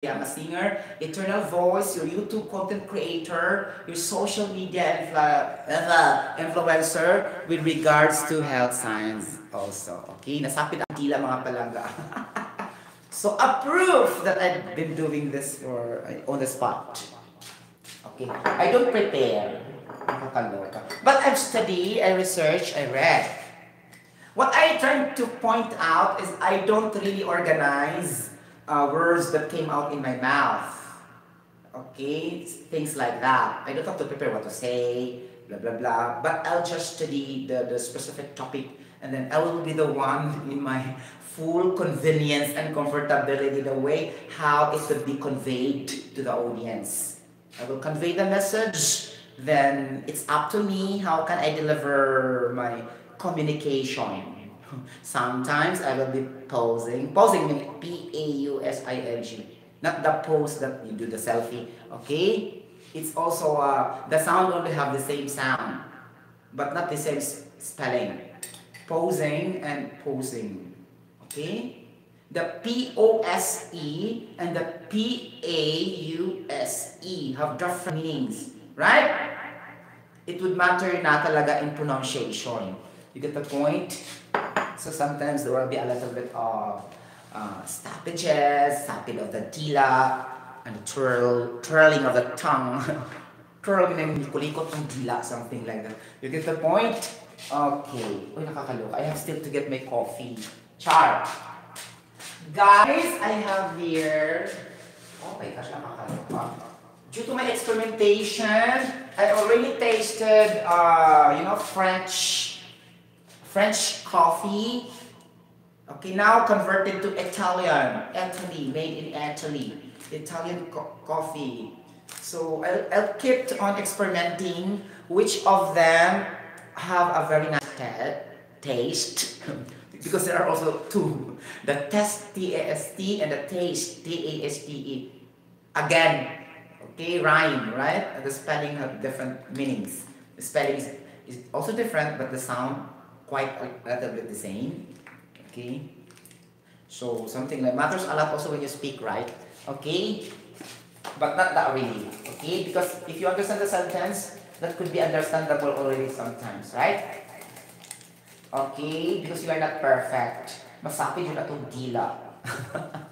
I'm a singer, eternal voice, your YouTube content creator, your social media influ- influencer with regards to health science also. Okay, nasapit ang tila mga palangga. so a proof that I've been doing this for uh, on the spot. Okay, I don't prepare. But I've studied, I researched, I read. What I trying to point out is I don't really organize uh, words that came out in my mouth. Okay, things like that. I don't have to prepare what to say, blah blah blah. But I'll just study the, the specific topic, and then I will be the one in my full convenience and comfortability, the way how it should be conveyed to the audience. I will convey the message. Then it's up to me. How can I deliver my communication? Sometimes I will be posing. Posing means P-A-U-S-I-N-G. Not the pose that you do the selfie. Okay? It's also, uh, the sound only have the same sound. But not the same spelling. Posing and posing. Okay? The P-O-S-E and the P-A-U-S-E have different meanings. Right? It would matter na talaga in pronunciation. You get the point? So sometimes there will be a little bit of uh, stoppages, stopping of the dila, and twirl, twirling of the tongue. twirling ng likulikot ng dila, something like that. You get the point? Okay. Uy, nakakaloka. I have still to get my coffee. Char. Guys, I have here... Oh my gosh, nakakaloka. Due to my experimentation, I already tasted, uh, you know, French, French coffee. Okay, now converted to Italian, Italy, made in Italy, Italian co coffee. So I'll, I'll keep on experimenting which of them have a very nice taste. because there are also two, the test T-A-S-T and the taste T-A-S-T-E. Again, Okay, rhyme, right? The spelling have different meanings. The spelling is, is also different, but the sound quite relatively the same. Okay? So something like matters a lot also when you speak, right? Okay? But not that really. Okay? Because if you understand the sentence, that could be understandable already sometimes, right? Okay? Because you are not perfect. Masapit yun na itong dila.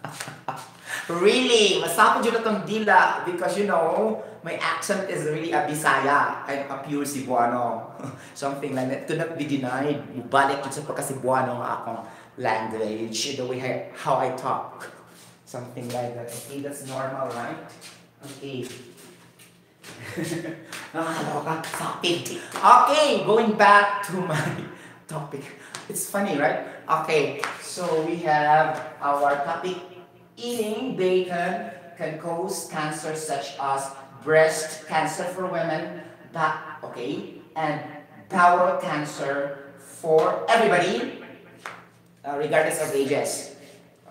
Really, masapod yun itong dila because you know, my accent is really a Bisaya. I'm a pure Cebuano. Something like that. To not be denied. Balik sa pagka-Cebuano akong language, the way I, how I talk. Something like that. Okay, that's normal, right? Okay. Okay, going back to my topic. It's funny, right? Okay, so we have our topic Eating bacon can cause cancer such as breast cancer for women, back, okay, and bowel cancer for everybody, uh, regardless of ages.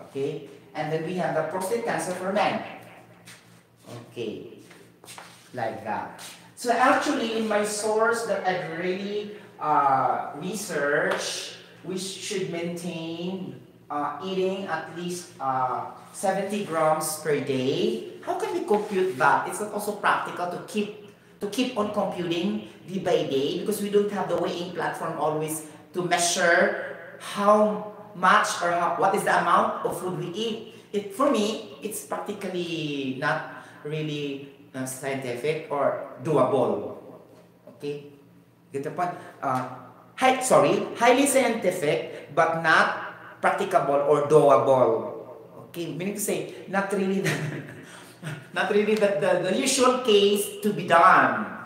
Okay, and then we have the prostate cancer for men. Okay, like that. So actually, in my source that I've really uh, researched, we should maintain uh, eating at least uh, 70 grams per day. How can we compute that? It's not also practical to keep to keep on computing day by day because we don't have the weighing platform always to measure how much or how, what is the amount of food we eat. It, for me, it's practically not really uh, scientific or doable. Okay? Get the point? Uh, hi, sorry, highly scientific but not practicable or doable. Okay, meaning to say, not really not really the, the, the usual case to be done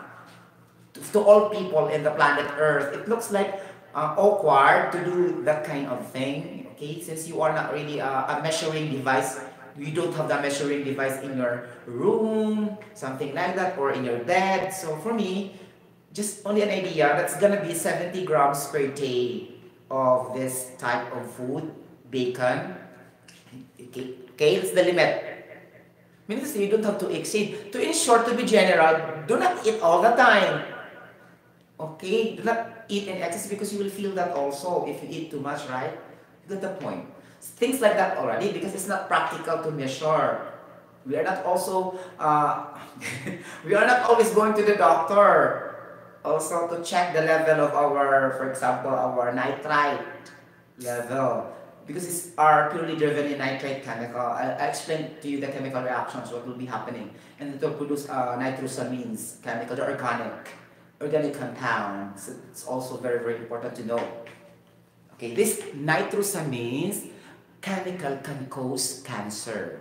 to, to all people in the planet Earth. It looks like uh, awkward to do that kind of thing. Okay, since you are not really a measuring device, you don't have the measuring device in your room, something like that, or in your bed. So for me, just only an idea, that's gonna be 70 grams per day of this type of food, bacon. Okay, okay that's the limit. Meaning you don't have to exceed. To ensure to be general, do not eat all the time. Okay? Do not eat in excess because you will feel that also if you eat too much, right? That's the point. Things like that already because it's not practical to measure. We are not also, uh, we are not always going to the doctor also to check the level of our, for example, our nitrite level because it's are purely driven in nitrate chemical. I'll, I'll, explain to you the chemical reactions, what will be happening. And it will produce uh, nitrosamines, chemical, the organic, organic compounds. It's also very, very important to know. Okay, this nitrosamines chemical can cause cancer.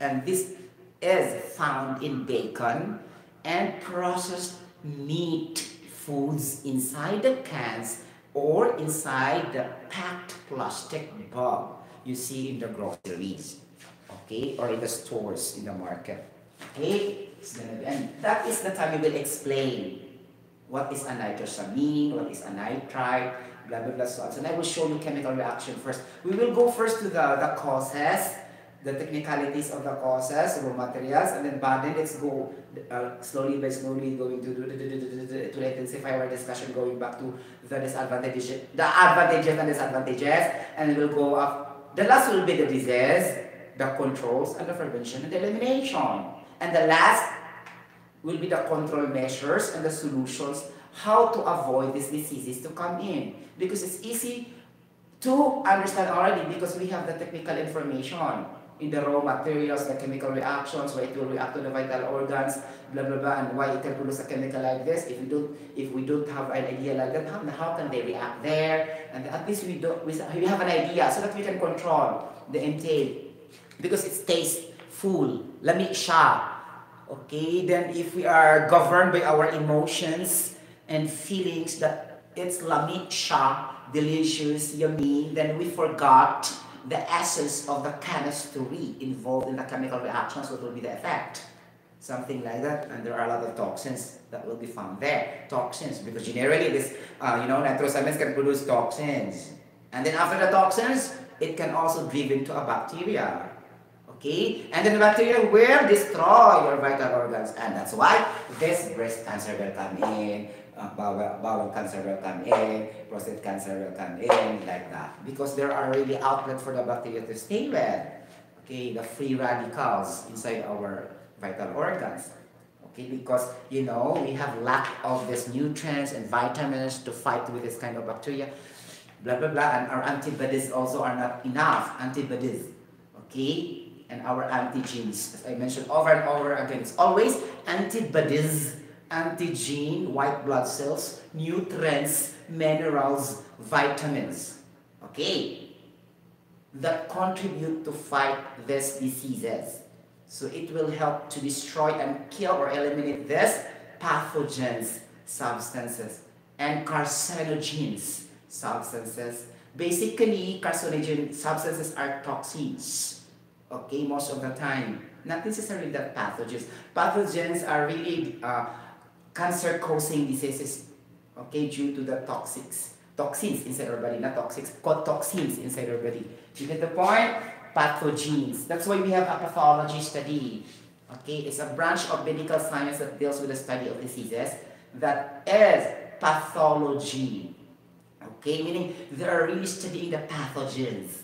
And this is found in bacon and processed meat foods inside the cans or inside the packed plastic bag you see in the groceries, okay, or in the stores in the market. Okay, and that is the time we will explain what is a nitrosamine, what is a nitrite, blah blah blah so And I will show you chemical reaction first. We will go first to the, the causes the technicalities of the causes, raw materials, and then but then let's go uh, slowly by slowly going to to intensify our discussion going back to the disadvantages, the advantages and disadvantages, and we'll go up. The last will be the disease, the controls, and the prevention and the elimination. And the last will be the control measures and the solutions, how to avoid these diseases to come in. Because it's easy to understand already because we have the technical information in the raw materials, the chemical reactions, why it will react to the vital organs, blah blah blah, and why it can produce a chemical like this. If we don't, if we don't have an idea like that, how, how can they react there? And at least we don't, we, we have an idea so that we can control the intake because it stays full. Lami siya. Okay, then if we are governed by our emotions and feelings that it's lami siya, delicious, yummy, then we forgot the essence of the chemistry involved in the chemical reactions, what will be the effect? Something like that, and there are a lot of toxins that will be found there. Toxins, because generally this, uh, you know, nitrosamines can produce toxins. And then after the toxins, it can also drive into a bacteria. Okay? And then the bacteria will destroy your vital organs. And that's why this breast cancer will come in, uh, bowel, bowel cancer will come in, prostate cancer will come in, like that. Because there are really outlets for the bacteria to stay with. Okay, the free radicals inside our vital organs. Okay, because you know we have lack of these nutrients and vitamins to fight with this kind of bacteria. Blah blah blah, and our antibodies also are not enough. Antibodies. Okay, and our antigens, as I mentioned over and over again, it's always antibodies antigen, white blood cells, nutrients, minerals, vitamins. Okay? That contribute to fight these diseases. So it will help to destroy and kill or eliminate these pathogens, substances, and carcinogens, substances. Basically, carcinogen substances are toxins. Okay, most of the time. Not necessarily the pathogens. Pathogens are really uh, cancer-causing diseases, okay, due to the toxics, toxins inside our body, not toxics, called toxins inside our body. You get the point? Pathogens. That's why we have a pathology study. Okay, it's a branch of medical science that deals with the study of diseases that is pathology. Okay, meaning they are really studying the pathogens,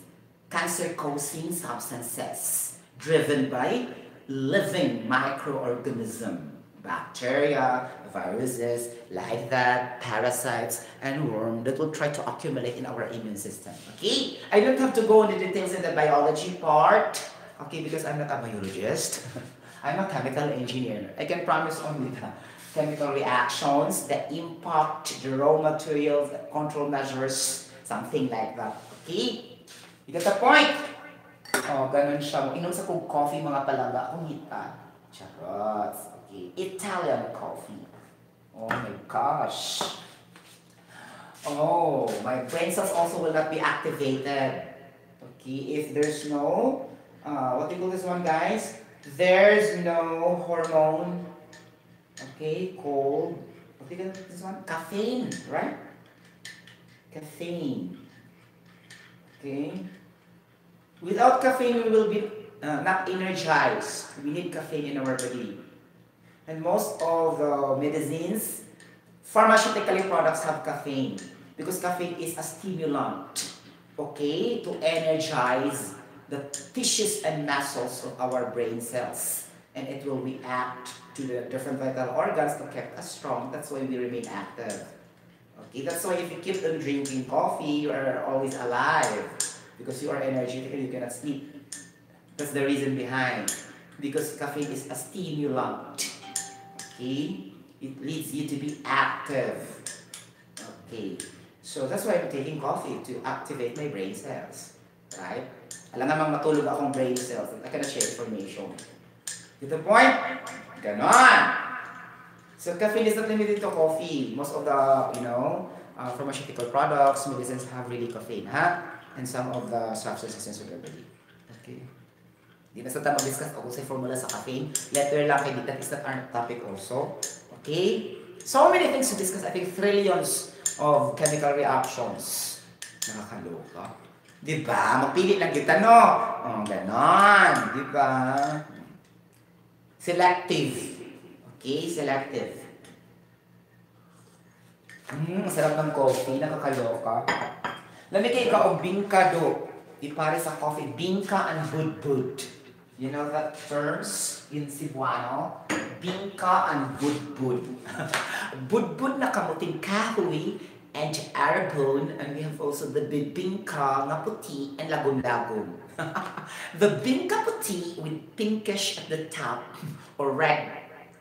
cancer-causing substances driven by living microorganism bacteria, viruses, like that, parasites, and worm that will try to accumulate in our immune system. Okay? I don't have to go into details in the biology part, okay, because I'm not a biologist. I'm a chemical engineer. I can promise only the chemical reactions, the impact, the raw materials, the control measures, something like that. Okay? You get the point? Oh, ganun siya. Inom sa kong coffee mga palangga, kumita. Charot. Italian coffee. Oh my gosh. Oh, my brain cells also will not be activated. Okay, if there's no, uh, what do you call this one, guys? There's no hormone. Okay, called, what do you call this one? Caffeine, right? Caffeine. Okay. Without caffeine, we will be uh, not energized. We need caffeine in our body. And most of the medicines, pharmaceutical products have caffeine because caffeine is a stimulant, okay, to energize the tissues and muscles of our brain cells. And it will react to the different vital organs to keep us strong. That's why we remain active. Okay, that's why if you keep on drinking coffee, you are always alive. Because you are energetic and you cannot sleep. That's the reason behind. Because caffeine is a stimulant. Okay? It leads you to be active. Okay. So that's why I'm taking coffee to activate my brain cells. Right? Alam namang matulog akong brain cells. I cannot share information. To the point? Ganon! So caffeine is not limited to coffee. Most of the, you know, uh, pharmaceutical products, medicines have really caffeine, ha? And some of the substances in your body. Di na sa tama discuss ako sa formula sa caffeine. Later lang kay that is not our topic also. Okay? So many things to discuss. I think trillions of chemical reactions. Nakakaloka. Di ba? Magpili lang kita, no? Oh, ganon. Di ba? Selective. Okay, selective. Hmm, sarap ng coffee. Nakakaloka. Lamig kayo ka o bingkado. Ipare sa coffee. Bingka and budbud. You know that terms in Cebuano? Bingka and budbud. budbud na kamuting kahoy and arbon, and we have also the bibingka nga puti and lagom-lagom. the bingka puti with pinkish at the top or red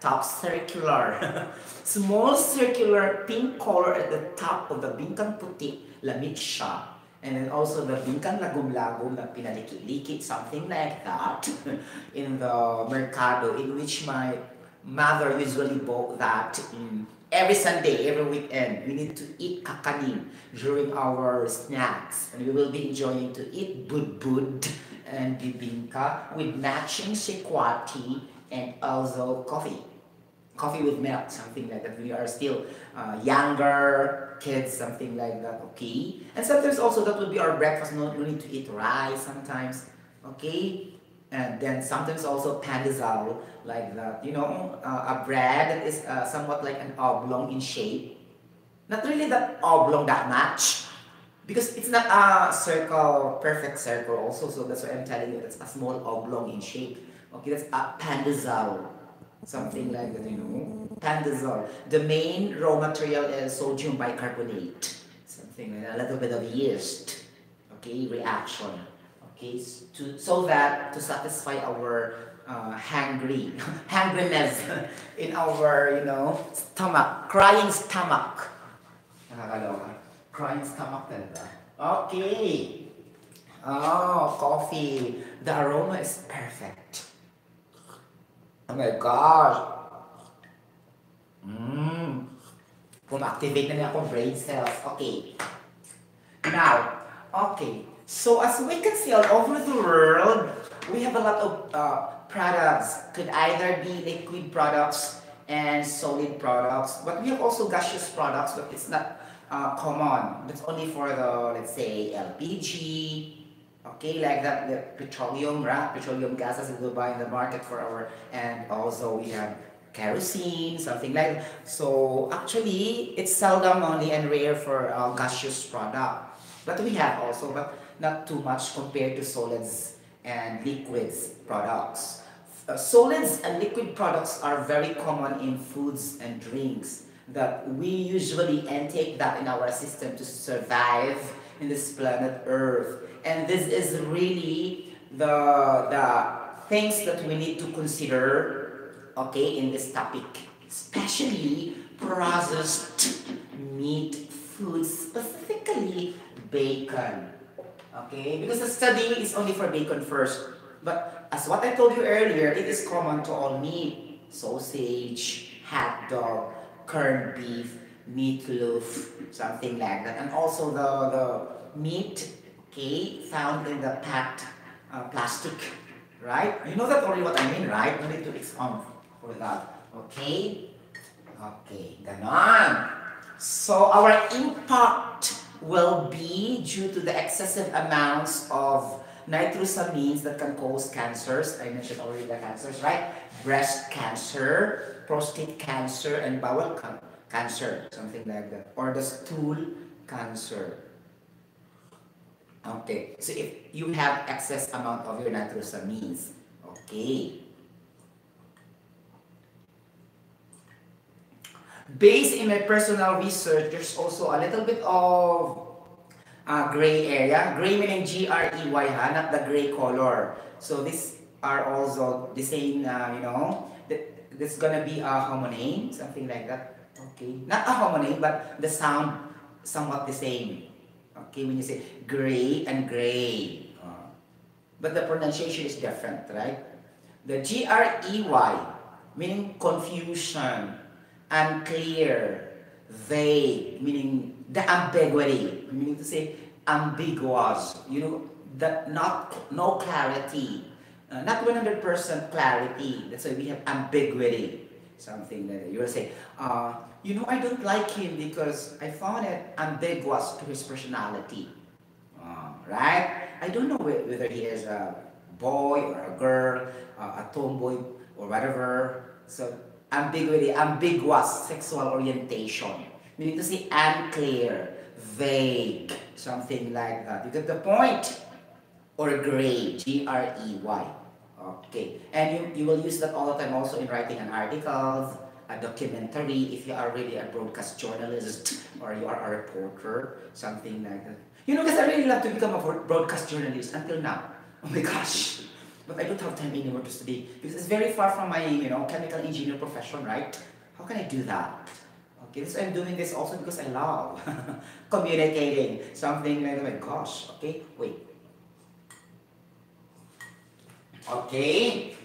top circular. Small circular pink color at the top of the bingkang puti, lamig siya. And then also the bingkang lagom-lagom na pinaliki-liki, something like that in the mercado in which my mother usually bought that in every Sunday, every weekend, we need to eat kakanin during our snacks. And we will be enjoying to eat budbud and bibingka with matching sekwati and also coffee. Coffee with milk, something like that. We are still uh, younger kids, something like that, okay? And sometimes also that will be our breakfast. No, no need to eat rice sometimes, okay? and then sometimes also pandesal like that you know uh, a bread that is uh, somewhat like an oblong in shape not really that oblong that much because it's not a circle perfect circle also so that's why i'm telling you it's a small oblong in shape okay that's a pandesal something like that you know pandesal the main raw material is sodium bicarbonate something like a little bit of yeast okay reaction okay, to, so that to satisfy our uh, hungry, hungriness in our, you know, stomach, crying stomach. Crying stomach. Okay. Oh, coffee. The aroma is perfect. Oh my gosh. Mmm. Pum-activate na niya akong brain cells. Okay. Now, okay. So as we can see all over the world, we have a lot of uh, products. Could either be liquid products and solid products, but we have also gaseous products, but it's not uh, common. It's only for the, let's say, LPG, okay, like that, the petroleum, right? Petroleum gases that we buy in the market for our, and also we have kerosene, something like that. So actually, it's seldom only and rare for uh, gaseous product. But we have also, but not too much compared to solids and liquids products. Uh, solids and liquid products are very common in foods and drinks that we usually intake that in our system to survive in this planet Earth. And this is really the, the things that we need to consider, okay, in this topic. Especially processed meat foods, specifically bacon. Okay? Because the study is only for bacon first. But as what I told you earlier, it is common to all meat. Sausage, hot dog, corned beef, meatloaf, something like that. And also the, the meat, okay, found in the packed uh, plastic, right? You know that already what I mean, right? No need to expound that. Okay? Okay, ganon. So our impact will be due to the excessive amounts of nitrosamines that can cause cancers. I mentioned already the cancers, right? Breast cancer, prostate cancer, and bowel can cancer, something like that. Or the stool cancer. Okay, so if you have excess amount of your nitrosamines, okay. Based in my personal research, there's also a little bit of uh, gray area. Gray meaning G-R-E-Y, ha? not the gray color. So these are also the same, uh, you know, this is gonna be a homonym, something like that. Okay, not a homonym, but the sound somewhat the same. Okay, when you say gray and gray. Uh, but the pronunciation is different, right? The G-R-E-Y, meaning confusion, unclear, vague, meaning the ambiguity, meaning to say ambiguous, you know, that not no clarity, uh, not 100% clarity. That's why we have ambiguity, something that you will say, uh, you know, I don't like him because I found it ambiguous to his personality. Uh, right? I don't know whether he is a boy or a girl, uh, a tomboy or whatever. So ambiguity, ambiguous sexual orientation. Meaning to say unclear, vague, something like that. You get the point? Or gray, G-R-E-Y. Okay. And you, you will use that all the time also in writing an article, a documentary, if you are really a broadcast journalist or you are a reporter, something like that. You know, because I really love to become a broadcast journalist until now. Oh my gosh. But I don't have time anymore to study because it's very far from my, you know, chemical engineer profession, right? How can I do that? Okay, so I'm doing this also because I love communicating something like, oh my gosh, okay, wait. Okay.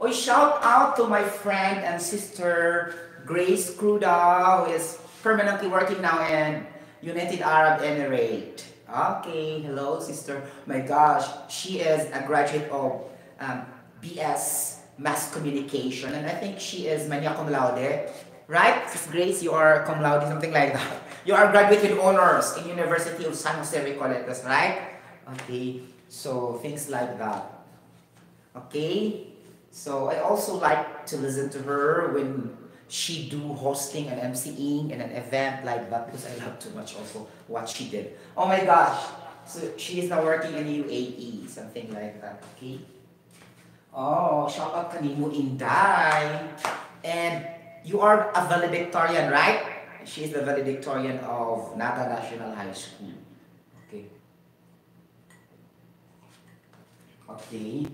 We shout out to my friend and sister Grace Kruda, who is permanently working now in United Arab Emirates. Okay, hello sister. My gosh, she is a graduate of um, BS Mass Communication, and I think she is magna cum laude. Right, Grace, you are cum laude, something like that. You are graduated honors in University of San Jose Recoletos, right? Okay, so things like that. Okay, so I also like to listen to her when she do hosting and MCing in an event like that because I love too much also what she did. Oh my gosh. So she is now working in UAE, something like that. Okay. Oh, shout out kanimo Inday. And you are a valedictorian, right? She is the valedictorian of Naga National High School. Okay. Okay.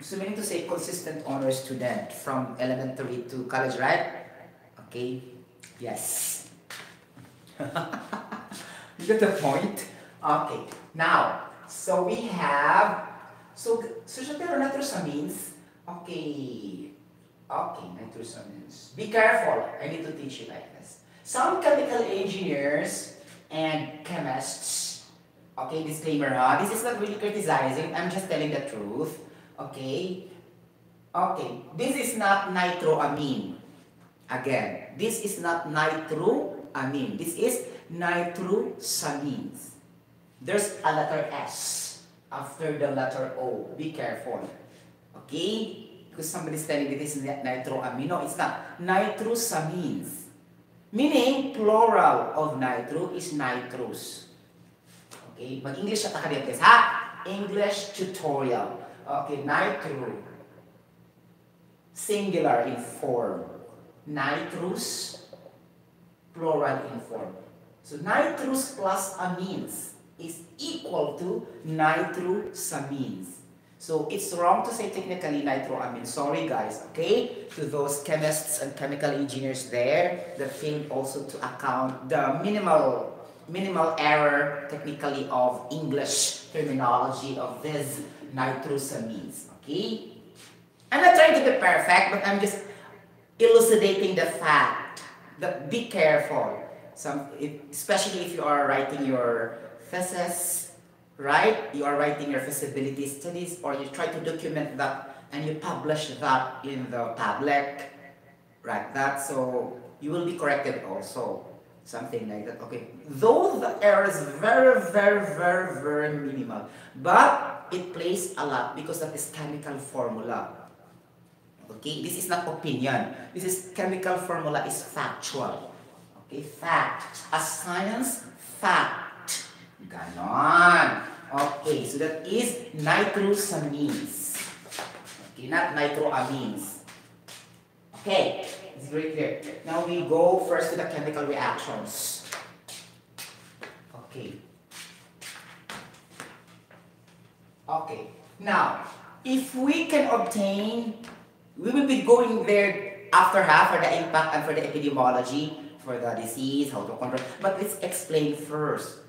So meaning to say consistent honor student from elementary to college, right? Okay. Yes. you get the point? Okay. Now, so we have, so, so Shantero nitrosamines, okay, okay, nitrosamines. Be careful, I need to teach you like this. Some chemical engineers and chemists, okay, disclaimer, huh? this is not really criticizing, I'm just telling the truth Okay? Okay, this is not nitroamine. Again, this is not nitroamine. This is nitrosamines. There's a letter S after the letter O. Be careful. Okay? Because somebody's telling me this is nitroamine. No, it's not. Nitrosamines. Meaning, plural of nitro is nitrous. Okay? Mag-English at guys, ha? English tutorial. Okay, nitro. Singular in form. Nitrous, plural in form. So nitrous plus amines is equal to nitrosamines. So it's wrong to say technically nitroamine. Sorry guys, okay? To those chemists and chemical engineers there that failed also to account the minimal minimal error technically of English terminology of this nitrosamines. Okay? I'm not trying to be perfect, but I'm just elucidating the fact that be careful. Some, especially if you are writing your thesis, right? You are writing your feasibility studies or you try to document that and you publish that in the public, right? That so you will be corrected also. Something like that. Okay. Though the error is very, very, very, very minimal. But it plays a lot because that is chemical formula. Okay, this is not opinion. This is chemical formula is factual. Okay, fact. A science fact. Ganon. Okay, so that is nitrosamines. Okay, not nitroamines. Okay, it's very clear. Now we go first to the chemical reactions. Okay. Okay. Now, if we can obtain, we will be going there after half for the impact and for the epidemiology, for the disease, how to control. But let's explain first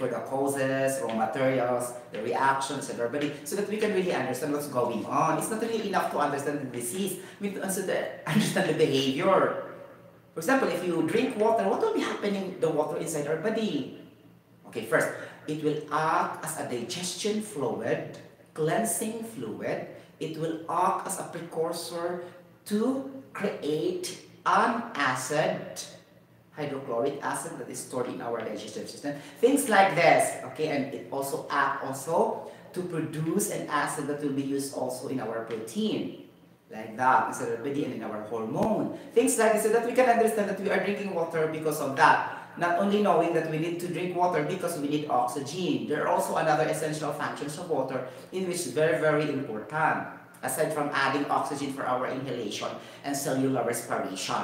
for the causes, raw materials, the reactions, and everybody, so that we can really understand what's going on. It's not really enough to understand the disease, we need to understand the behavior. For example, if you drink water, what will be happening the water inside our body? Okay, first, it will act as a digestion fluid, cleansing fluid. It will act as a precursor to create an acid, hydrochloric acid that is stored in our digestive system. Things like this, okay, and it also act also to produce an acid that will be used also in our protein like that instead of body and in our hormone. Things like this so that we can understand that we are drinking water because of that not only knowing that we need to drink water because we need oxygen, there are also another essential functions of water in which very, very important. Aside from adding oxygen for our inhalation and cellular respiration.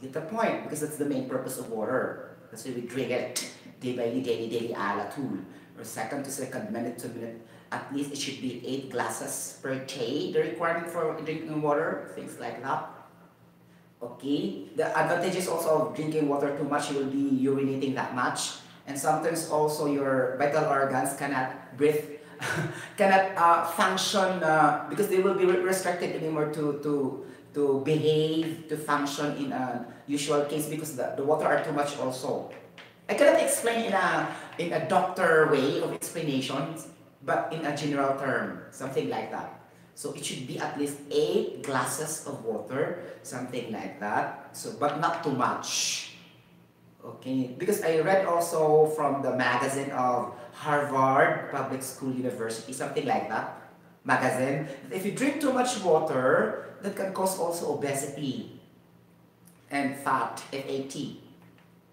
Get the point? Because that's the main purpose of water. That's why we drink it day by day, daily, daily, ala tool. Or second to second, minute to minute. At least it should be 8 glasses per day, the requirement for drinking water, things like that. Okay, the advantages also of drinking water too much, you will be urinating that much. And sometimes also your vital organs cannot breathe, cannot uh, function uh, because they will be restricted anymore to, to, to behave, to function in a usual case because the, the water are too much also. I cannot explain in a, in a doctor way of explanation, but in a general term, something like that. So it should be at least 8 glasses of water, something like that. So, but not too much. Okay, because I read also from the magazine of Harvard Public School University, something like that, magazine, if you drink too much water, that can cause also obesity and fat, FAT.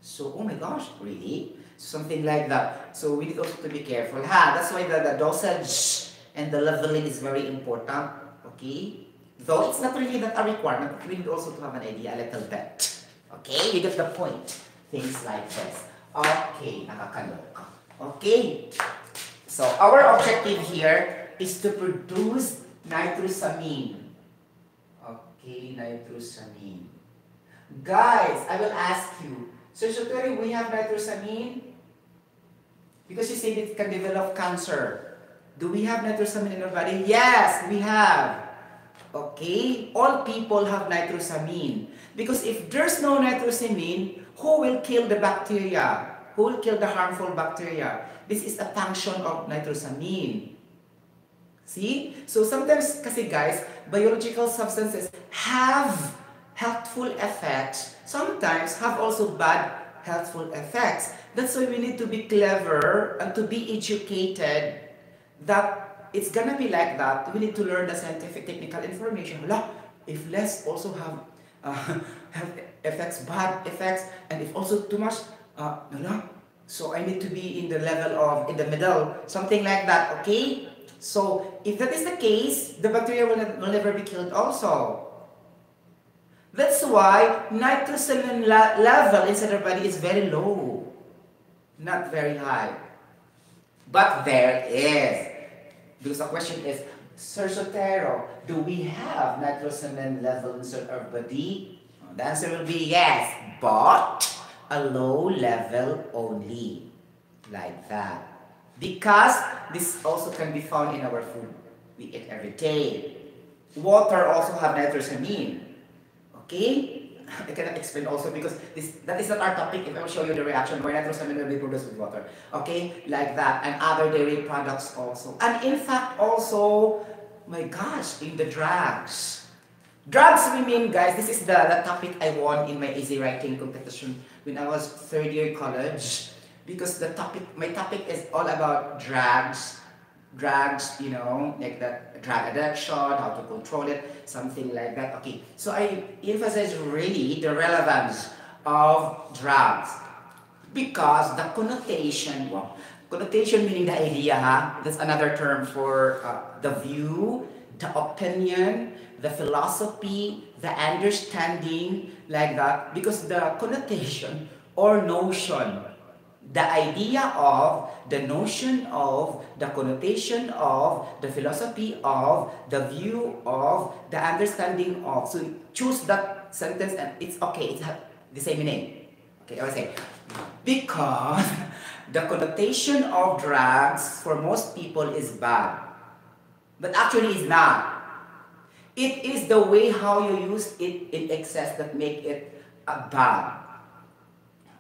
So, oh my gosh, really? Something like that. So we need also to be careful. Ha, that's why the, the dosage and the leveling is very important. Okay? Though it's not really that a requirement, but we need also to have an idea a little bit. Okay? You get the point. Things like this. Okay, nakakaloka. Okay? So, our objective here is to produce nitrosamine. Okay, nitrosamine. Guys, I will ask you, so Sotero, we have nitrosamine? Because you said it can develop cancer. Do we have nitrosamine in our body? Yes, we have. Okay? All people have nitrosamine. Because if there's no nitrosamine, who will kill the bacteria? Who will kill the harmful bacteria? This is a function of nitrosamine. See? So sometimes, kasi guys, biological substances have helpful effects. Sometimes have also bad helpful effects. That's why we need to be clever and to be educated that it's gonna be like that. We need to learn the scientific technical information. If less also have uh, have effects, bad effects, and if also too much, uh, so I need to be in the level of, in the middle, something like that, okay? So if that is the case, the bacteria will, will never be killed also. That's why nitrosamine level inside our body is very low, not very high. But there is. Because the question is, Sir Sotero, do we have nitrosamine levels in our body? The answer will be yes, but a low level only. Like that. Because this also can be found in our food we eat every day. Water also have nitrosamine. Okay? I cannot explain also because this that is not our topic. If I will show you the reaction where nitrosamine will be produced with water. Okay, like that, and other dairy products also. And in fact, also, my gosh, in the drugs. Drugs, we mean, guys, this is the, the topic I won in my easy writing competition when I was third year college. Because the topic, my topic is all about drugs, drugs, you know, like that drug addiction, how to control it, something like that. Okay, so I emphasize really the relevance of drugs because the connotation, well, Connotation meaning the idea, huh? That's another term for uh, the view, the opinion, the philosophy, the understanding, like that. Because the connotation or notion, the idea of, the notion of, the connotation of, the philosophy of, the view of, the understanding of. So choose that sentence and it's okay, it's the same name. Okay, I will say, because the connotation of drugs for most people is bad. But actually it's not. It is the way how you use it in excess that make it uh, bad.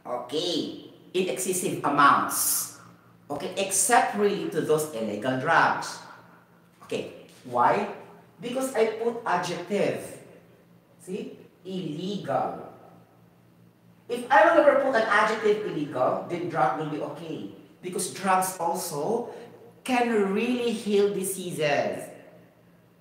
Okay, in excessive amounts. Okay, except really to those illegal drugs. Okay, why? Because I put adjective. See? Illegal. If I will ever put an adjective illegal, then drug will be okay. Because drugs also can really heal diseases.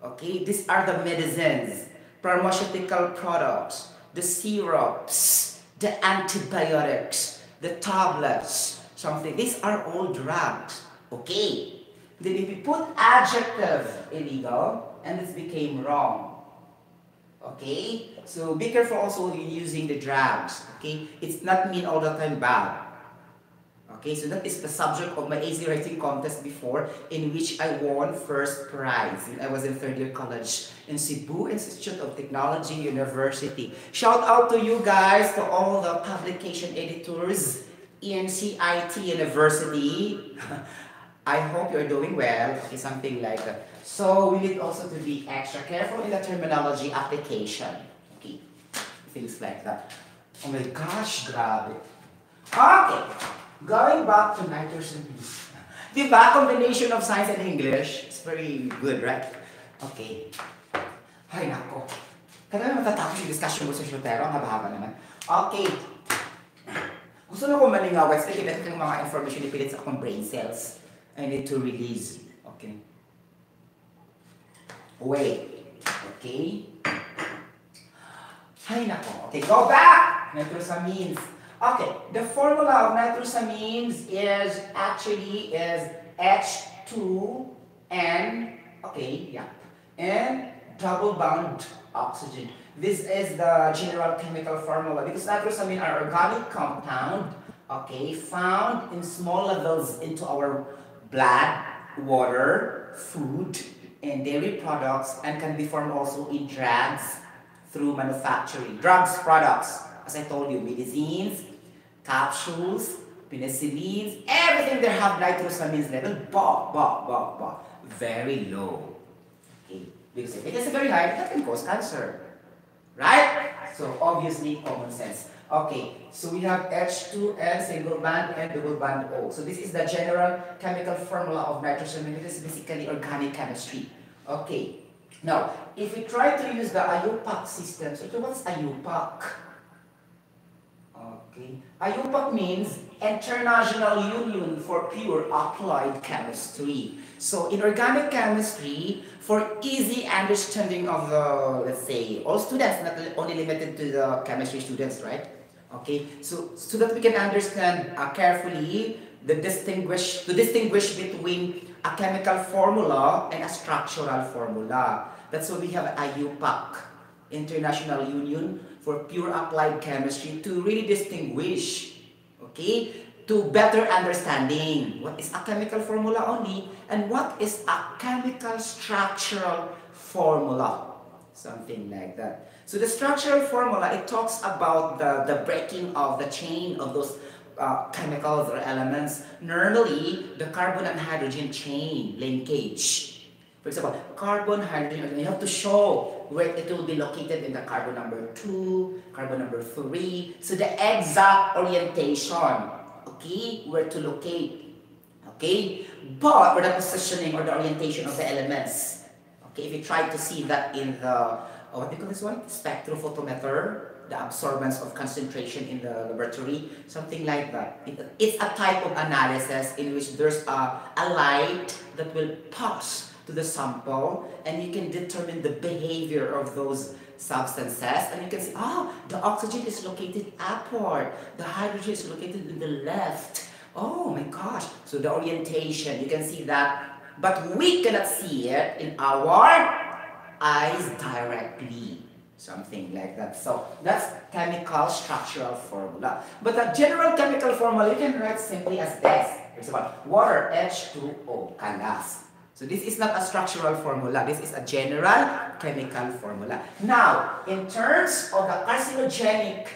Okay, these are the medicines, pharmaceutical products, the syrups, the antibiotics, the tablets, something. These are all drugs. Okay. Then if you put adjective illegal, and this became wrong. Okay? So be careful also in using the drugs. Okay? It's not mean all the time bad. Okay, so that is the subject of my easy writing contest before in which I won first prize. I was in third year college in Cebu Institute of Technology University. Shout out to you guys, to all the publication editors in CIT University. I hope you're doing well. Okay, something like that. So we need also to be extra careful in the terminology application. Okay, things like that. Oh my gosh, grabe. Okay, going back to nitrogen base. The combination of science and English is very good, right? Okay. Ay, nako. Kaya matatapos yung discussion mo sa Sotero, ang haba-haba naman. Okay. Gusto na ko malingawin, kasi kita yung mga information ipilit sa akong brain cells. I need to release. Okay. Wait. Okay. Hay nako. Okay, go back. Nitrosamines. Okay, the formula of nitrosamines is actually is H2N, okay, yeah, and double bound oxygen. This is the general chemical formula because nitrosamine are organic compound, okay, found in small levels into our blood, water, food, and dairy products and can be formed also in drugs through manufacturing. Drugs products, as I told you, medicines, capsules, penicillins, everything that have nitrosamines level, bah, bah, bah, bah, very low. Okay, because if it is very high, that can cause cancer. Right? So obviously common sense. Okay, so we have H2N single band and double band O. So this is the general chemical formula of nitrogen. It is basically organic chemistry. Okay, now if we try to use the IUPAC system, so what's IUPAC? Okay, IUPAC means International Union for Pure Applied Chemistry. So in organic chemistry, for easy understanding of the, let's say, all students, not only limited to the chemistry students, right? Okay, so so that we can understand uh, carefully the distinguish to distinguish between a chemical formula and a structural formula. That's why we have IUPAC, International Union for Pure Applied Chemistry, to really distinguish, okay, to better understanding what is a chemical formula only and what is a chemical structural formula, something like that. So the structural formula, it talks about the, the breaking of the chain of those uh, chemicals or elements. Normally, the carbon and hydrogen chain linkage. For example, carbon, hydrogen, you have to show where it will be located in the carbon number 2, carbon number 3. So the exact orientation, okay, where to locate, okay? But for the positioning or the orientation of the elements, okay, if you try to see that in the uh, what do you call this one? Spectrophotometer, the absorbance of concentration in the laboratory, something like that. It, it's a type of analysis in which there's a, a light that will pass to the sample and you can determine the behavior of those substances and you can see, oh, ah, the oxygen is located upward, the hydrogen is located in the left, Oh my gosh. So the orientation, you can see that. But we cannot see it in our eyes directly. Something like that. So that's chemical structural formula. But the general chemical formula, you can write simply as this. It's about water H2O, kalas. So this is not a structural formula. This is a general chemical formula. Now, in terms of the carcinogenic,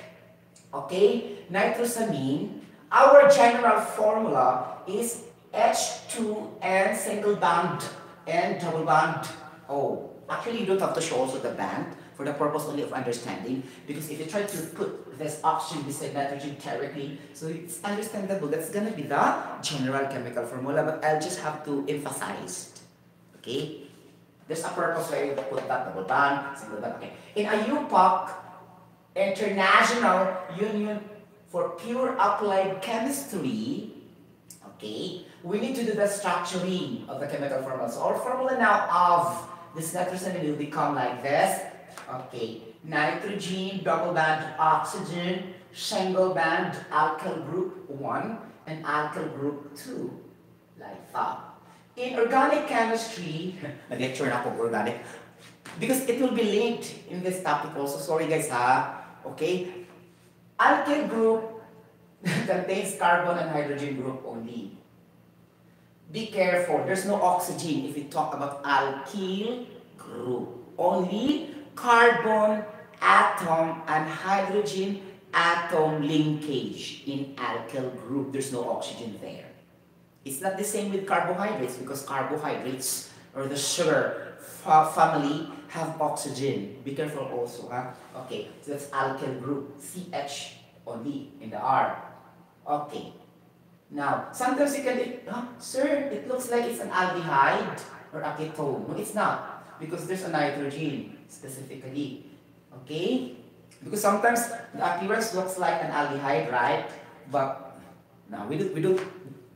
okay, nitrosamine, our general formula is H2N single bond and double bond O. Actually, you don't have to show also the band for the purpose only of understanding because if you try to put this oxygen beside nitrogen directly, so it's understandable. That's going to be the general chemical formula, but I'll just have to emphasize. Okay? There's a purpose why you put that double bond, single bond. Okay. In a IUPAC, International Union for Pure Applied Chemistry, okay, we need to do the structuring of the chemical formula. So our formula now of this nitrogen will become like this. Okay, nitrogen, double band oxygen, single band alkyl group 1 and alkyl group 2. Like that. In organic chemistry, nag-lecture na ako organic, because it will be linked in this topic also. Sorry guys ha. Okay? Alkyl group contains carbon and hydrogen group only. Be careful, there's no oxygen if we talk about alkyl group. Only carbon atom and hydrogen atom linkage in alkyl group. There's no oxygen there. It's not the same with carbohydrates because carbohydrates or the sugar family have oxygen. Be careful also, huh? Okay, so that's alkyl group, CH only in the R. Okay. Now, sometimes you can, huh, sir, it looks like it's an aldehyde or a ketone. No, it's not because there's a nitrogen specifically. Okay? Because sometimes the appearance looks like an aldehyde, right? But now we, do, we don't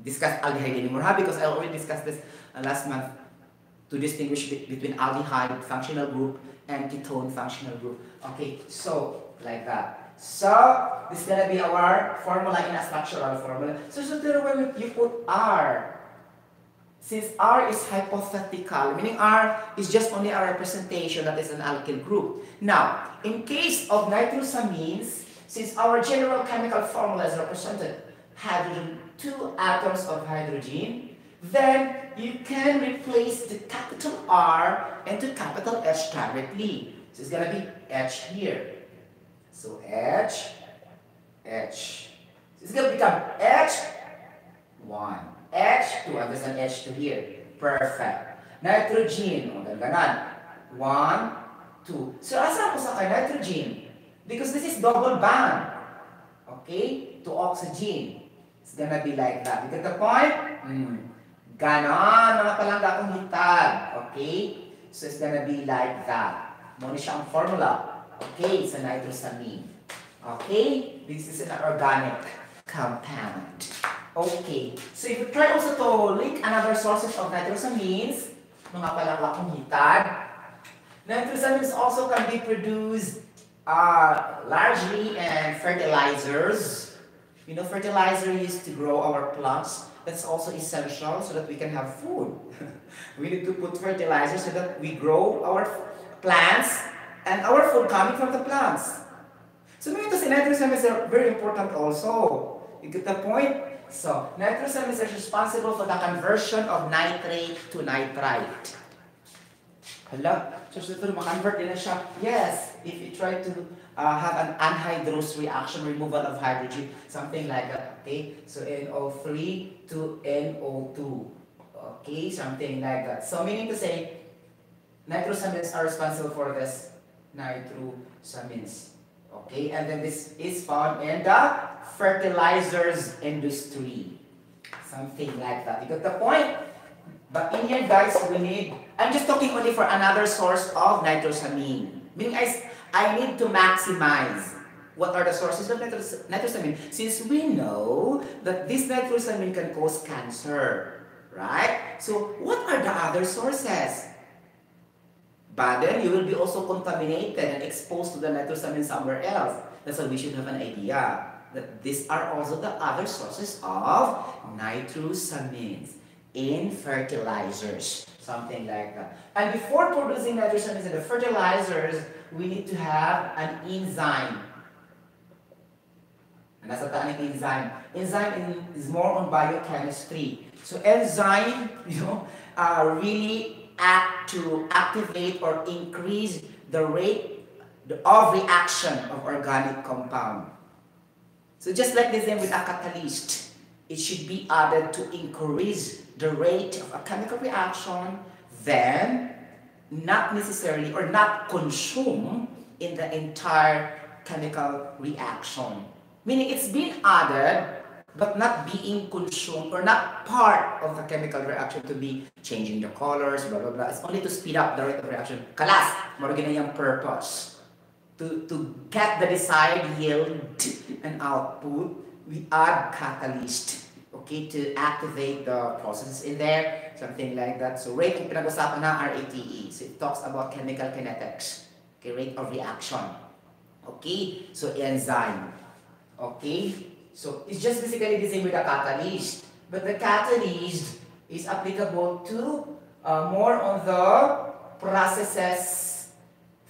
discuss aldehyde anymore, because I already discussed this uh, last month to distinguish between aldehyde functional group and ketone functional group. Okay, so like that. So this is gonna be our formula in a structural formula. So, so there when you put R, since R is hypothetical, meaning R is just only a representation that is an alkyl group. Now, in case of nitrosamines, since our general chemical formula is represented hydrogen, two atoms of hydrogen, then you can replace the capital R and the capital H directly. So it's going to be H here. So H, H. So it's going to become H, 1. H2, and there's an H2 here. Perfect. Nitrogen, oh, o ganan. 1, 2. So asa ko sa kay nitrogen? Because this is double bond. Okay? To oxygen. It's gonna be like that. You get the point? Mm. Ganon, mga palangga akong hitag. Okay? So it's gonna be like that. Muna siya ang formula. Okay, sa nitrosamine. Okay? This is an organic compound. Okay. So if you try also to link another sources of nitrosamines, mga palangga akong hitag, nitrosamines also can be produced uh, largely in fertilizers. You know, fertilizer used to grow our plants that's also essential so that we can have food. we need to put fertilizer so that we grow our plants and our food coming from the plants. So si nitrogen is very important also. You get the point? So, nitrogen is responsible for the conversion of nitrate to nitrite. Hala, Yes, if you try to uh, have an anhydrous reaction, removal of hydrogen, something like that. Okay, so NO3 to NO2. Okay, something like that. So meaning to say, nitrosamines are responsible for this nitrosamines. Okay, and then this is found in the fertilizers industry. Something like that. You got the point? But in here, guys, we need, I'm just talking only for another source of nitrosamine. Meaning I, I need to maximize what are the sources of nitros nitrosamine. Since we know that this nitrosamine can cause cancer, right? So what are the other sources? But then you will be also contaminated and exposed to the nitrosamine somewhere else. That's why we should have an idea. that these are also the other sources of nitrosamines in fertilizers, something like that. And before producing nitrosamines in the fertilizers, we need to have an enzyme. And that's an enzyme. Enzyme is more on biochemistry. So enzyme, you know, uh, really act to activate or increase the rate of reaction of organic compound. So just like the same with a catalyst, it should be added to increase the rate of a chemical reaction, then not necessarily or not consume in the entire chemical reaction. Meaning it's been added but not being consumed or not part of the chemical reaction to be changing the colors, blah, blah, blah. It's only to speed up the rate of reaction. Kalas, marugin yung purpose. To, to get the desired yield and output, we add catalyst okay, to activate the processes in there, something like that. So rate yung pinag-usapan na RATE. So it talks about chemical kinetics, okay, rate of reaction. Okay, so enzyme. Okay, so it's just basically the same with the catalyst. But the catalyst is applicable to uh, more on the processes,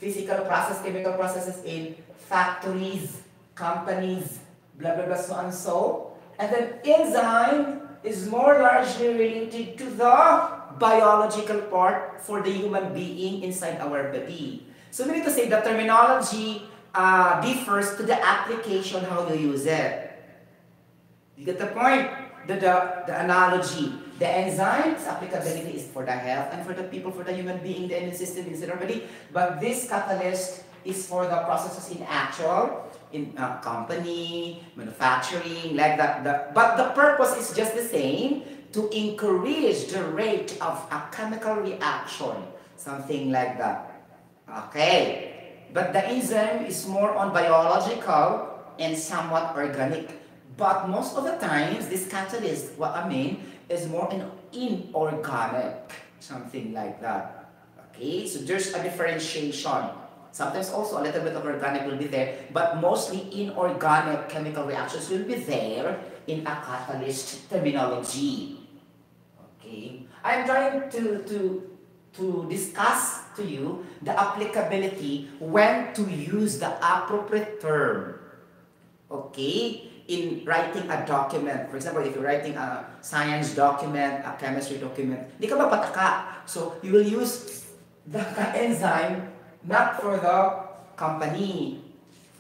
physical process, chemical processes in factories, companies, blah, blah, blah, so and so. And then enzyme is more largely related to the biological part for the human being inside our body. So we need to say the terminology uh, differs to the application, how you use it. You get the point? The, the, the analogy. The enzyme's applicability is for the health and for the people, for the human being, the immune system inside our body. But this catalyst is for the processes in actual in a company, manufacturing, like that. The, but the purpose is just the same, to increase the rate of a chemical reaction, something like that. Okay. But the enzyme is more on biological and somewhat organic. But most of the times, this catalyst, what I mean, is more in inorganic, something like that. Okay, so there's a differentiation. Sometimes also a little bit of organic will be there, but mostly inorganic chemical reactions will be there in a catalyst terminology. Okay, I'm trying to, to, to discuss to you the applicability when to use the appropriate term. Okay, in writing a document. For example, if you're writing a science document, a chemistry document. So, you will use the enzyme not for the company.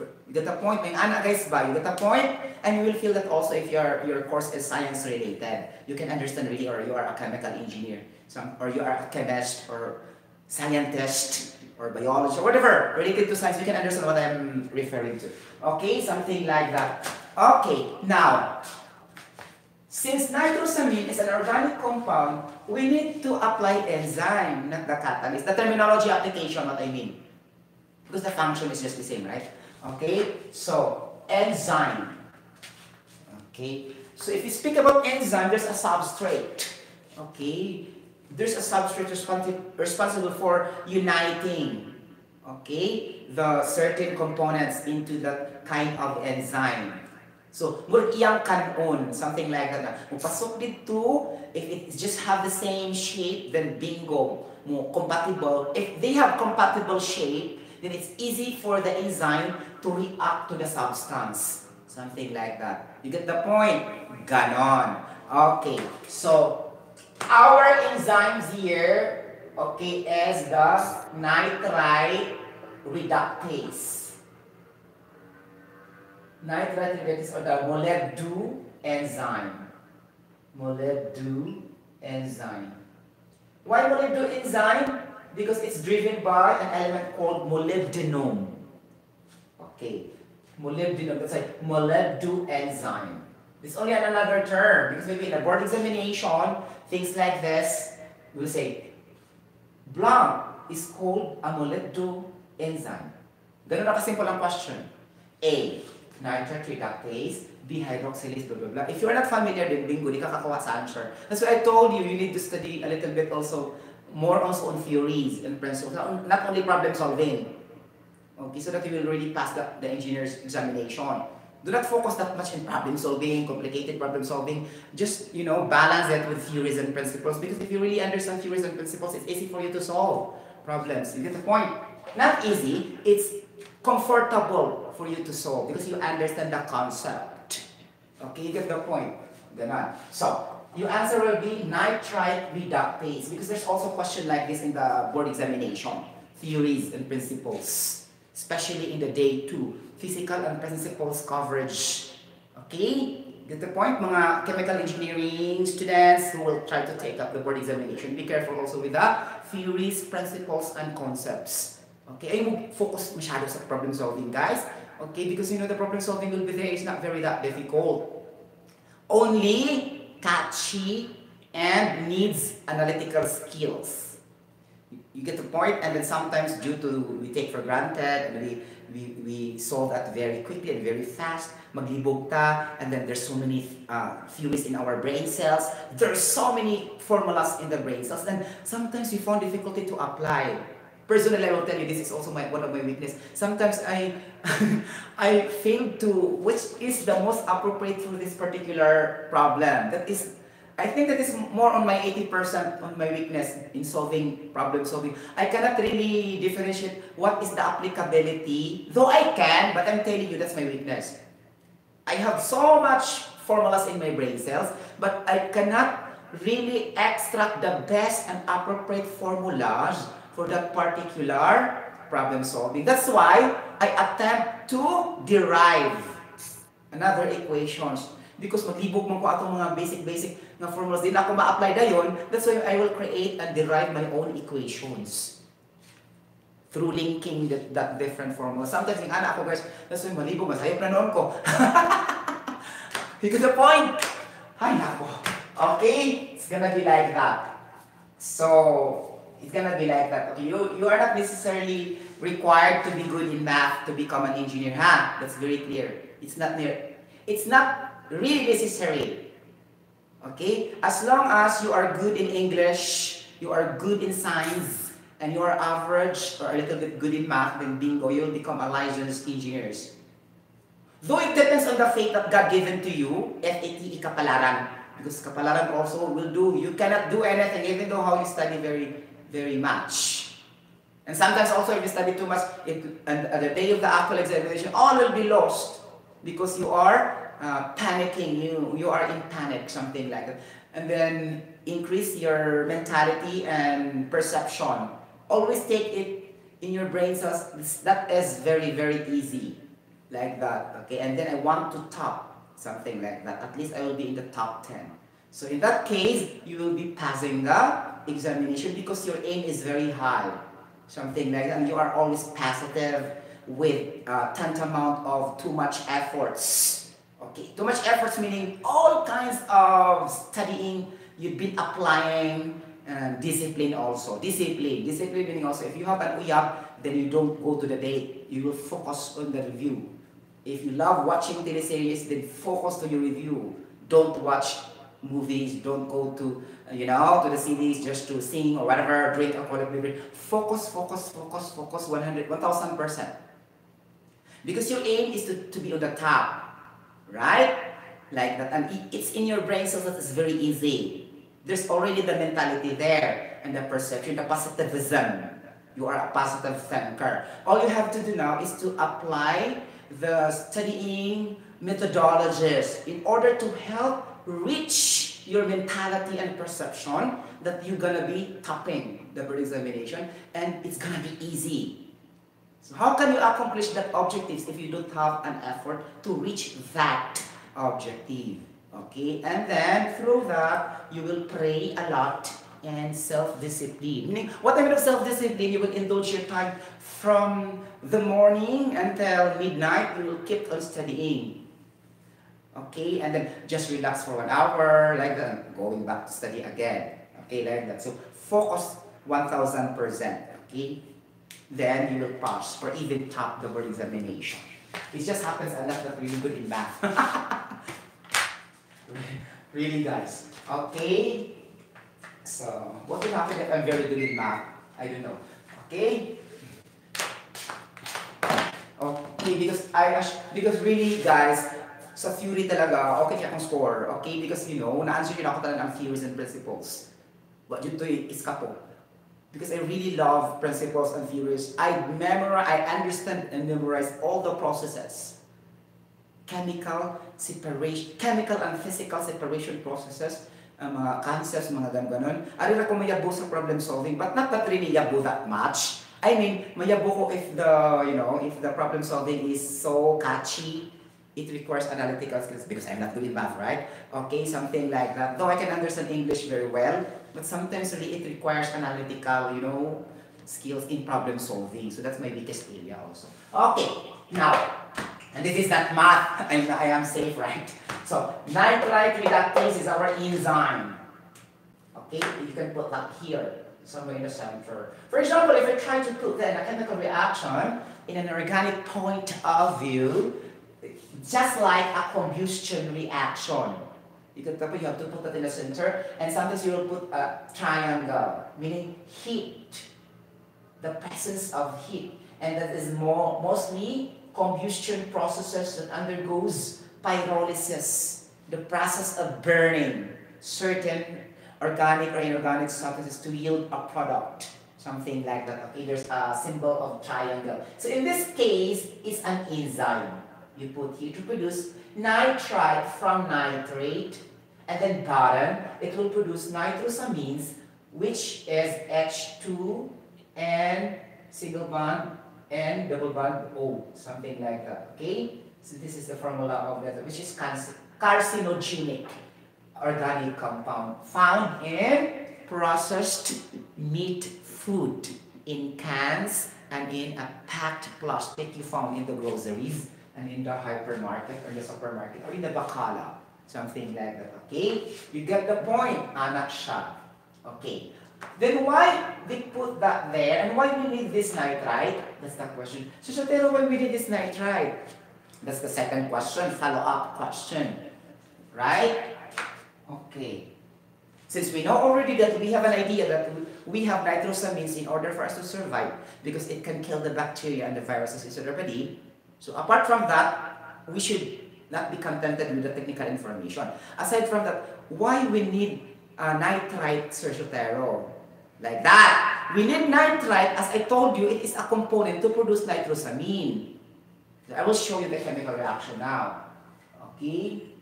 You get the point? May ana guys ba? You get the point? And you will feel that also if your your course is science related, you can understand really or you are a chemical engineer, some or you are a chemist or scientist or biologist or whatever related to science, you can understand what I'm referring to. Okay, something like that. Okay, now since nitrosamine is an organic compound, we need to apply enzyme, not the catalyst. The terminology application, what I mean. Because the function is just the same, right? Okay, so enzyme. Okay, so if you speak about enzyme, there's a substrate. Okay, there's a substrate responsible for uniting, okay, the certain components into that kind of enzyme. So, murag iyang kanon, something like that. Mupasok dito, if it just have the same shape, then bingo, mo compatible. If they have compatible shape, then it's easy for the enzyme to react to the substance. Something like that. You get the point? Ganon. Okay, so our enzymes here, okay, is the nitrite reductase nitrite reductase or the molybdu enzyme. Molybdu enzyme. Why molybdu enzyme? Because it's driven by an element called molybdenum. Okay, molybdenum, that's like molybdoenzyme. It's only another term because maybe in a board examination, things like this, we'll say, blank is called a molybdu enzyme. Ganun na kasimple ang question. A nitrite reductase, B hydroxylase, blah, blah, blah. If you're not familiar with bingo, di ka kakuha sa answer. That's why I told you, you need to study a little bit also, more also on theories and principles, not only problem solving. Okay, so that you will really pass the, the engineer's examination. Do not focus that much in problem solving, complicated problem solving. Just, you know, balance that with theories and principles because if you really understand theories and principles, it's easy for you to solve problems. You get the point? Not easy, it's comfortable for you to solve because you understand the concept. Okay, you get the point? Ganon. So, your answer will be nitrite reductase because there's also question like this in the board examination. Theories and principles, especially in the day 2 physical and principles coverage. Okay? Get the point, mga chemical engineering students who will try to take up the board examination. Be careful also with the theories, principles, and concepts. Okay? Ay focus masyado sa problem solving, guys. Okay? Because you know the problem solving will be there. It's not very that difficult. Only catchy and needs analytical skills you get the point and then sometimes due to we take for granted we we, we solve that very quickly and very fast maglibog ta and then there's so many uh, in our brain cells there's so many formulas in the brain cells and sometimes we found difficulty to apply personally I will tell you this is also my one of my weakness sometimes I I fail to which is the most appropriate for this particular problem that is I think that is more on my 80% on my weakness in solving problem solving. I cannot really differentiate what is the applicability, though I can, but I'm telling you that's my weakness. I have so much formulas in my brain cells, but I cannot really extract the best and appropriate formulas for that particular problem solving. That's why I attempt to derive another equations because maglibog man ko atong mga basic-basic na formulas, din ako ma-apply dayon, that's why I will create and derive my own equations through linking that, that different formulas. Sometimes yung anak ko guys, that's why malibog, masayop na noon ko. the point? Ay, nako. Okay? It's gonna be like that. So, it's gonna be like that. Okay, you, you are not necessarily required to be good in math to become an engineer. huh? That's very clear. It's not near. It's not really necessary. Okay? As long as you are good in English, you are good in science, and you are average or a little bit good in math, then bingo, you'll become a licensed engineer. Though it depends on the faith that God given to you, FATE kapalaran. Because kapalaran also will do, you cannot do anything even though how you study very, very much. And sometimes also if you study too much, it, and at the day of the actual examination, all will be lost because you are uh, panicking, you, you are in panic, something like that. And then increase your mentality and perception. Always take it in your brain cells. That is very, very easy. Like that, okay? And then I want to top something like that. At least I will be in the top 10. So in that case, you will be passing the examination because your aim is very high. Something like that. And you are always positive with uh, tantamount of too much efforts Okay, too much efforts meaning all kinds of studying you've been applying and discipline also. Discipline. Discipline meaning also if you have an uyab, then you don't go to the date. You will focus on the review. If you love watching teleseries, then focus to your review. Don't watch movies. Don't go to uh, you know to the CDs just to sing or whatever, drink alcoholic beverage. Focus, focus, focus, focus 100, 1000 percent. Because your aim is to, to be on the top right? Like that. And it's in your brain so that it's very easy. There's already the mentality there and the perception, the positivism. You are a positive thinker. All you have to do now is to apply the studying methodologies in order to help reach your mentality and perception that you're gonna be topping the board examination and it's gonna be easy. So how can you accomplish that objectives if you don't have an effort to reach that objective? Okay, and then through that, you will pray a lot and self-discipline. What I mean of self-discipline, you will indulge your time from the morning until midnight, you will keep on studying. Okay, and then just relax for one hour, like that, going back to study again. Okay, like that. So focus 1000%. Okay, then you will pass or even top the board examination. It just happens I'm not really good in math. really guys. Okay? So, what will happen if I'm very good in math? I don't know. Okay? Okay because I because really guys, sa theory talaga, okay akong score. Okay, because you know, na-answer yun ako talaga ang theories and principles. What yun to is kapo. Because I really love principles and theories. I memorize, I understand and memorize all the processes. Chemical separation, chemical and physical separation processes, uh, mga concepts, mga ganon. Ari ra ko mayabo sa problem solving, but not that really yabo that much. I mean, mayabo ko if the, you know, if the problem solving is so catchy, it requires analytical skills because I'm not good in math, right? Okay, something like that. Though I can understand English very well, but sometimes really it requires analytical, you know, skills in problem solving. So that's my biggest area also. Okay, now, and this is not math, I'm, I am safe, right? So, nitrite reductase is our enzyme. Okay, you can put that here somewhere in the center. For example, if I try to put then a chemical reaction in an organic point of view, just like a combustion reaction. You can you have to put that in the center, and sometimes you will put a triangle, meaning heat, the presence of heat, and that is more mostly combustion processes that undergoes pyrolysis, the process of burning certain organic or inorganic substances to yield a product, something like that. Okay, there's a symbol of triangle. So in this case, it's an enzyme. You put here to produce nitrite from nitrate, and then bottom, it will produce nitrosamines, which is H2 and single bond and double bond O, something like that. Okay? So this is the formula of that, which is carcinogenic organic compound found in processed meat food in cans and in a packed plastic you found in the groceries and in the hypermarket or the supermarket or in the bakala. Something like that. Okay? You get the point? Anak siya. Okay. Then why they put that there and why we need this nitrite? That's the question. So, pero why we need this nitrite? That's the second question, follow-up question. Right? Okay. Since we know already that we have an idea that we have nitrosamines in order for us to survive because it can kill the bacteria and the viruses in our body. So apart from that, we should not be contented with the technical information. Aside from that, why we need nitrite Sotero? Like that. We need nitrite, as I told you, it is a component to produce nitrosamine. So I will show you the chemical reaction now. Okay?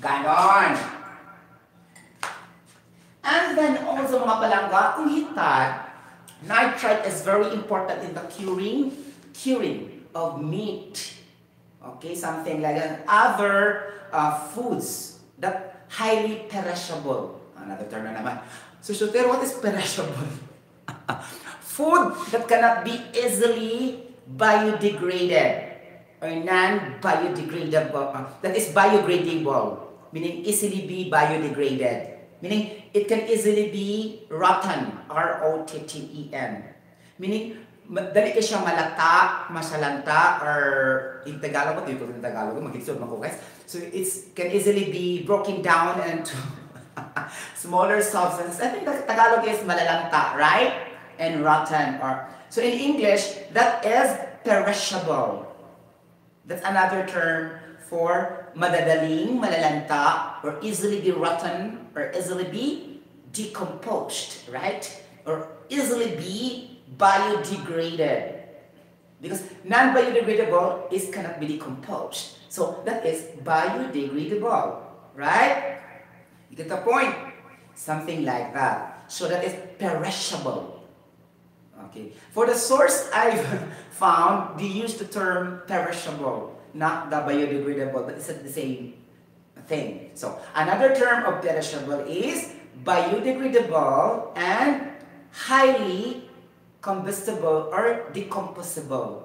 Ganon. And then also mga palangga, kung hitad, nitrite is very important in the curing, curing of meat. Okay, something like that. Other uh, foods that highly perishable. Another term na naman. So, so what is perishable? Food that cannot be easily biodegraded or non-biodegradable, that is biodegradable, meaning easily be biodegraded. Meaning, it can easily be rotten, R-O-T-T-E-N. Meaning, dali ka siya malata, masalanta, or in Tagalog, ito yung Tagalog, mag-isod mo guys. So, it can easily be broken down into smaller substances. I think the Tagalog is malalanta, right? And rotten. or So, in English, that is perishable. That's another term for madadaling, malalanta, or easily be rotten, or easily be decomposed, right? Or easily be biodegraded. Because non-biodegradable is cannot be decomposed. So that is biodegradable, right? You get the point? Something like that. So that is perishable. Okay. For the source I've found, they use the term perishable, not the biodegradable, but it's the same thing. So another term of perishable is biodegradable and highly combustible or decomposable.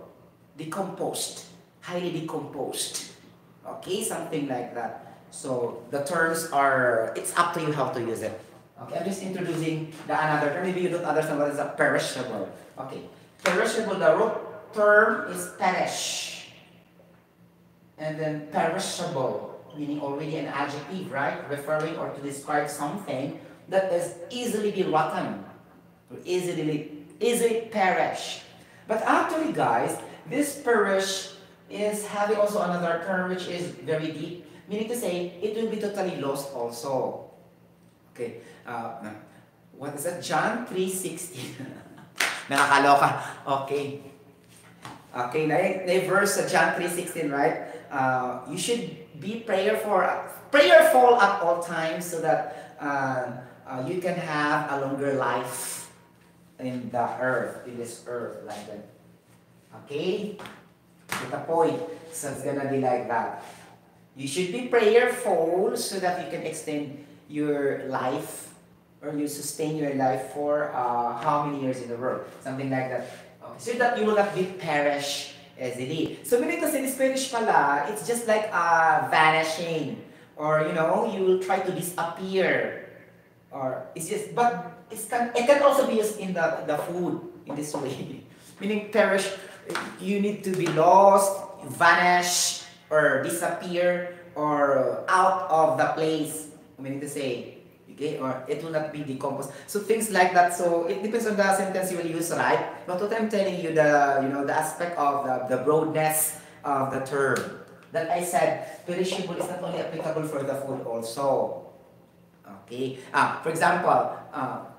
Decomposed. Highly decomposed. Okay, something like that. So the terms are, it's up to you how to use it. Okay, I'm just introducing the another term. Maybe you don't understand what is a perishable. Okay, perishable, the root term is perish. And then perishable, meaning already an adjective, right? Referring or to describe something that is easily be rotten, or easily, easily perish. But actually, guys, this perish is having also another term which is very deep, meaning to say it will be totally lost also. Okay, uh, what is that? John 3.16. Nakakaloka. Okay. Okay, na, na verse sa John 3.16, right? Uh, you should be prayerful, prayerful at all times so that uh, uh, you can have a longer life in the earth, in this earth, like that. Okay? Get the point. So it's gonna be like that. You should be prayerful so that you can extend your life or you sustain your life for uh, how many years in the world? Something like that. Okay. So that you will not be perish easily. So meaning say this perish pala, it's just like uh, vanishing. Or, you know, you will try to disappear. Or it's just, but it's can, it can also be used in the, the food in this way. meaning perish, you need to be lost, vanish, or disappear, or out of the place. Meaning to say, okay, or it will not be decomposed. So things like that. So it depends on the sentence you will use, right? But what I'm telling you, the you know the aspect of the, the broadness of the term that I said, perishable is not only applicable for the food also. Okay. Ah, for example, uh,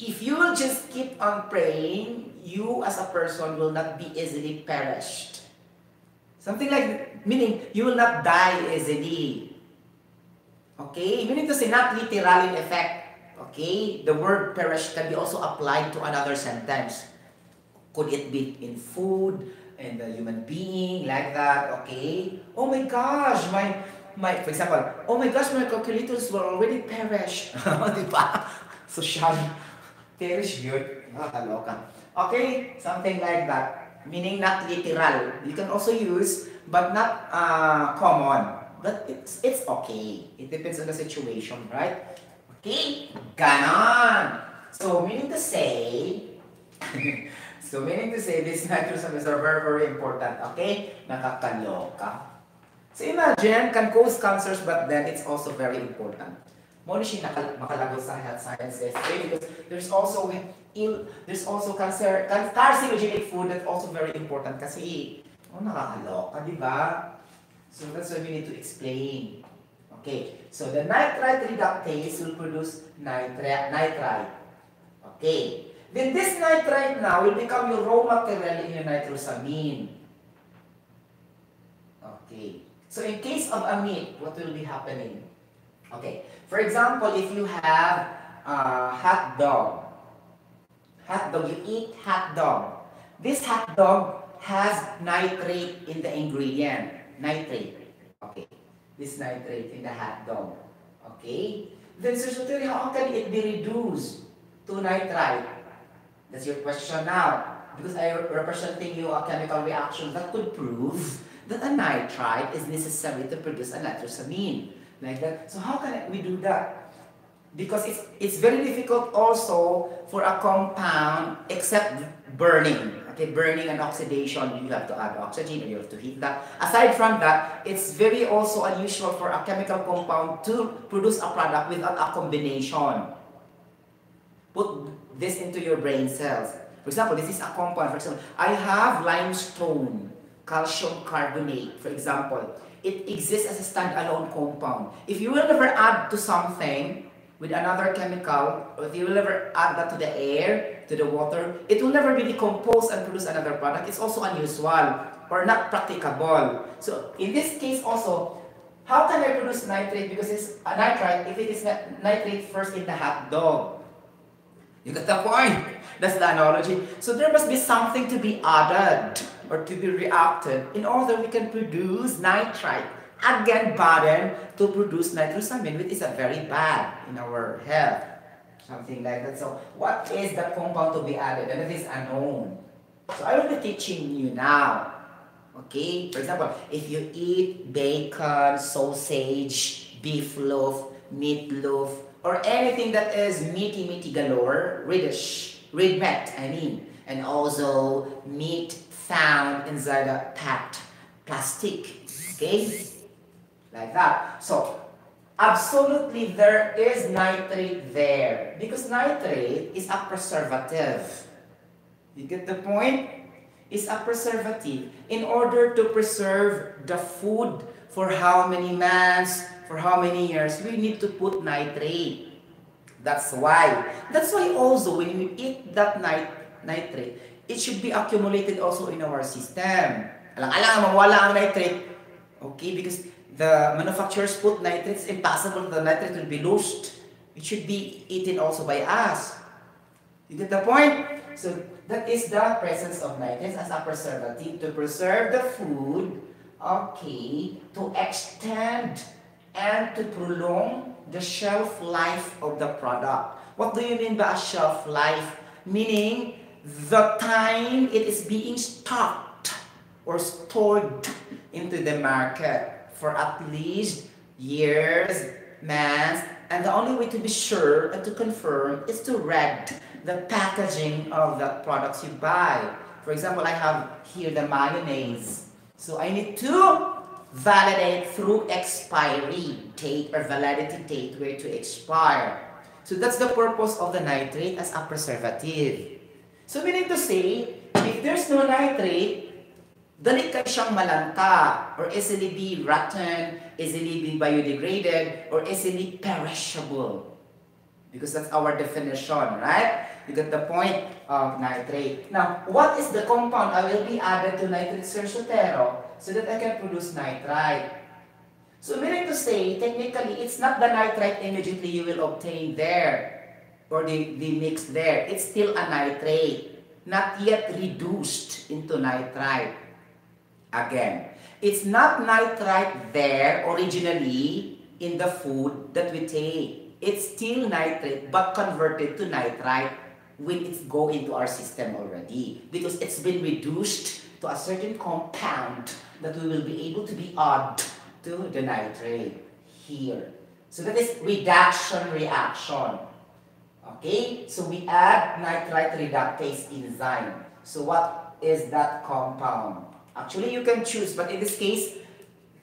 if you will just keep on praying, you as a person will not be easily perished. Something like, meaning you will not die easily. Okay? Meaning to say, not literal in effect. Okay? The word perish can be also applied to another sentence. Could it be in food, in the human being, like that, okay? Oh my gosh, my, my, for example, oh my gosh, my calculators were already perished. Di ba? So, siya, perish yun. Nakakaloka. Okay? Something like that. Meaning not literal. You can also use, but not uh, common. But it's, it's okay. It depends on the situation, right? Okay? Ganon! So, meaning to say, so meaning to say, these nitrosamines are very, very important, okay? Nakakaloka. So imagine, can cause cancers, but then it's also very important. Muna siya makalagot sa health sciences. Okay? Because there's also ill, there's also cancer, carcinogenic food that's also very important kasi, oh, nakakaloka, di ba? So that's why we need to explain. Okay, so the nitrite reductase will produce nitrite. nitrite. Okay, then this nitrite now will become your raw material in your nitrosamine. Okay, so in case of amide, what will be happening? Okay, for example, if you have a hot dog, hot dog, you eat hot dog. This hot dog has nitrate in the ingredient nitrate. Okay. This nitrate in the hot dog. Okay. Then Sir how can it be reduced to nitrite? That's your question now. Because I representing you a chemical reaction that could prove that a nitrite is necessary to produce a nitrosamine. Like that. So how can we do that? Because it's, it's very difficult also for a compound except burning. Okay, burning and oxidation, you have to add oxygen or you have to heat that. Aside from that, it's very also unusual for a chemical compound to produce a product without a combination. Put this into your brain cells. For example, this is a compound. For example, I have limestone, calcium carbonate, for example. It exists as a standalone compound. If you will never add to something, with another chemical, or if you will ever add that to the air, to the water, it will never be decomposed and produce another product. It's also unusual or not practicable. So in this case also, how can I produce nitrate? Because it's a nitrite if it is nitrate first in the hot dog. You get the point? That's the analogy. So there must be something to be added or to be reacted in order we can produce nitrite again burden to produce nitrosamine, which is a very bad in our health. Something like that. So what is the compound to be added? And it is unknown. So I will be teaching you now. Okay? For example, if you eat bacon, sausage, beef loaf, meat loaf, or anything that is meaty, meaty galore, reddish, red meat, I mean, and also meat found inside a packed plastic. Okay? Like that. So, absolutely there is nitrate there. Because nitrate is a preservative. You get the point? It's a preservative in order to preserve the food for how many months, for how many years, we need to put nitrate. That's why. That's why also when you eat that nit nitrate, it should be accumulated also in our system. Alang-alang, ang nitrate. Okay, because the manufacturers put nitrates, impossible the nitrate will be loosed. It should be eaten also by us. You get the point? So that is the presence of nitrates as a preservative to preserve the food, okay, to extend and to prolong the shelf life of the product. What do you mean by a shelf life? Meaning the time it is being stocked or stored into the market for at least years, months, and the only way to be sure and to confirm is to read the packaging of the products you buy. For example, I have here the mayonnaise. So I need to validate through expiry date or validity date where to expire. So that's the purpose of the nitrate as a preservative. So meaning to say, if there's no nitrate, dali ka siyang malanta or easily be rotten, easily be biodegraded, or easily perishable. Because that's our definition, right? You get the point of nitrate. Now, what is the compound I will be added to nitrate Sotero so that I can produce nitrite? So meaning to say, technically, it's not the nitrite immediately you will obtain there or the, the mix there. It's still a nitrate, not yet reduced into nitrite. Again, it's not nitrite there originally in the food that we take. It's still nitrate but converted to nitrite when it's go into our system already because it's been reduced to a certain compound that we will be able to be add to the nitrate here. So that is reduction reaction. Okay, so we add nitrite reductase enzyme. So what is that compound? Actually, you can choose, but in this case,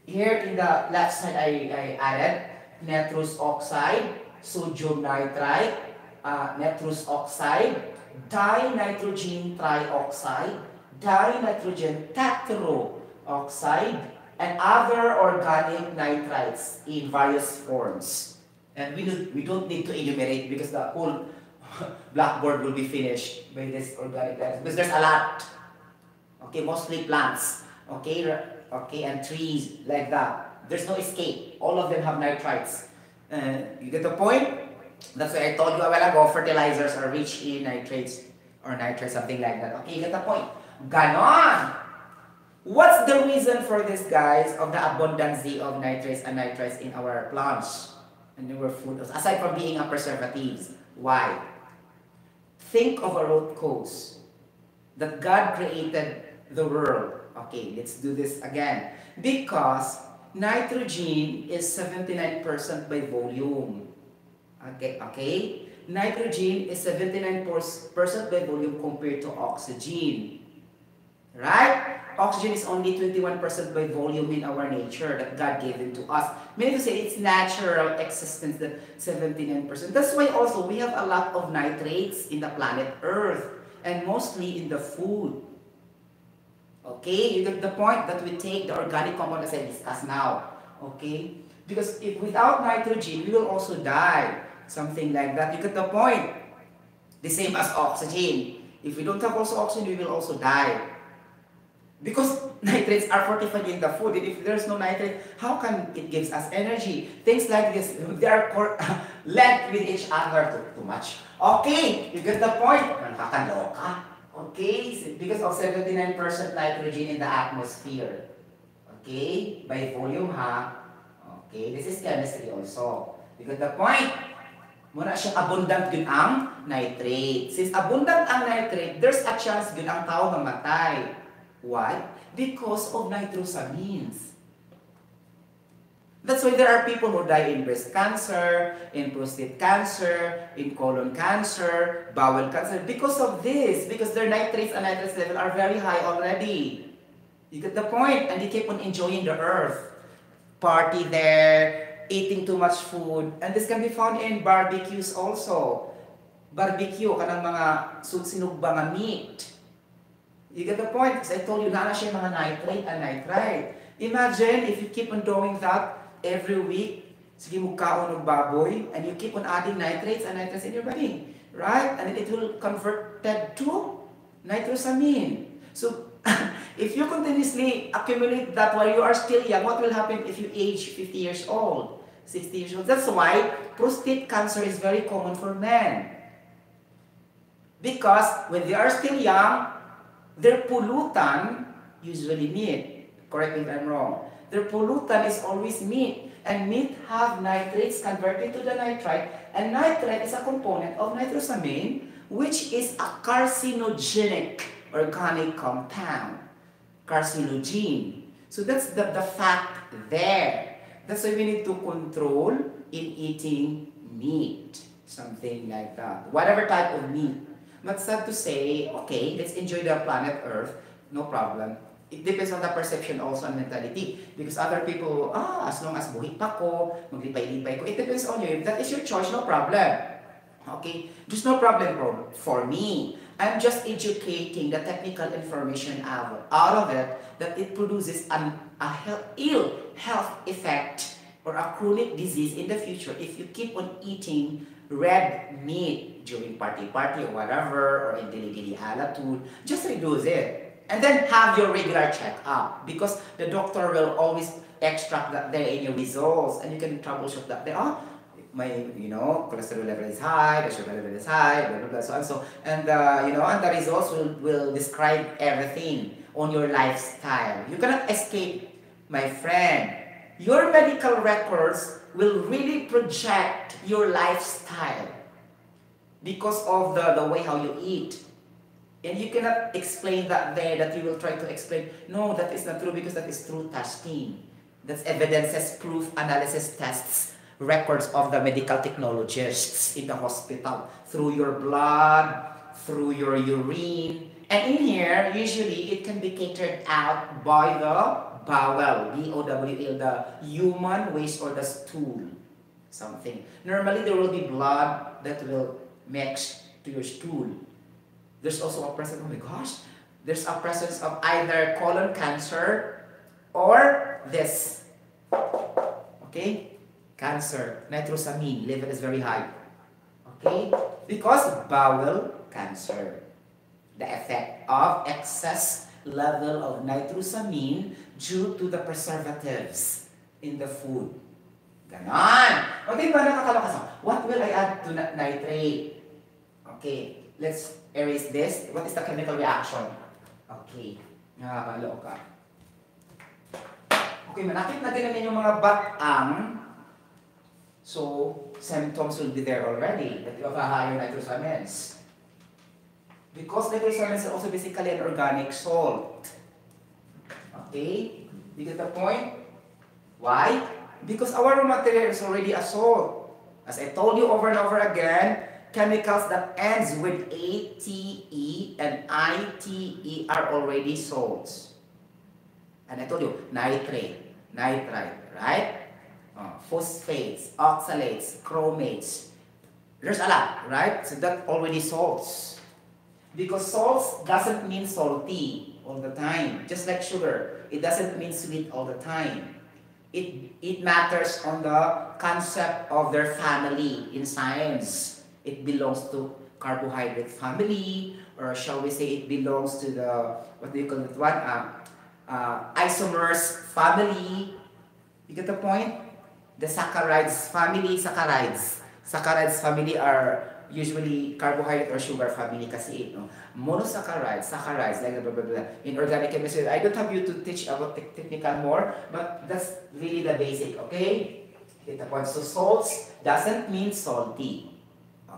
here in the left side, I, I added nitrous oxide, sodium nitrite, uh, nitrous oxide, dinitrogen trioxide, dinitrogen tetroxide, and other organic nitrites in various forms. And we don't, we don't need to enumerate because the whole blackboard will be finished by this organic nitrites because there's a lot. Okay, mostly plants. Okay, okay, and trees like that. There's no escape. All of them have nitrites. Uh, you get the point? That's why I told you a while ago, fertilizers are rich in nitrates or nitrates, something like that. Okay, you get the point. Ganon! What's the reason for this, guys, of the abundance of nitrates and nitrites in our plants and our food, aside from being a preservatives? Why? Think of a root cause that God created the world. Okay, let's do this again. Because nitrogen is 79% by volume. Okay, okay? Nitrogen is 79% by volume compared to oxygen. Right? Oxygen is only 21% by volume in our nature that God gave it to us. Meaning to say it's natural existence that 79%. That's why also we have a lot of nitrates in the planet Earth and mostly in the food. Okay, you get the point that we take the organic compound as I discussed now. Okay? Because if without nitrogen, we will also die. something like that. You get the point. The same as oxygen. If we don't have also oxygen, we will also die. Because nitrates are fortified in the food, and if there's no nitrate, how can it gives us energy? Things like this, they are linked with each other too, too much. Okay, you get the point? Okay, because of 79% nitrogen in the atmosphere. Okay, by volume ha. Okay, this is chemistry also. You get the point? Muna siya abundant yun ang nitrate. Since abundant ang nitrate, there's a chance yun ang tao mamatay. Why? Because of nitrosamines. That's why there are people who die in breast cancer, in prostate cancer, in colon cancer, bowel cancer, because of this, because their nitrates and nitrates level are very high already. You get the point? And they keep on enjoying the earth. Party there, eating too much food. And this can be found in barbecues also. Barbecue, kanang mga sinugba nga meat. You get the point? Because I told you, na siya mga nitrate and nitrite. Imagine if you keep on doing that every week, sige mo kaon ng baboy, and you keep on adding nitrates and nitrates in your body. Right? And it will convert that to nitrosamine. So, if you continuously accumulate that while you are still young, what will happen if you age 50 years old, 60 years old? That's why prostate cancer is very common for men. Because when they are still young, their pollutant, usually meat, correct me if I'm wrong, their pollutant is always meat. And meat have nitrates converted to the nitrite, and nitrite is a component of nitrosamine, which is a carcinogenic organic compound, carcinogen. So that's the, the fact there. That's why we need to control in eating meat, something like that. Whatever type of meat. But sad to say, okay, let's enjoy the planet Earth, no problem. It depends on the perception also and mentality. Because other people, ah, as long as buhi pa ko, maglipay-lipay ko, it depends on you. If that is your choice, no problem. Okay? There's no problem for, for me. I'm just educating the technical information out, out of it that it produces an, a health, ill health effect or a chronic disease in the future if you keep on eating red meat during party party or whatever, or in dili-dili halatud, just reduce it. And then have your regular checkup because the doctor will always extract that there in your results and you can troubleshoot that there. Oh, my, you know, cholesterol level is high, the sugar level is high, blah, blah, blah, so and so. And, uh, you know, and the results will, will describe everything on your lifestyle. You cannot escape, my friend. Your medical records will really project your lifestyle because of the, the way how you eat. And you cannot explain that there that you will try to explain. No, that is not true because that is true testing. That's evidences, proof, analysis tests, records of the medical technologists in the hospital through your blood, through your urine. And in here, usually it can be catered out by the bowel, B-O-W-L, the human waste or the stool, something. Normally, there will be blood that will mix to your stool. There's also a presence, oh my gosh, there's a presence of either colon cancer or this. Okay? Cancer, nitrosamine level is very high. Okay? Because bowel cancer. The effect of excess level of nitrosamine due to the preservatives in the food. Ganon. Okay ba nakakalokas ako? What will I add to nitrate? Okay, let's erase this. What is the chemical reaction? Okay, nakakaloka. Okay, manakit natin namin yung mga batang. So, symptoms will be there already that you have a higher nitrosamines. Because nitrosamines are also basically an organic salt. Okay? You get the point? Why? Because our raw material is already a salt. As I told you over and over again, chemicals that ends with ATE and ITE are already salts. And I told you, nitrate, nitrite, right? Uh, phosphates, oxalates, chromates. There's a lot, right? So that already salts. Because salt doesn't mean salty all the time, just like sugar. It doesn't mean sweet all the time. It, it matters on the concept of their family in science. It belongs to carbohydrate family, or shall we say it belongs to the, what do you call it, one? Uh, uh, isomers family. You get the point? The saccharides family, saccharides. Saccharides family are usually carbohydrate or sugar family kasi no? monosaccharides, saccharides, like blah, blah, blah. In organic chemistry, I don't have you to teach about technical more, but that's really the basic, okay? Get the point. So salts doesn't mean salty.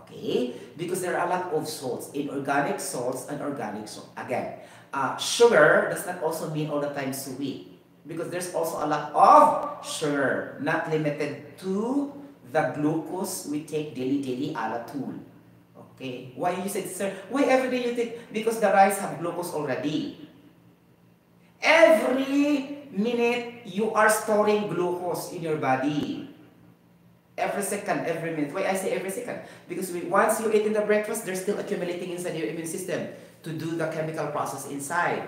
Okay? Because there are a lot of salts, inorganic salts and organic salt. Again, uh, sugar does not also mean all the time sweet. Because there's also a lot of sugar, not limited to the glucose we take daily, daily, alatul. Okay? Why you said, sir, why every day you take? Because the rice have glucose already. Every minute you are storing glucose in your body. Every second, every minute. Why I say every second? Because we, once you eat in the breakfast, they're still accumulating inside your immune system. to do the chemical process inside.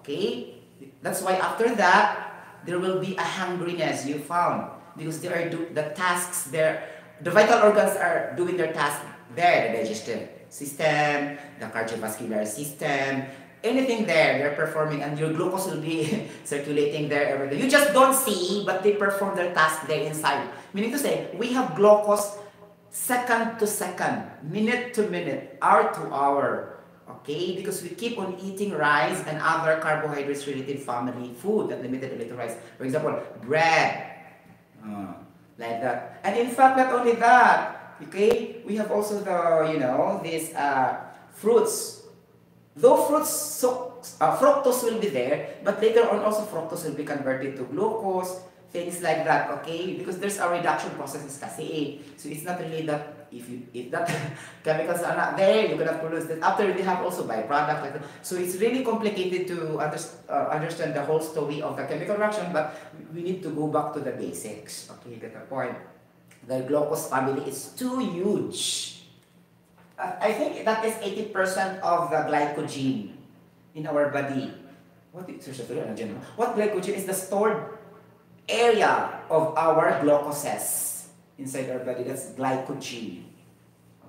Okay? That's why after that, there will be a hungriness you found because they are do the tasks there. The vital organs are doing their task there, the digestive system, the cardiovascular system, anything there, they're performing and your glucose will be circulating there every day. You just don't see, but they perform their task there inside. Meaning to say, we have glucose second to second, minute to minute, hour to hour. Okay, because we keep on eating rice and other carbohydrates related family food that limited little rice. For example, bread, uh, like that. And in fact, not only that, okay, we have also the, you know, these uh, fruits. Though fruits, so, uh, fructose will be there, but later on also fructose will be converted to glucose, things like that, okay? Because there's a reduction processes kasi So it's not really that if you if that chemicals are not there, you cannot produce that. After they have also byproduct like. So it's really complicated to under, uh, understand the whole story of the chemical reaction, but we need to go back to the basics. Okay, get the point. The glucose family is too huge. Uh, I think that is 80% of the glycogen in our body. What is, what glycogen is the stored area of our glucoses inside our body. That's glycogen.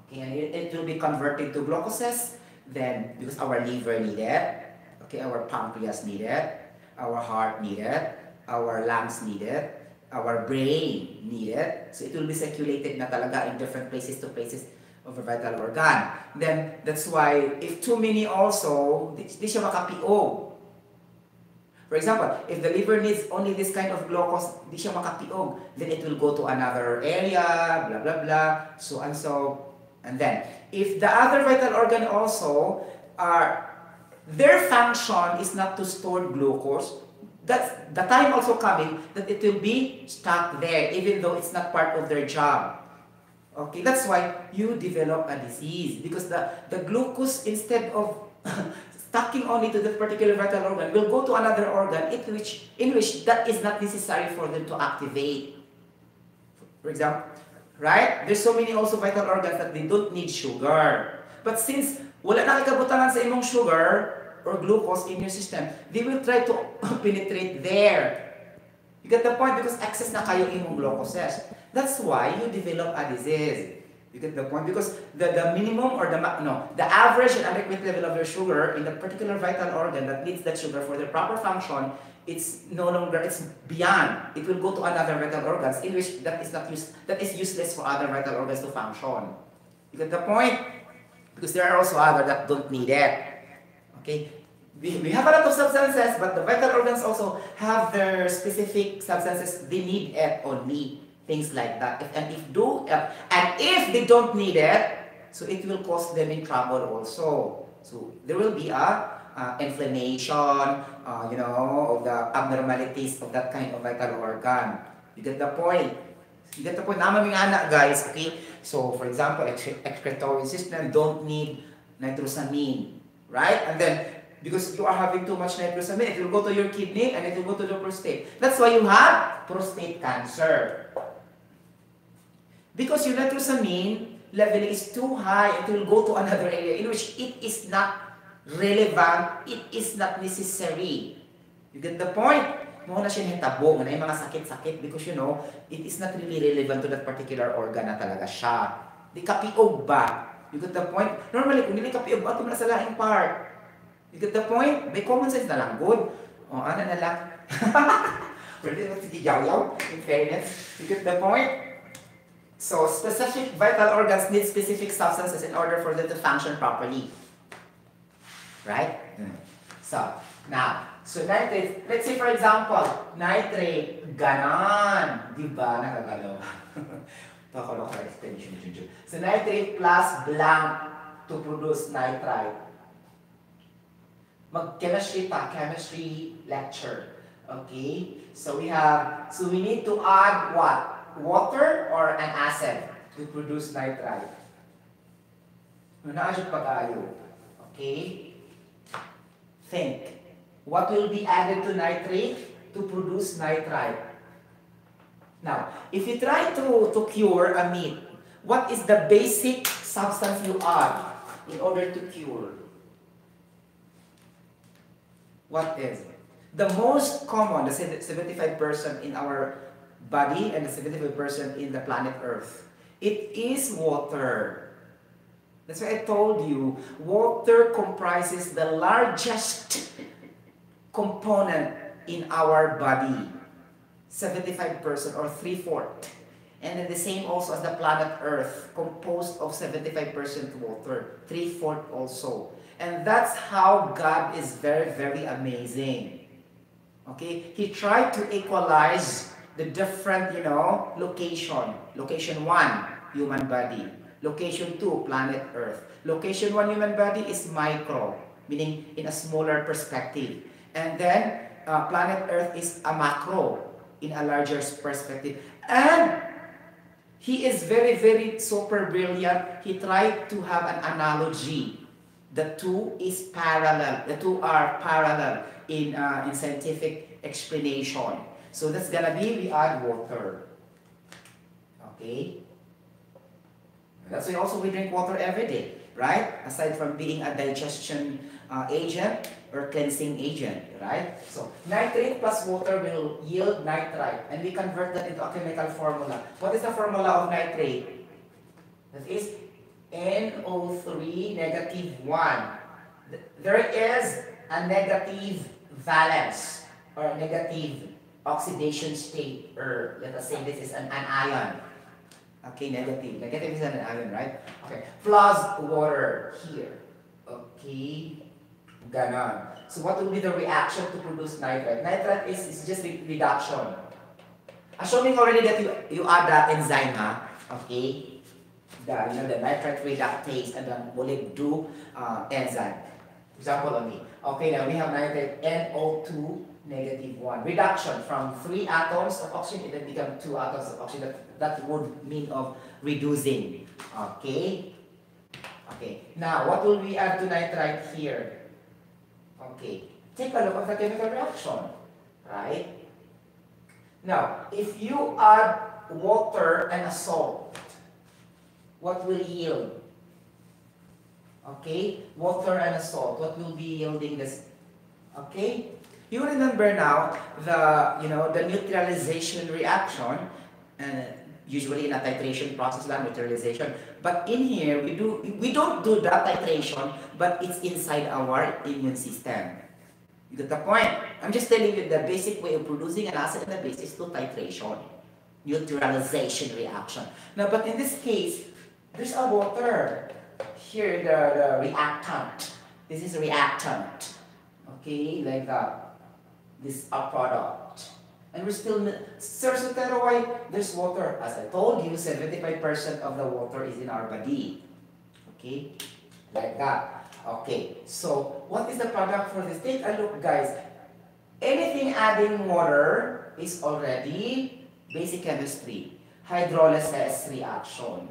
Okay, and it, it will be converted to glucoses. Then, because our liver need it, okay, our pancreas need it, our heart need it, our lungs need it, our brain need it. So it will be circulated na talaga in different places to places of a vital organ. Then, that's why, if too many also, di, di siya makapiog. For example, if the liver needs only this kind of glucose, di siya makapiog, then it will go to another area, blah, blah, blah, so and so. And then, if the other vital organ also are, their function is not to store glucose, that's the time also coming that it will be stuck there, even though it's not part of their job. Okay, that's why you develop a disease because the, the glucose instead of stacking only to that particular vital organ will go to another organ in which, in which that is not necessary for them to activate. For example, right? There's so many also vital organs that they don't need sugar. But since wala na kabutangan sa imong sugar or glucose in your system, they will try to penetrate there. You get the point? Because excess na kayo imong glucoses. That's why you develop a disease. You get the point? Because the, the minimum or the no, the average and adequate level of your sugar in the particular vital organ that needs that sugar for the proper function, it's no longer it's beyond. It will go to another vital organs in which that is not use that is useless for other vital organs to function. You get the point? Because there are also other that don't need it. Okay? We, we have a lot of substances, but the vital organs also have their specific substances they need it only things like that. If, and if do uh, and if they don't need it, so it will cause them in trouble also. So there will be a uh, inflammation, uh, you know, of the abnormalities of that kind of vital organ. You get the point? You get the point? Naman anak guys, okay? So for example, excretory system don't need nitrosamine, right? And then because you are having too much nitrosamine, it will go to your kidney and it will go to the prostate. That's why you have prostate cancer. Because your nitrosamine level is too high, it will go to another area in which it is not relevant, it is not necessary. You get the point? Mo na siya hitabo, na yung mga sakit-sakit because you know, it is not really relevant to that particular organ na talaga siya. Di kapiog ba? You get the point? Normally, kung hindi kapiog ba, ito sa laing part. You get the point? May common sense na lang, good. O, ano na lang. Pwede mo sige yaw in fairness. You get the point? So specific vital organs need specific substances in order for them to function properly. Right? Mm. So, now, so nitrate, let's say for example, nitrate, ganon. Di ba? Nakagalaw. Pakalo ka explanation. So nitrate plus blank to produce nitrite. Mag-chemistry pa, chemistry lecture. Okay? So we have, so we need to add what? Water or an acid to produce nitrite. Okay? Think. What will be added to nitrate to produce nitrite? Now, if you try to, to cure a meat, what is the basic substance you add in order to cure? What is? it? The most common, the 75% in our body and the 75% in the planet Earth, it is water. That's why I told you, water comprises the largest component in our body. 75% or three-fourths. And then the same also as the planet Earth, composed of 75% water, three-fourths also. And that's how God is very, very amazing. Okay? He tried to equalize the different, you know, location. Location 1, human body. Location 2, planet Earth. Location 1, human body is micro, meaning in a smaller perspective. And then uh, planet Earth is a macro, in a larger perspective. And he is very, very super brilliant. He tried to have an analogy. The two is parallel. The two are parallel in, uh, in scientific explanation. So that's gonna be, we add water. Okay? That's why also we drink water every day, right? Aside from being a digestion uh, agent or cleansing agent, right? So nitrate plus water will yield nitrite and we convert that into a chemical formula. What is the formula of nitrate? That is NO3 negative 1. There is a negative valence or negative oxidation state or let us say this is an, an ion. Okay, negative. Negative is an ion, right? Okay. Plus water here. Okay. Ganon. So what will be the reaction to produce nitrate? Nitrate is, is just re reduction. Assuming already that you, you add that enzyme, huh? okay? The, you know, the nitrate reductase and the molybdenum uh, enzyme. Example only. Okay, now we have nitrate NO2 negative 1. Reduction from 3 atoms of oxygen, it then become 2 atoms of oxygen. That, that would mean of reducing. Okay? Okay. Now, what will we add to nitrite here? Okay, take a look at the chemical reaction, right? Now, if you add water and a salt, what will yield? Okay, water and a salt, what will be yielding this? Okay, you remember now the, you know, the neutralization reaction, uh, usually in a titration process like neutralization. But in here, we do we don't do that titration, but it's inside our immune system. You get the point? I'm just telling you the basic way of producing an acid in the base is to titration, neutralization reaction. Now, but in this case, there's a water. Here, the, the reactant. This is a reactant. Okay, like that. This a product. And we're still, Sir Sotero, why there's water? As I told you, 75% of the water is in our body. Okay? Like that. Okay, so what is the product for this? Take a look, guys. Anything adding water is already basic chemistry. Hydrolysis reaction.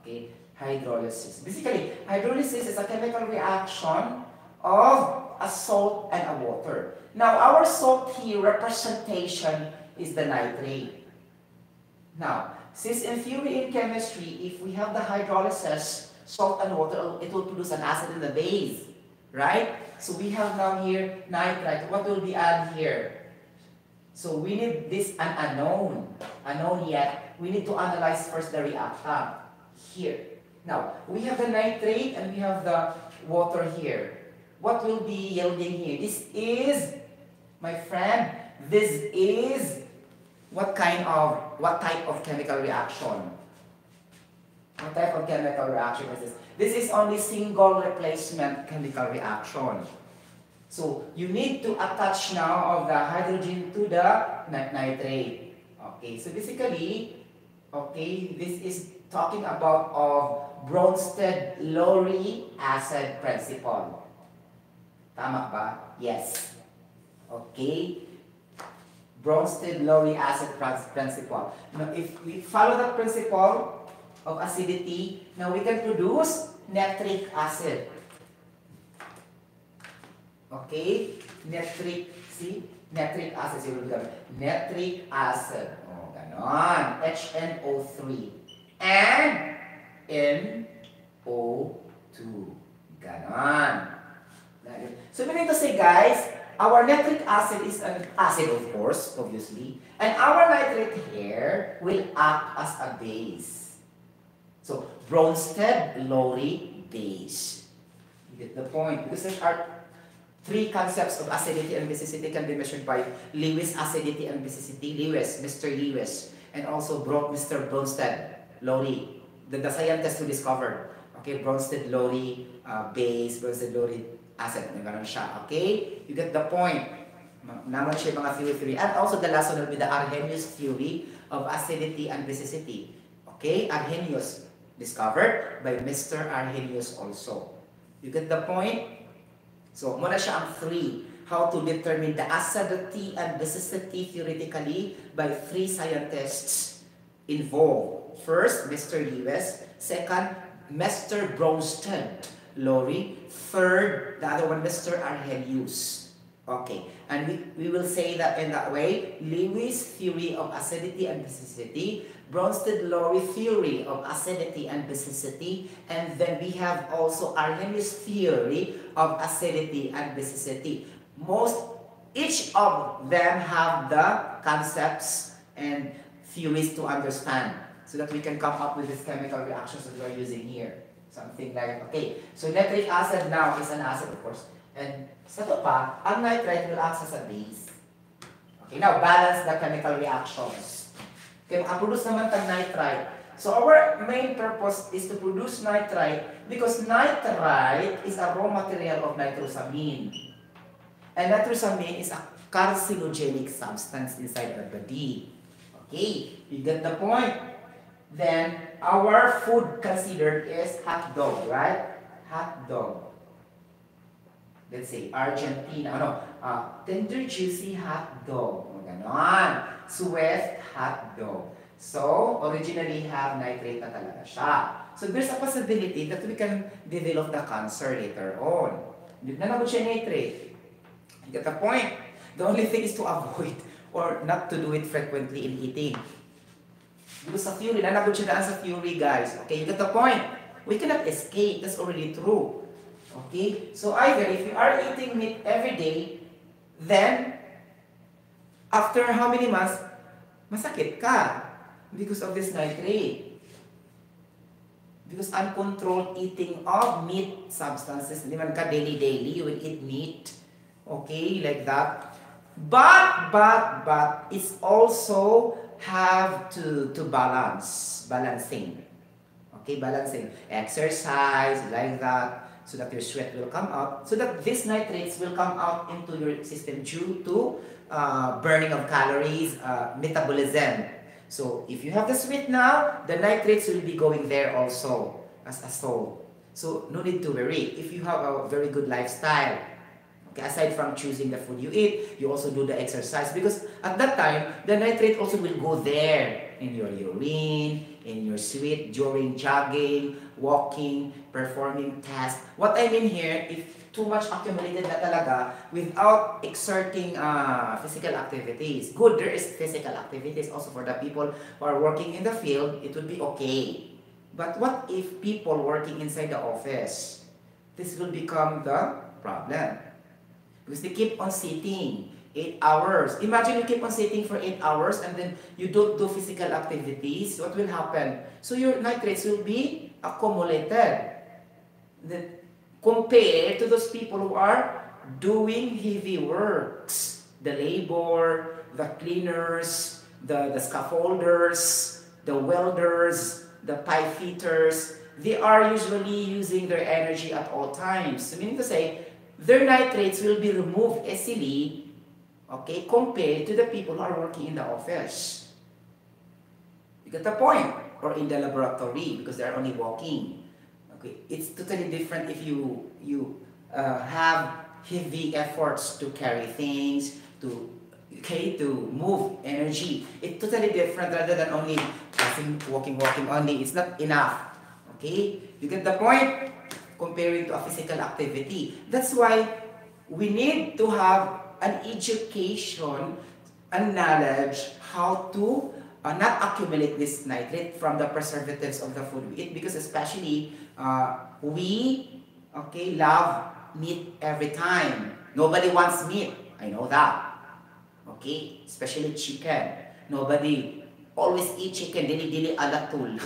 Okay, hydrolysis. Basically, hydrolysis is a chemical reaction of a salt and a water. Now, our salt here representation is the nitrate. Now, since in theory in chemistry, if we have the hydrolysis, salt and water, it will produce an acid in the base, right? So we have now here nitrite. What will we add here? So we need this an unknown. Unknown yet. We need to analyze first the reactant here. Now, we have the nitrate and we have the water here what will be yielding here? This is, my friend, this is what kind of, what type of chemical reaction? What type of chemical reaction is this? This is only single replacement chemical reaction. So you need to attach now of the hydrogen to the nitrate. Okay, so basically, okay, this is talking about of Bronsted-Lowry acid principle. Tama ba? Yes. Okay? Bronsted-Lowry acid principle. Now, if we follow that principle of acidity, now we can produce nitric acid. Okay? Nitric, see? Nitric acid. So, will become nitric acid. Oh, ganon. HNO3. And NO2. Ganon. So meaning to say, guys, our nitric acid is an acid, of course, obviously, and our nitrate here will act as a base. So Bronsted-Lowry base. You get the point? Because there are three concepts of acidity and basicity can be measured by Lewis acidity and basicity. Lewis, Mr. Lewis, and also brought Mr. Bronsted-Lowry, the, the scientist who discovered Okay, Bronsted-Lowry uh, base, Bronsted-Lowry acid. Ganun siya. Okay? You get the point. Naman siya mga theory theory. And also the last one will be the Arrhenius theory of acidity and basicity. Okay? Arrhenius. Discovered by Mr. Arrhenius also. You get the point? So, muna siya ang three. How to determine the acidity and basicity theoretically by three scientists involved. First, Mr. Lewis. Second, Mr. Bronsted Lowry. Third, the other one, Mr. Arrhenius. Okay, and we, we will say that in that way, Lewis' theory of acidity and basicity, Bronsted-Lowry theory of acidity and basicity, and then we have also Arrhenius theory of acidity and basicity. Most, each of them have the concepts and theories to understand so that we can come up with these chemical reactions that we're using here. Something like, okay, so nitric acid now is an acid, of course. And sa to pa, ang nitrite will act as a base. Okay, now balance the chemical reactions. Okay, makaproduce naman tag nitrite. So our main purpose is to produce nitrite because nitrite is a raw material of nitrosamine. And nitrosamine is a carcinogenic substance inside the body. Okay, you get the point? then our food considered is hot dog, right? Hot dog. Let's say Argentina, ano, uh, tender juicy hot dog. Ganon. Swift hot dog. So, originally have nitrate na talaga siya. So, there's a possibility that we can develop the cancer later on. Nanabot siya nitrate. You get the point? The only thing is to avoid or not to do it frequently in eating. Because sa theory, nanabot siya daan sa theory, guys. Okay, you get the point? We cannot escape. That's already true. Okay? So either if you are eating meat every day, then after how many months, masakit ka because of this nitrate. Because uncontrolled eating of meat substances, hindi ka daily-daily, you will eat meat. Okay, like that. But, but, but, it's also have to, to balance, balancing. Okay, balancing. Exercise, like that, so that your sweat will come out, so that these nitrates will come out into your system due to uh, burning of calories, uh, metabolism. So if you have the sweat now, the nitrates will be going there also as a soul. So no need to worry. If you have a very good lifestyle, aside from choosing the food you eat, you also do the exercise because at that time, the nitrate also will go there in your urine, in your sweat, during jogging, walking, performing tasks. What I mean here, if too much accumulated na talaga without exerting uh, physical activities. Good, there is physical activities also for the people who are working in the field, it will be okay. But what if people working inside the office? This will become the problem. Because they keep on sitting 8 hours. Imagine you keep on sitting for 8 hours and then you don't do physical activities. What will happen? So your nitrates will be accumulated. Compared to those people who are doing heavy works. The labor, the cleaners, the, the scaffolders, the welders, the pipe fitters, they are usually using their energy at all times. So meaning to say, their nitrates will be removed easily, okay, compared to the people who are working in the office. You get the point? Or in the laboratory, because they're only walking. Okay, it's totally different if you you uh, have heavy efforts to carry things, to okay, to move energy. It's totally different rather than only walking, walking only. It's not enough. Okay, you get the point? Comparing to a physical activity. That's why we need to have an education and knowledge how to uh, not accumulate this nitrate from the preservatives of the food we eat because especially uh, we okay love meat every time. Nobody wants meat. I know that. Okay? Especially chicken. Nobody always eat chicken. Dili-dili alatul.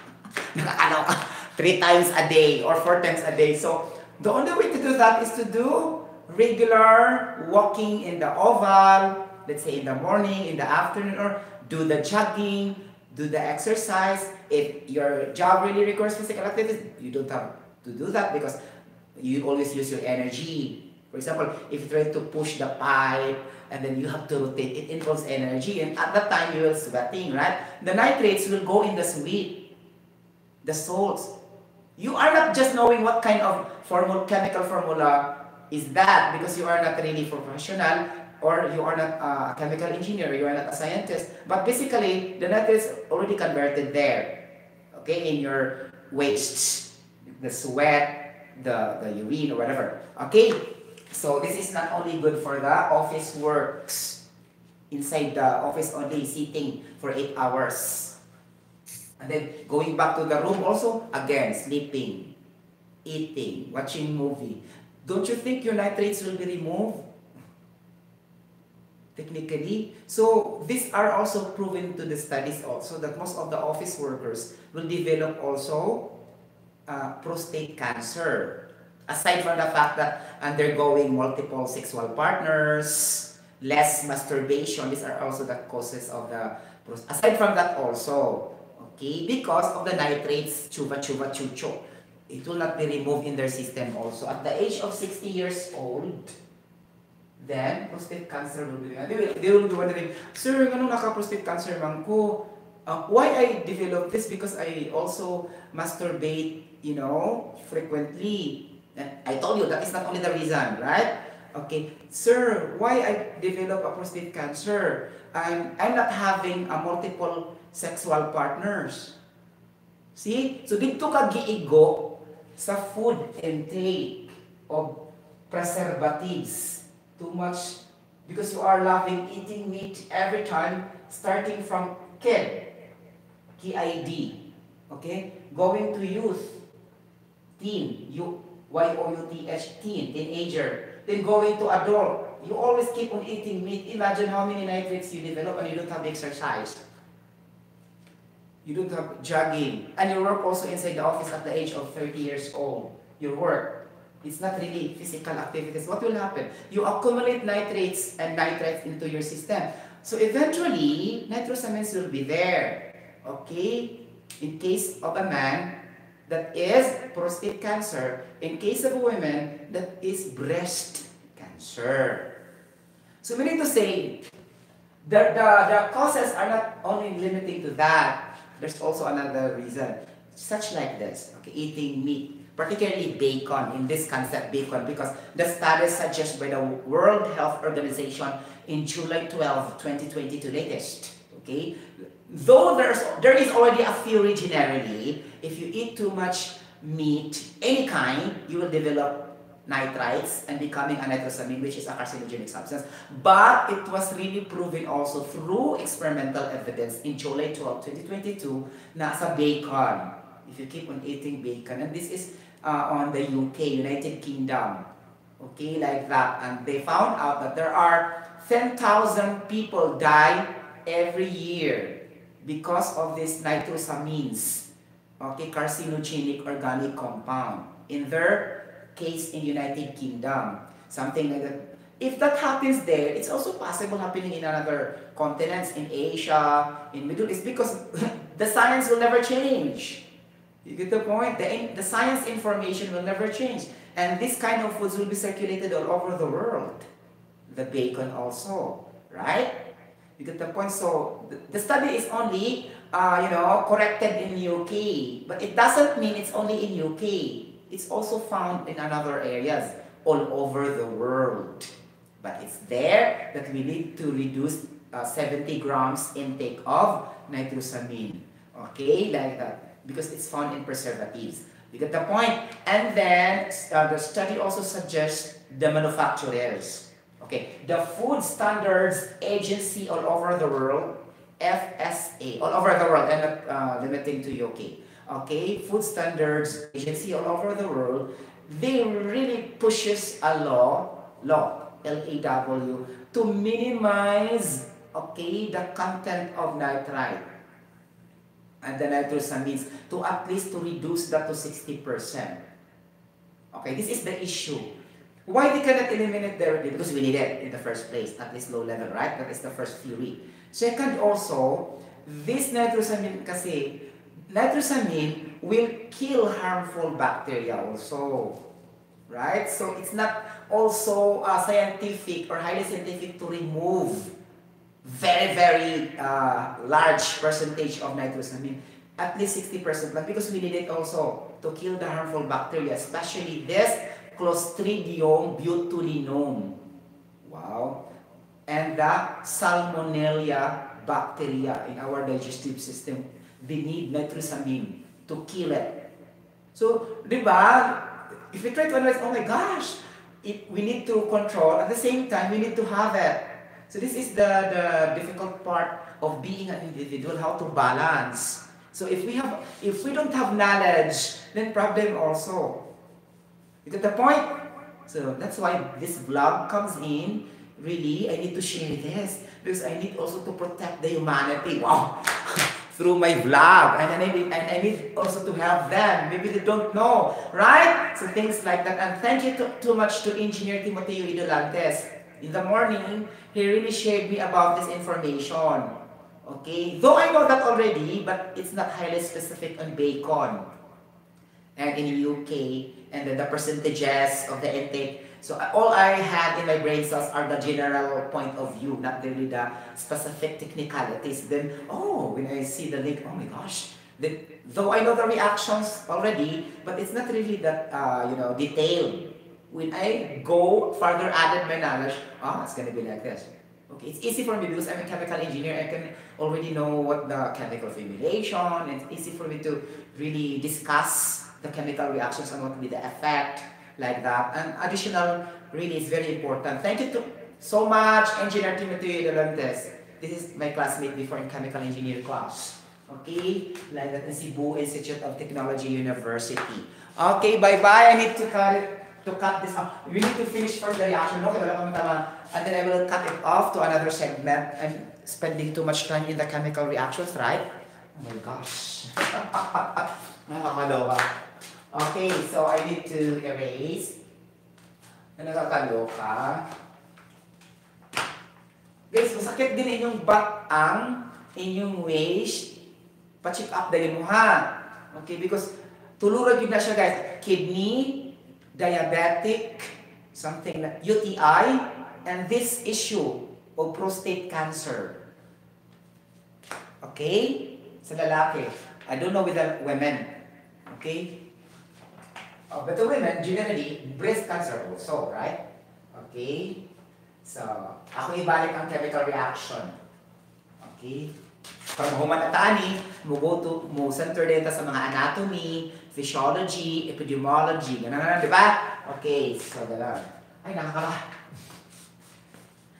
Nakakalaw ka. Three times a day or four times a day. So, the only way to do that is to do regular walking in the oval, let's say in the morning, in the afternoon, or do the jogging, do the exercise. If your job really requires physical activity, you don't have to do that because you always use your energy. For example, if you try to push the pipe and then you have to rotate, it involves energy and at that time you will sweating, right? The nitrates will go in the sweat, the salts. You are not just knowing what kind of formula, chemical formula is that because you are not really professional or you are not a chemical engineer, you are not a scientist. But basically, the net is already converted there, okay, in your wastes, the sweat, the, the urine or whatever. Okay, so this is not only good for the office works, inside the office only sitting for 8 hours. And then going back to the room also, again, sleeping, eating, watching movie. Don't you think your nitrates will be removed? Technically. So these are also proven to the studies also that most of the office workers will develop also uh, prostate cancer. Aside from the fact that undergoing multiple sexual partners, less masturbation, these are also the causes of the prostate. Aside from that also, okay, because of the nitrates, chuva chuva chucho it will not be removed in their system also. At the age of 60 years old, then prostate cancer will be they will, they will be wondering, Sir, ganun naka-prostate cancer man ko? Uh, why I developed this? Because I also masturbate, you know, frequently. And I told you that is not only the reason, right? Okay, sir, why I develop a prostate cancer? I'm, I'm not having a multiple sexual partners. See? So dito ka giigo sa food intake of preservatives. Too much because you are loving eating meat every time starting from kid, KID, okay? Going to youth, teen, you, Y-O-U-T-H, teen, teenager. Then going to adult, you always keep on eating meat. Imagine how many nitrates you develop and you don't have exercise you don't have jogging, and you work also inside the office at the age of 30 years old. Your work, it's not really physical activities. What will happen? You accumulate nitrates and nitrites into your system. So eventually, nitrosamines will be there. Okay? In case of a man that is prostate cancer, in case of a woman that is breast cancer. So we need to say that the, the causes are not only limiting to that, there's also another reason, such like this, okay, eating meat, particularly bacon, in this concept bacon, because the studies suggest by the World Health Organization in July 12, 2022 latest, okay, though there's, there is already a theory generally, if you eat too much meat, any kind, you will develop nitrites and becoming a nitrosamine, which is a carcinogenic substance. But it was really proven also through experimental evidence in July 12, 2022, na sa bacon. If you keep on eating bacon, and this is uh, on the UK, United Kingdom, okay, like that. And they found out that there are 10,000 people die every year because of these nitrosamines, okay, carcinogenic organic compound in their case in United Kingdom, something like that. If that happens there, it's also possible happening in other continents, in Asia, in Middle East, because the science will never change. You get the point? The, the science information will never change. And this kind of foods will be circulated all over the world. The bacon also, right? You get the point? So the, the study is only, uh, you know, corrected in UK, but it doesn't mean it's only in UK. It's also found in other areas all over the world. But it's there that we need to reduce uh, 70 grams intake of nitrosamine. Okay, like that. Because it's found in preservatives. You get the point? And then uh, the study also suggests the manufacturers. Okay, the Food Standards Agency all over the world, FSA, all over the world, and not uh, limiting to UK okay, food standards agency all over the world, they really pushes a law, law, L-A-W, to minimize, okay, the content of nitrite and the nitrosamines to at least to reduce that to 60%. Okay, this is the issue. Why they cannot eliminate directly? Because we need it in the first place, at least low level, right? That is the first theory. Second also, this nitrosamine kasi, nitrosamine will kill harmful bacteria also. Right? So it's not also uh, scientific or highly scientific to remove very, very uh, large percentage of nitrosamine. At least 60% but because we need it also to kill the harmful bacteria, especially this Clostridium botulinum. Wow. And the Salmonella bacteria in our digestive system. They need nitrosamine to kill it. So, di ba, if we try to analyze, oh my gosh, it, we need to control, at the same time, we need to have it. So this is the, the difficult part of being an individual, how to balance. So if we have, if we don't have knowledge, then problem also. You get the point? So that's why this vlog comes in. Really, I need to share this because I need also to protect the humanity. Wow! Through my vlog. And I, need, and I need also to help them. Maybe they don't know. Right? So things like that. And thank you to, too much to Engineer Timoteo Idolantes. In the morning, he really shared me about this information. Okay? Though I know that already, but it's not highly specific on bacon. And in UK, and then the percentages of the intake. So all I had in my brain cells are the general point of view, not really the specific technicalities. Then, oh, when I see the link, oh my gosh, though I know the reactions already, but it's not really that, uh, you know, detailed. When I go further added my knowledge, oh, it's going to be like this. Okay, it's easy for me because I'm a chemical engineer. I can already know what the chemical formulation. It's easy for me to really discuss the chemical reactions and what will be the effect like that. And additional really is very important. Thank you to, so much, Engineer Timothy Dolentes. This is my classmate before in chemical engineer class. Okay? Like that in Cebu Institute of Technology University. Okay, bye-bye. I need to cut it, to cut this off. We need to finish first the reaction. Okay, And then I will cut it off to another segment. I'm spending too much time in the chemical reactions, right? Oh my gosh. Nakakaloka. Okay, so I need to erase. Na nakakaloka. Guys, masakit din inyong back ang inyong waist. Pa-check up dali mo ha. Okay, because tulurag yun na siya guys. Kidney, diabetic, something like UTI, and this issue of prostate cancer. Okay? Sa lalaki. I don't know with the women. Okay? Uh, but the women, generally, breast cancer also, right? Okay? So, ako ibalik ang chemical reaction. Okay? Para mahumanataan ni, mo go to, mo center data sa mga anatomy, physiology, epidemiology, ganun na, di ba? Okay, so gano'n. Ay, nakakala.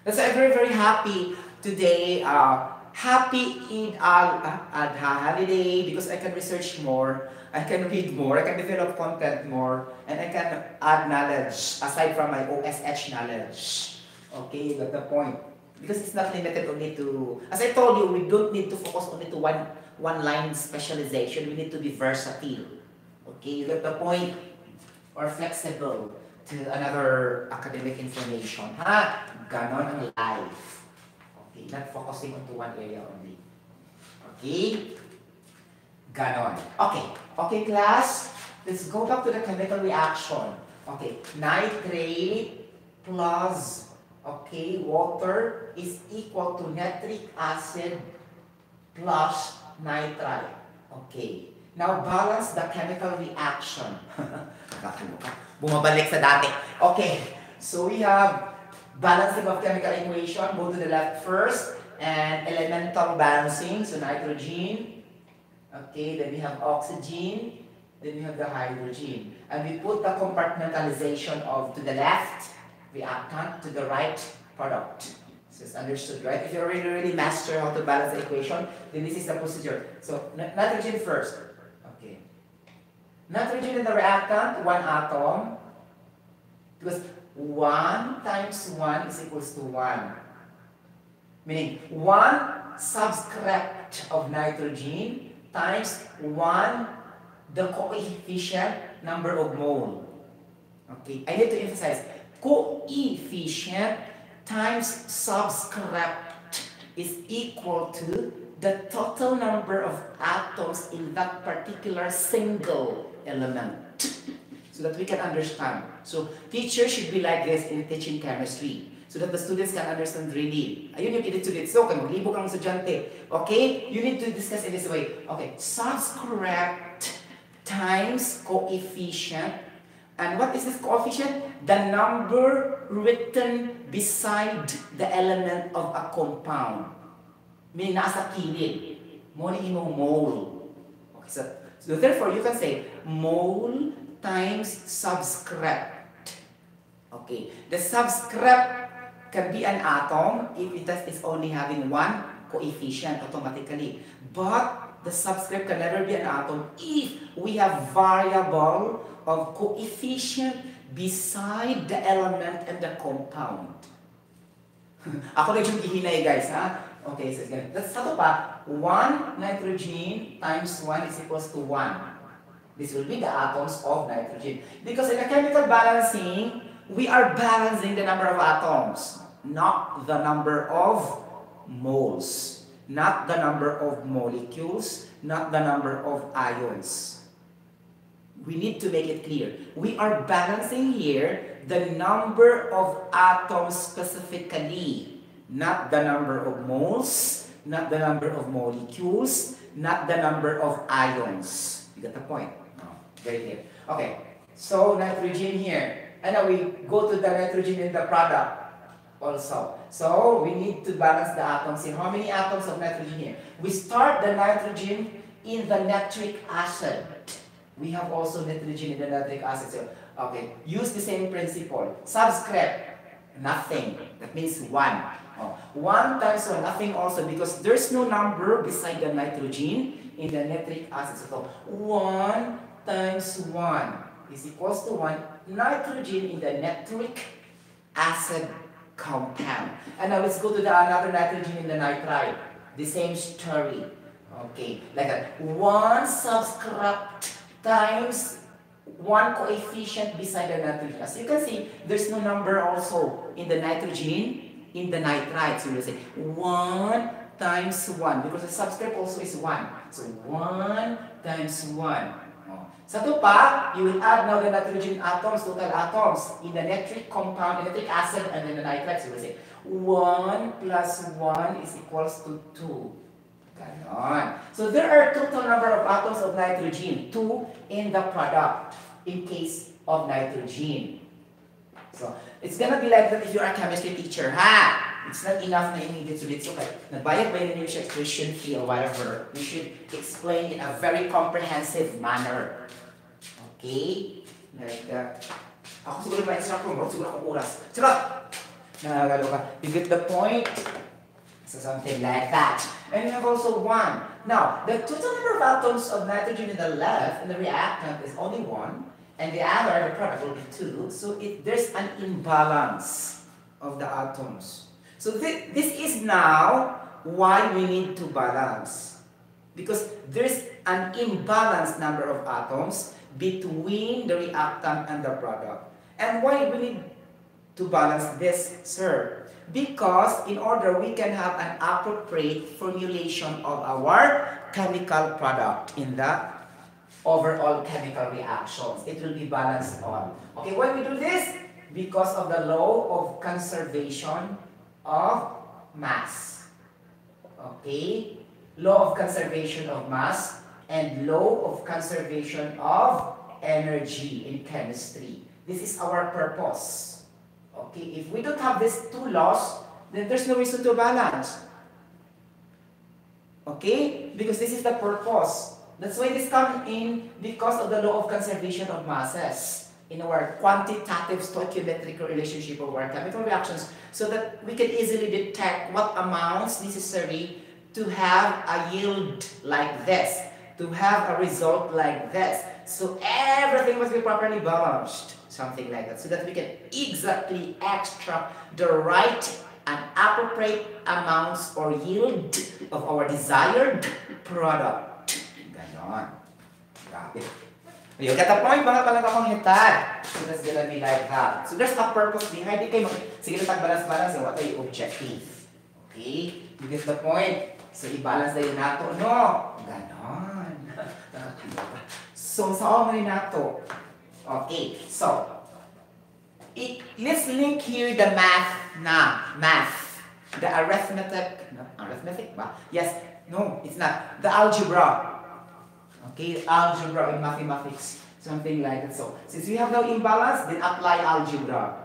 That's why I'm very, very happy today. Uh, happy Eid al-Adha holiday because I can research more I can read more, I can develop content more, and I can add knowledge aside from my OSH knowledge. Okay, that's the point. Because it's not limited only to, as I told you, we don't need to focus only to one, one line specialization. We need to be versatile. Okay, that's the point. Or flexible to another academic information. Ha? Ganon life. Okay, not focusing onto one area only. Okay? Ganon. Okay. Okay, class. Let's go back to the chemical reaction. Okay. Nitrate plus, okay, water is equal to nitric acid plus nitrite. Okay. Now, balance the chemical reaction. Bumabalik sa dati. Okay. So, we have balancing of chemical equation. Go to the left first. And elemental balancing. So, nitrogen Okay, then we have oxygen, then we have the hydrogen. And we put the compartmentalization of to the left we reactant, to the right product. This is understood, right? If you already really master how to balance the equation, then this is the procedure. So nitrogen first. Okay. Nitrogen in the reactant, one atom. Because 1 times 1 is equals to 1. Meaning 1 subscript of nitrogen times 1 the coefficient number of mole. Okay, I need to emphasize coefficient times subscript is equal to the total number of atoms in that particular single element so that we can understand. So teacher should be like this in teaching chemistry so that the students can understand really. Ayun yung pinitulit. So, kung maglibog ang estudyante, okay? You need to discuss in this way. Okay, subscript times coefficient. And what is this coefficient? The number written beside the element of a compound. Meaning nasa kilid. Muna imong mole. Okay, so, so therefore you can say mole times subscript. Okay, the subscript can be an atom if it is only having one coefficient automatically. But the subscript can never be an atom if we have variable of coefficient beside the element and the compound. Ako na yung ihinay guys, ha? Okay, so ganun. That's sato pa, 1 nitrogen times 1 is equals to 1. This will be the atoms of nitrogen. Because in a chemical balancing, we are balancing the number of atoms, not the number of moles, not the number of molecules, not the number of ions. We need to make it clear. We are balancing here the number of atoms specifically, not the number of moles, not the number of molecules, not the number of ions. You get the point? No. Very clear. Okay, so nitrogen here. And now we go to the nitrogen in the product also. So we need to balance the atoms here. How many atoms of nitrogen here? We start the nitrogen in the nitric acid. We have also nitrogen in the nitric acid. So, okay, use the same principle. Subscript, nothing. That means 1. Oh, 1 times 1, nothing also because there's no number beside the nitrogen in the nitric acid. So 1 times 1 is equals to 1 nitrogen in the nitric acid compound. And now let's go to the another nitrogen in the nitrite. The same story. Okay, like that. One subscript times one coefficient beside the nitrogen. As you can see, there's no number also in the nitrogen, in the nitrite. So you say 1 times 1 because the subscript also is 1. So 1 times 1. Sa ito pa, you will add now the nitrogen atoms, total atoms, in the nitric compound, nitric acid, and then the nitrite. So we say, 1 plus 1 is equals to 2. Ganon. So there are total number of atoms of nitrogen, 2 in the product, in case of nitrogen. So, it's gonna be like that if you're a chemistry teacher, ha? It's not enough na immediate ulit. So, okay, nagbayad ba yun yung tuition fee or whatever? We should explain in a very comprehensive manner. Okay? Like, uh, ako siguro may extra promote, siguro ako oras. Sarap! Nakagalo ka. You get the point? So something like that. And you have also one. Now, the total number of atoms of nitrogen in the left in the reactant is only one, and the other, the product, will be two. So it, there's an imbalance of the atoms. So th this is now why we need to balance. Because there's an imbalanced number of atoms between the reactant and the product. And why we need to balance this, sir? Because in order we can have an appropriate formulation of our chemical product in the overall chemical reactions. It will be balanced on. Okay, why we do this? Because of the law of conservation of mass. Okay? Law of conservation of mass and law of conservation of energy in chemistry. This is our purpose. Okay, if we don't have these two laws, then there's no reason to balance. Okay, because this is the purpose. That's why this comes in because of the law of conservation of masses in our quantitative stoichiometric relationship of our chemical reactions so that we can easily detect what amounts necessary to have a yield like this to have a result like this. So everything must be properly balanced. something like that, so that we can exactly extract the right and appropriate amounts or yield of our desired product. Ganon. Grabe. You get the point, mga talaga kong hitad. So that's gonna be like that. So there's a purpose behind it. Kayo, sige lang balance-balance, what are your objective? Okay? You get the point? So i-balance na yun nato. No! Ganon. so, sa so, nato. Okay, so, it, let's link here the math na. Math. The arithmetic. No, arithmetic ba? Yes. No, it's not. The algebra. Okay, algebra in mathematics, something like that. So, since we have no imbalance, then apply algebra.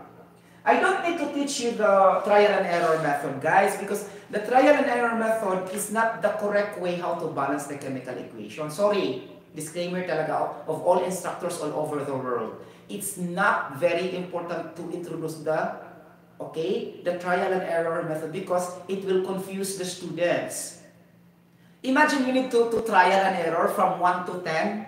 I don't need to teach you the trial and error method, guys, because the trial and error method is not the correct way how to balance the chemical equation. Sorry, disclaimer talaga of all instructors all over the world. It's not very important to introduce the, okay, the trial and error method because it will confuse the students. Imagine you need to, to trial and error from 1 to 10.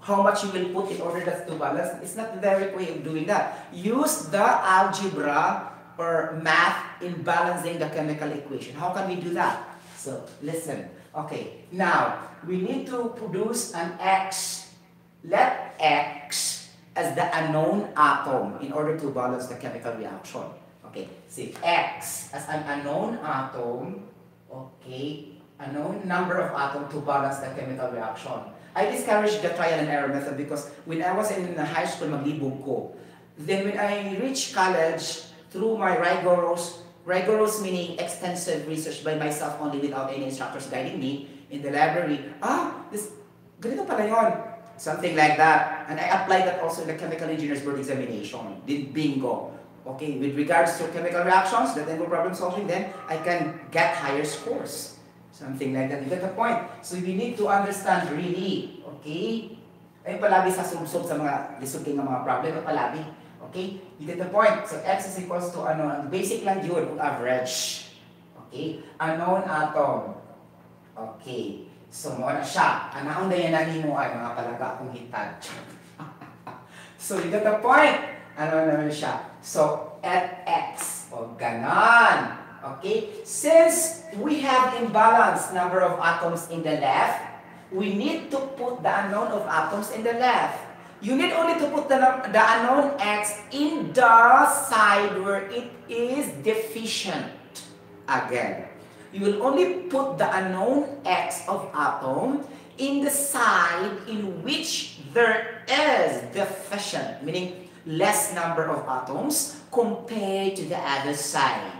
How much you will put in order to balance. It's not the direct way of doing that. Use the algebra or math in balancing the chemical equation. How can we do that? So, listen. Okay, now, we need to produce an X. Let X as the unknown atom in order to balance the chemical reaction. Okay, see, X as an unknown atom, okay, a known number of atoms to balance the chemical reaction. I discouraged the trial and error method because when I was in the high school, maglibog ko. Then when I reached college, through my rigorous, rigorous meaning extensive research by myself only without any instructors guiding me in the library, ah, this, ganito pala yun. Something like that. And I applied that also in the chemical engineer's board examination. Did bingo. Okay, with regards to chemical reactions, the then problem solving, then I can get higher scores. Something like that. You get the point? So we need to understand really, okay? Ay palagi sa subsob sa mga lisugin ng mga problem, palagi. Okay? You get the point? So x is equals to ano, basic lang yun, average. Okay? Unknown atom. Okay. So, mo na siya. Anaon na yan nanimuan, mga palaga akong hitad. so, you get the point? Ano naman siya? So, at x. O, ganon. Okay? Since we have imbalanced number of atoms in the left, we need to put the unknown of atoms in the left. You need only to put the, the unknown x in the side where it is deficient. Again, you will only put the unknown x of atom in the side in which there is deficient, meaning less number of atoms compared to the other side.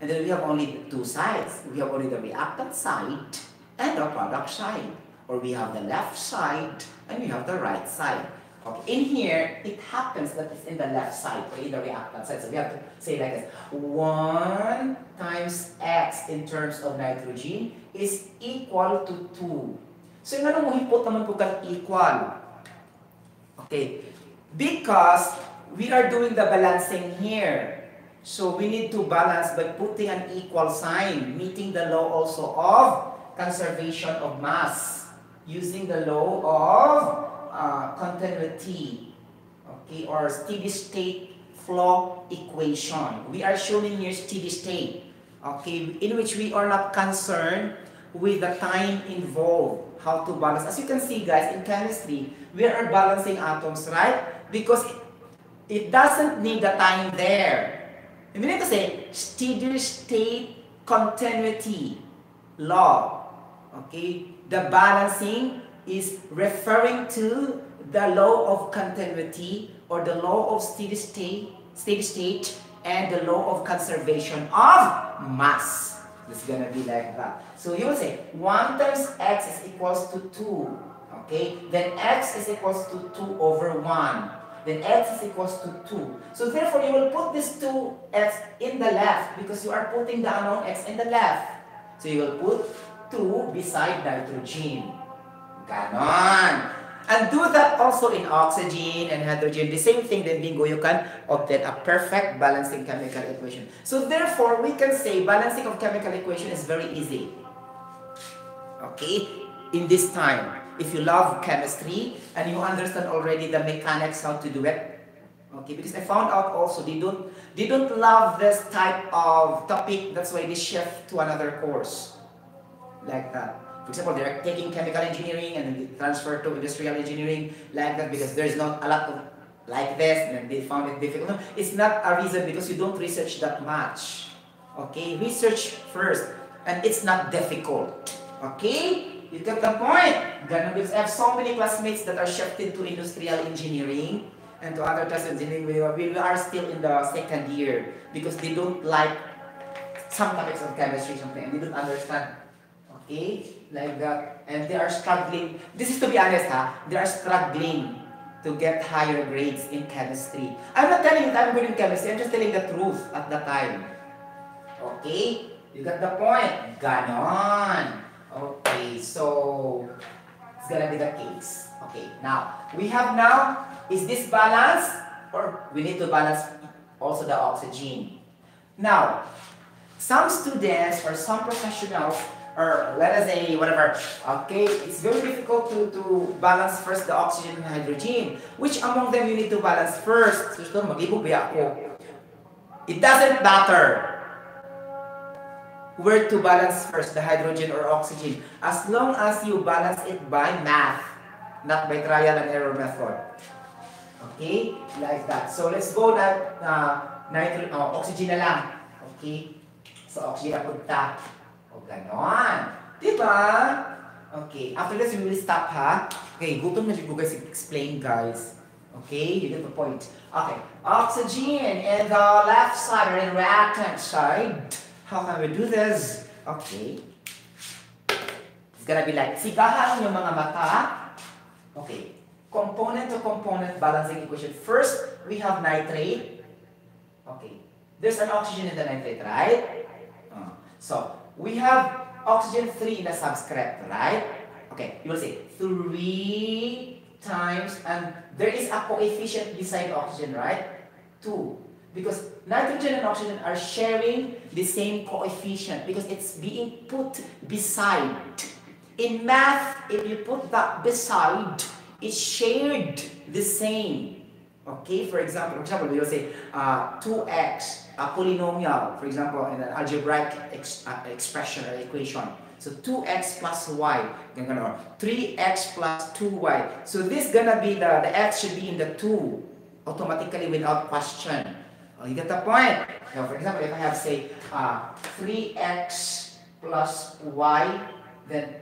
And then we have only two sides. We have only the reactant side and the product side. Or we have the left side and we have the right side. Okay. In here, it happens that it's in the left side or in the reactant side. So we have to say like this. 1 times x in terms of nitrogen is equal to 2. So yung ano mo hipot naman po equal. Okay. Because we are doing the balancing here. So we need to balance by putting an equal sign, meeting the law also of conservation of mass, using the law of uh, continuity, okay, or steady state flow equation. We are showing here steady state, okay, in which we are not concerned with the time involved, how to balance. As you can see guys, in chemistry, we are balancing atoms, right? Because it, it doesn't need the time there. To say, steady state continuity law. Okay? The balancing is referring to the law of continuity or the law of steady state, steady state and the law of conservation of mass. It's gonna be like that. So you will say 1 times x is equals to 2. Okay? Then x is equals to 2 over 1 then x is equals to 2. So therefore, you will put this 2x in the left because you are putting the unknown x in the left. So you will put 2 beside nitrogen. Ganon. And do that also in oxygen and hydrogen. The same thing, then bingo, you can obtain a perfect balancing chemical equation. So therefore, we can say balancing of chemical equation is very easy. Okay? In this time if you love chemistry and you understand already the mechanics how to do it, Okay, because I found out also they don't they don't love this type of topic. That's why they shift to another course like that. For example, they're taking chemical engineering and then they transfer to industrial engineering like that because there's not a lot of like this and they found it difficult. It's not a reason because you don't research that much. Okay, research first and it's not difficult. Okay, you get the point. Because I have so many classmates that are shifted to industrial engineering and to other classes engineering. We are still in the second year because they don't like some topics of chemistry something and they don't understand. Okay? Like that. And they are struggling. This is to be honest ha they are struggling to get higher grades in chemistry. I'm not telling you that i'm good in chemistry. I'm just telling the truth at the time. Okay? You got the point. Ganon okay so it's gonna be the case okay now we have now is this balance or we need to balance also the oxygen now some students or some professionals or let us say whatever, okay, it's very difficult to, to balance first the oxygen and hydrogen. Which among them you need to balance first? It doesn't matter where to balance first, the hydrogen or oxygen, as long as you balance it by math, not by trial and error method. Okay? Like that. So let's go that uh, nitrogen, uh, oxygen na lang. Okay? So oxygen na punta. O, ganon. Diba? Okay. After this, we will stop, ha? Okay, gutom na dito guys explain, guys. Okay, you get the point. Okay, oxygen in the left side or in reactant side. How can we do this? Okay. It's gonna be like, sigahan yung mga mata. Okay. Component to component balancing equation. First, we have nitrate. Okay. There's an oxygen in the nitrate, right? Uh, so, we have oxygen 3 in the subscript, right? Okay, you will say 3 times, and there is a coefficient beside oxygen, right? 2. Because nitrogen and oxygen are sharing the same coefficient because it's being put beside. In math, if you put that beside, it's shared the same. Okay, for example, for example, you'll say uh, 2x a polynomial, for example, in an algebraic ex, uh, expression or equation. So 2x plus y, gonna 3x plus 2y. So this gonna be the, the x should be in the 2 automatically without question. Oh, you get the point? Now, for example, if I have say uh, 3x plus y, then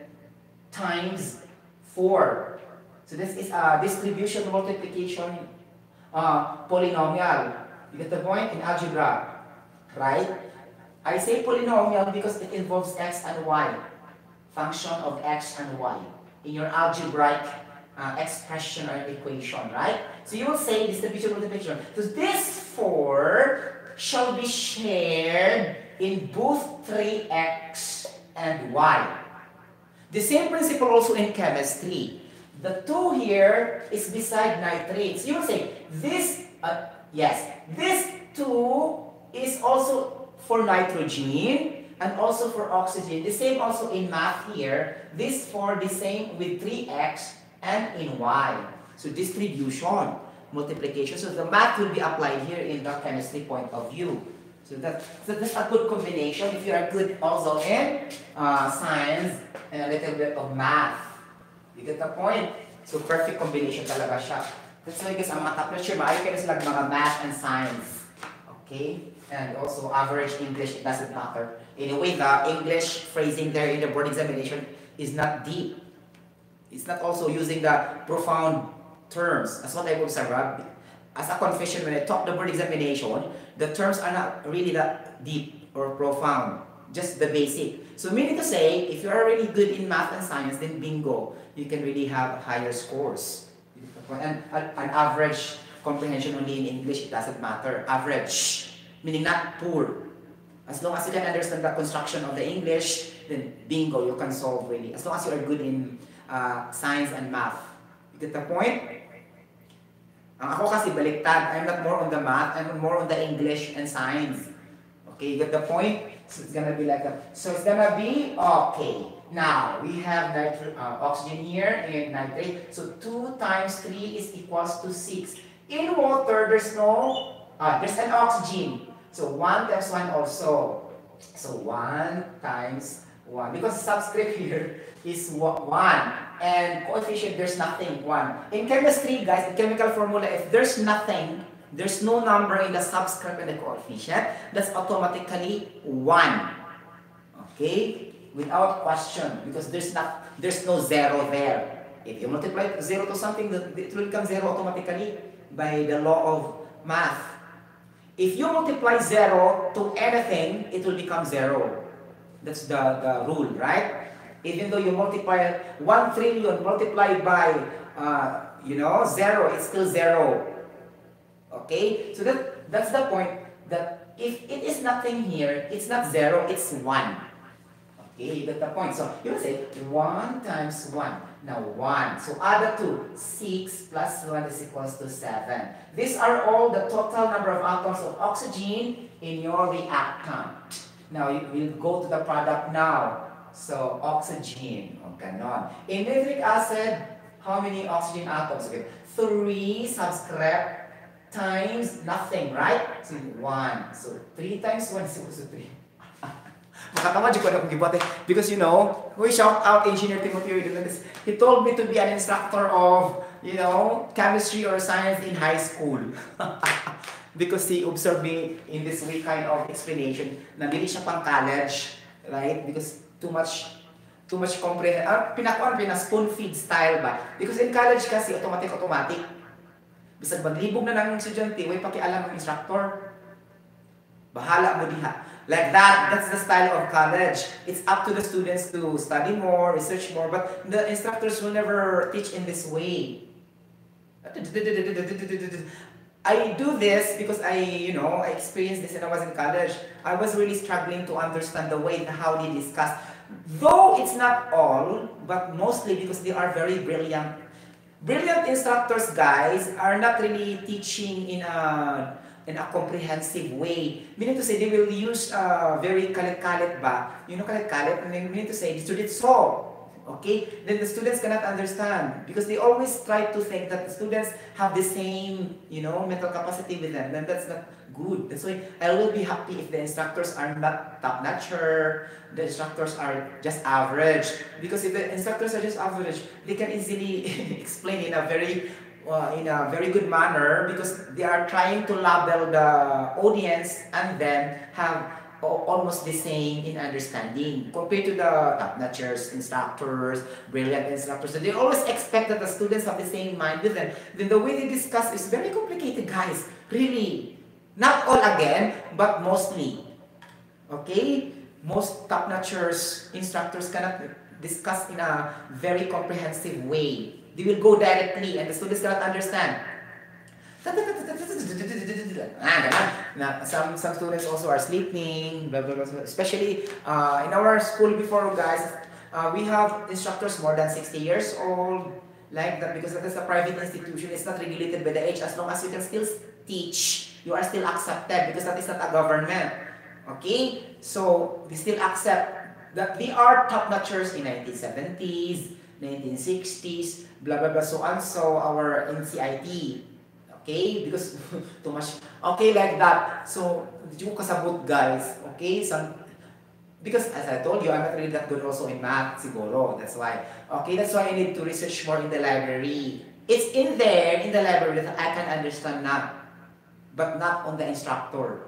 times 4. So this is a distribution multiplication uh, polynomial. You get the point in algebra, right? I say polynomial because it involves x and y, function of x and y in your algebraic uh, expression or equation, right? So you will say distribution multiplication. So this 4 shall be shared in both 3x and y. The same principle also in chemistry. The 2 here is beside nitrates. You will say this, uh, yes, this 2 is also for nitrogen and also for oxygen. The same also in math here. This 4, the same with 3x and in y. So distribution, multiplication. So the math will be applied here in the chemistry point of view. So, that, so that's a good combination if you are good also in uh, science and a little bit of math. You get the point? So perfect combination talaga siya. That's why guys, ang mga top notcher, maaari kayo sila mga math and science. Okay? And also average English, it doesn't matter. Anyway, the English phrasing there in the board examination is not deep. It's not also using the profound terms. That's what I observed. As a confession, when I talk the board examination, the terms are not really that deep or profound. Just the basic. So meaning to say, if you are really good in math and science, then bingo, you can really have higher scores. And an average comprehension only in English, it doesn't matter. Average, meaning not poor. As long as you can understand the construction of the English, then bingo, you can solve really. As long as you are good in uh, science and math. You get the point? Ang ako kasi baliktad. I'm not more on the math, I'm more on the English and science. Okay, you get the point? So it's gonna be like that. So it's gonna be, okay. Now, we have nitri uh, oxygen here and nitrate. So 2 times 3 is equals to 6. In water, there's no, uh, there's an oxygen. So 1 times 1 also. So 1 times 1. Because subscript here is 1. And coefficient, there's nothing, 1. In chemistry, guys, the chemical formula, if there's nothing, there's no number in the subscript and the coefficient, that's automatically 1. Okay? Without question, because there's not there's no zero there. If you multiply zero to something, it will become zero automatically by the law of math. If you multiply zero to anything, it will become zero. That's the, the rule, right? Even though you multiply 1 trillion multiplied by, uh, you know, zero, it's still zero. Okay? So that, that's the point that if it is nothing here, it's not zero, it's 1. Okay, that's the point. So you will say 1 times 1. Now 1. So add the 2. 6 plus 1 is equals to 7. These are all the total number of atoms of oxygen in your reactant. Now you will go to the product now. So oxygen. Oh o ganon. In nitric acid, how many oxygen atoms? Okay. 3 subscript times nothing, right? So 1. So 3 times 1 is equal to 3. Nakatawa dyan ko na kong eh. Because you know, we shout out Engineer Timothy Udulandes. He told me to be an instructor of, you know, chemistry or science in high school. because he observed me in this way kind of explanation na dili siya pang college, right? Because too much too much comprehend. Ah, pinakuan, pina spoon feed style ba? Because in college kasi automatic automatic. Bisag maglibog na ng estudyante, way pakialam ng instructor. Bahala mo diha. Like that, that's the style of college. It's up to the students to study more, research more, but the instructors will never teach in this way. I do this because I, you know, I experienced this when I was in college. I was really struggling to understand the way how they discuss. Though it's not all, but mostly because they are very brilliant. Brilliant instructors, guys, are not really teaching in a in a comprehensive way. Meaning to say, they will use uh, very kalit-kalit ba? You know kalit-kalit? Meaning to say, saw. Okay? Then the students cannot understand because they always try to think that the students have the same, you know, mental capacity with them. Then that's not good. That's why I will be happy if the instructors are not top-notcher, the instructors are just average. Because if the instructors are just average, they can easily explain in a very uh, in a very good manner because they are trying to label the audience and then have almost the same in understanding compared to the top-notchers, instructors, brilliant instructors. So they always expect that the students have the same mind with them. Then the way they discuss is very complicated, guys. Really. Not all again, but mostly. Okay? Most top-notchers, instructors cannot discuss in a very comprehensive way. They will go directly and the students cannot understand. Now, some, some students also are sleeping, blah, blah, blah, especially uh, in our school before, guys, uh, we have instructors more than 60 years old, like that, because that is a private institution. It's not regulated by the age. As long as you can still teach, you are still accepted because that is not a government. Okay? So, we still accept that they are top-notchers in 1970s, 1960s, blah, blah, blah, so on, so our NCIT. Okay? Because too much. Okay, like that. So, you kasabot, guys? Okay? Some, because as I told you, I'm not really that good also in math, siguro. That's why. Okay, that's why I need to research more in the library. It's in there, in the library, that I can understand now. But not on the instructor.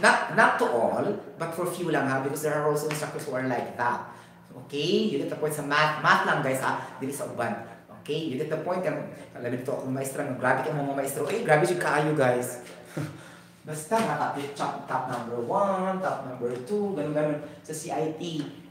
Not, not to all, but for few lang ha, because there are also instructors who are like that. Okay? You get the point sa math. Math lang guys ha. Dili sa uban. Okay? You get the point. Alam nito akong maestra. Grabe ka mga maestro. Eh, grabe siya kaayo guys. Basta nakapit top, top number 1, top number 2, ganun-ganun sa CIT.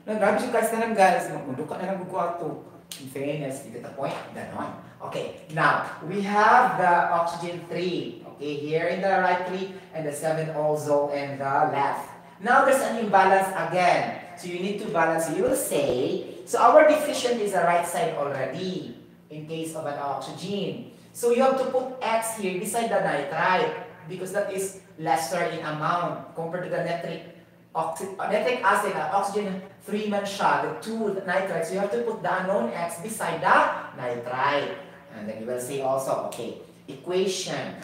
Na, grabe siya guys na lang guys. Magmunduka na lang kwarto. In fairness, you get the point? Ganon. Okay, now, we have the oxygen 3. Okay, here in the right 3 and the 7 also in the left. Now there's an imbalance again. So you need to balance. You will say, so our deficient is the right side already in case of an oxygen. So you have to put X here beside the nitrite because that is lesser in amount compared to the nitric, oxy, uh, nitric acid, uh, oxygen 3 man siya, the 2 the nitrite. So you have to put the unknown X beside the nitrite. And then you will say also, okay, equation.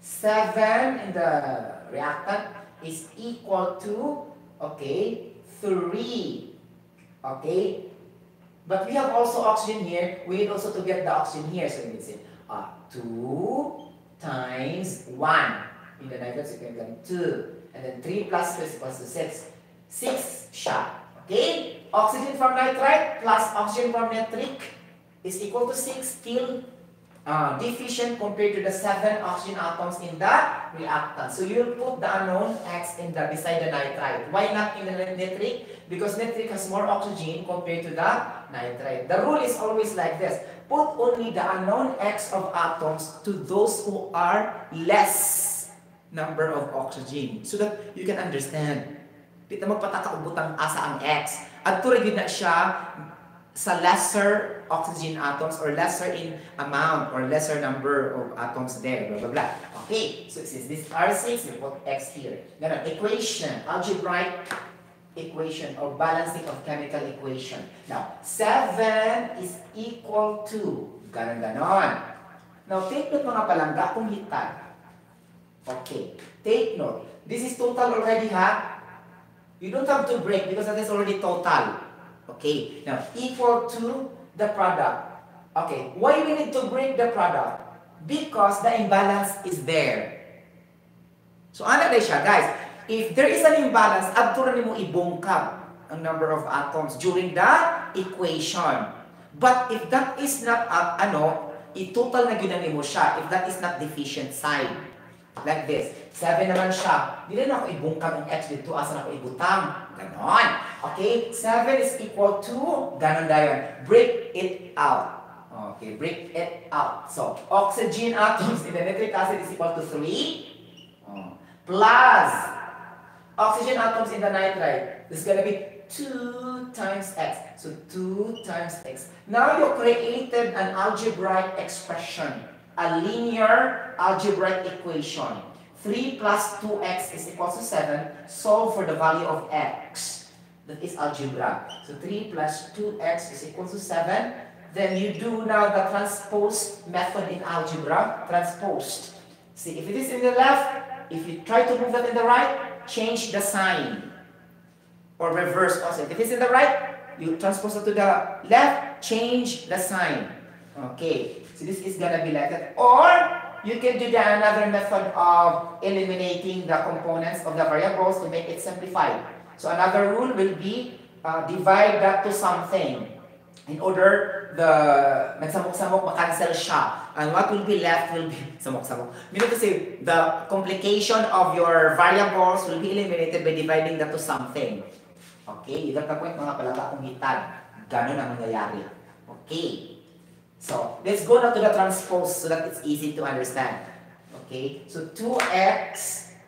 7 in the reactant is equal to, okay, 3. Okay? But we have also oxygen here. We need also to get the oxygen here. So say uh, 2 times 1. In the so you can 2. And then 3 plus 2 is equal to 6. 6 shot. Okay? Oxygen from nitrite plus oxygen from nitric is equal to 6 still uh, deficient compared to the 7 oxygen atoms in the reactant. So you'll put the unknown X in the beside the nitrite. Why not in the nitric? Because nitric has more oxygen compared to the nitrite. The rule is always like this. Put only the unknown X of atoms to those who are less number of oxygen so that you can understand. Dito magpataka ubutang asa ang X. At turigid na siya sa lesser oxygen atoms or lesser in amount or lesser number of atoms there, blah, blah, blah. Okay, so since this R6, we put X here. Ganon, equation, algebraic equation or balancing of chemical equation. Now, 7 is equal to, ganon, ganon. Now, take note mga palangga kung hitad. Okay, take note. This is total already, ha? You don't have to break because that is already total. Okay, now equal to the product. Okay, why we need to break the product? Because the imbalance is there. So ano na siya, guys? If there is an imbalance, abtura mo ibungkab ang number of atoms during the equation. But if that is not, uh, ano, i-total na ginani mo siya, if that is not deficient sign. Like this. 7 naman siya. Hindi na ako ibungkab ang x dito, asa na ako ibutang. Ganon. Okay? 7 is equal to, ganon dayon. Break it out. Okay, break it out. So, oxygen atoms in the nitric acid is equal to 3. Oh. Plus, oxygen atoms in the nitrite is going to be 2 times x. So, 2 times x. Now, you created an algebraic expression a linear algebraic equation. 3 plus 2x is equal to 7. Solve for the value of x. That is algebra. So 3 plus 2x is equal to 7. Then you do now the transpose method in algebra. Transposed. See, if it is in the left, if you try to move that in the right, change the sign. Or reverse also. If it is in the right, you transpose it to the left, change the sign. Okay. So this is gonna be like that. Or you can do the another method of eliminating the components of the variables to make it simplified. So another rule will be uh, divide that to something in order the nagsamok-samok makancel siya. And what will be left will be samok-samok. Meaning to say, the complication of your variables will be eliminated by dividing that to something. Okay, the point mga palaga kung hitad. Ganun ang nangyayari. Okay. So let's go now to the transpose so that it's easy to understand. Okay, so 2x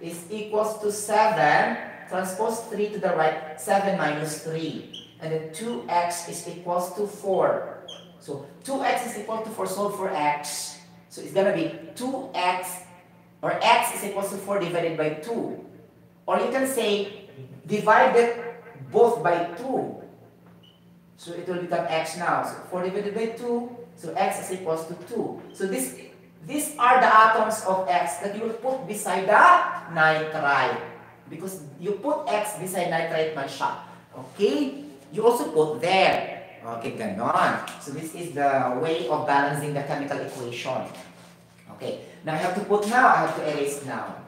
is equals to 7, transpose 3 to the right, 7 minus 3. And then 2x is equals to 4. So 2x is equal to 4, solve for x. So it's going to be 2x, or x is equals to 4 divided by 2. Or you can say, divide it both by 2. So it will become x now. So 4 divided by 2 so x is equals to 2. So this, these are the atoms of x that you will put beside the nitrite. Because you put x beside nitrite man siya. Okay? You also put there. Okay, ganon. So this is the way of balancing the chemical equation. Okay. Now I have to put now, I have to erase now.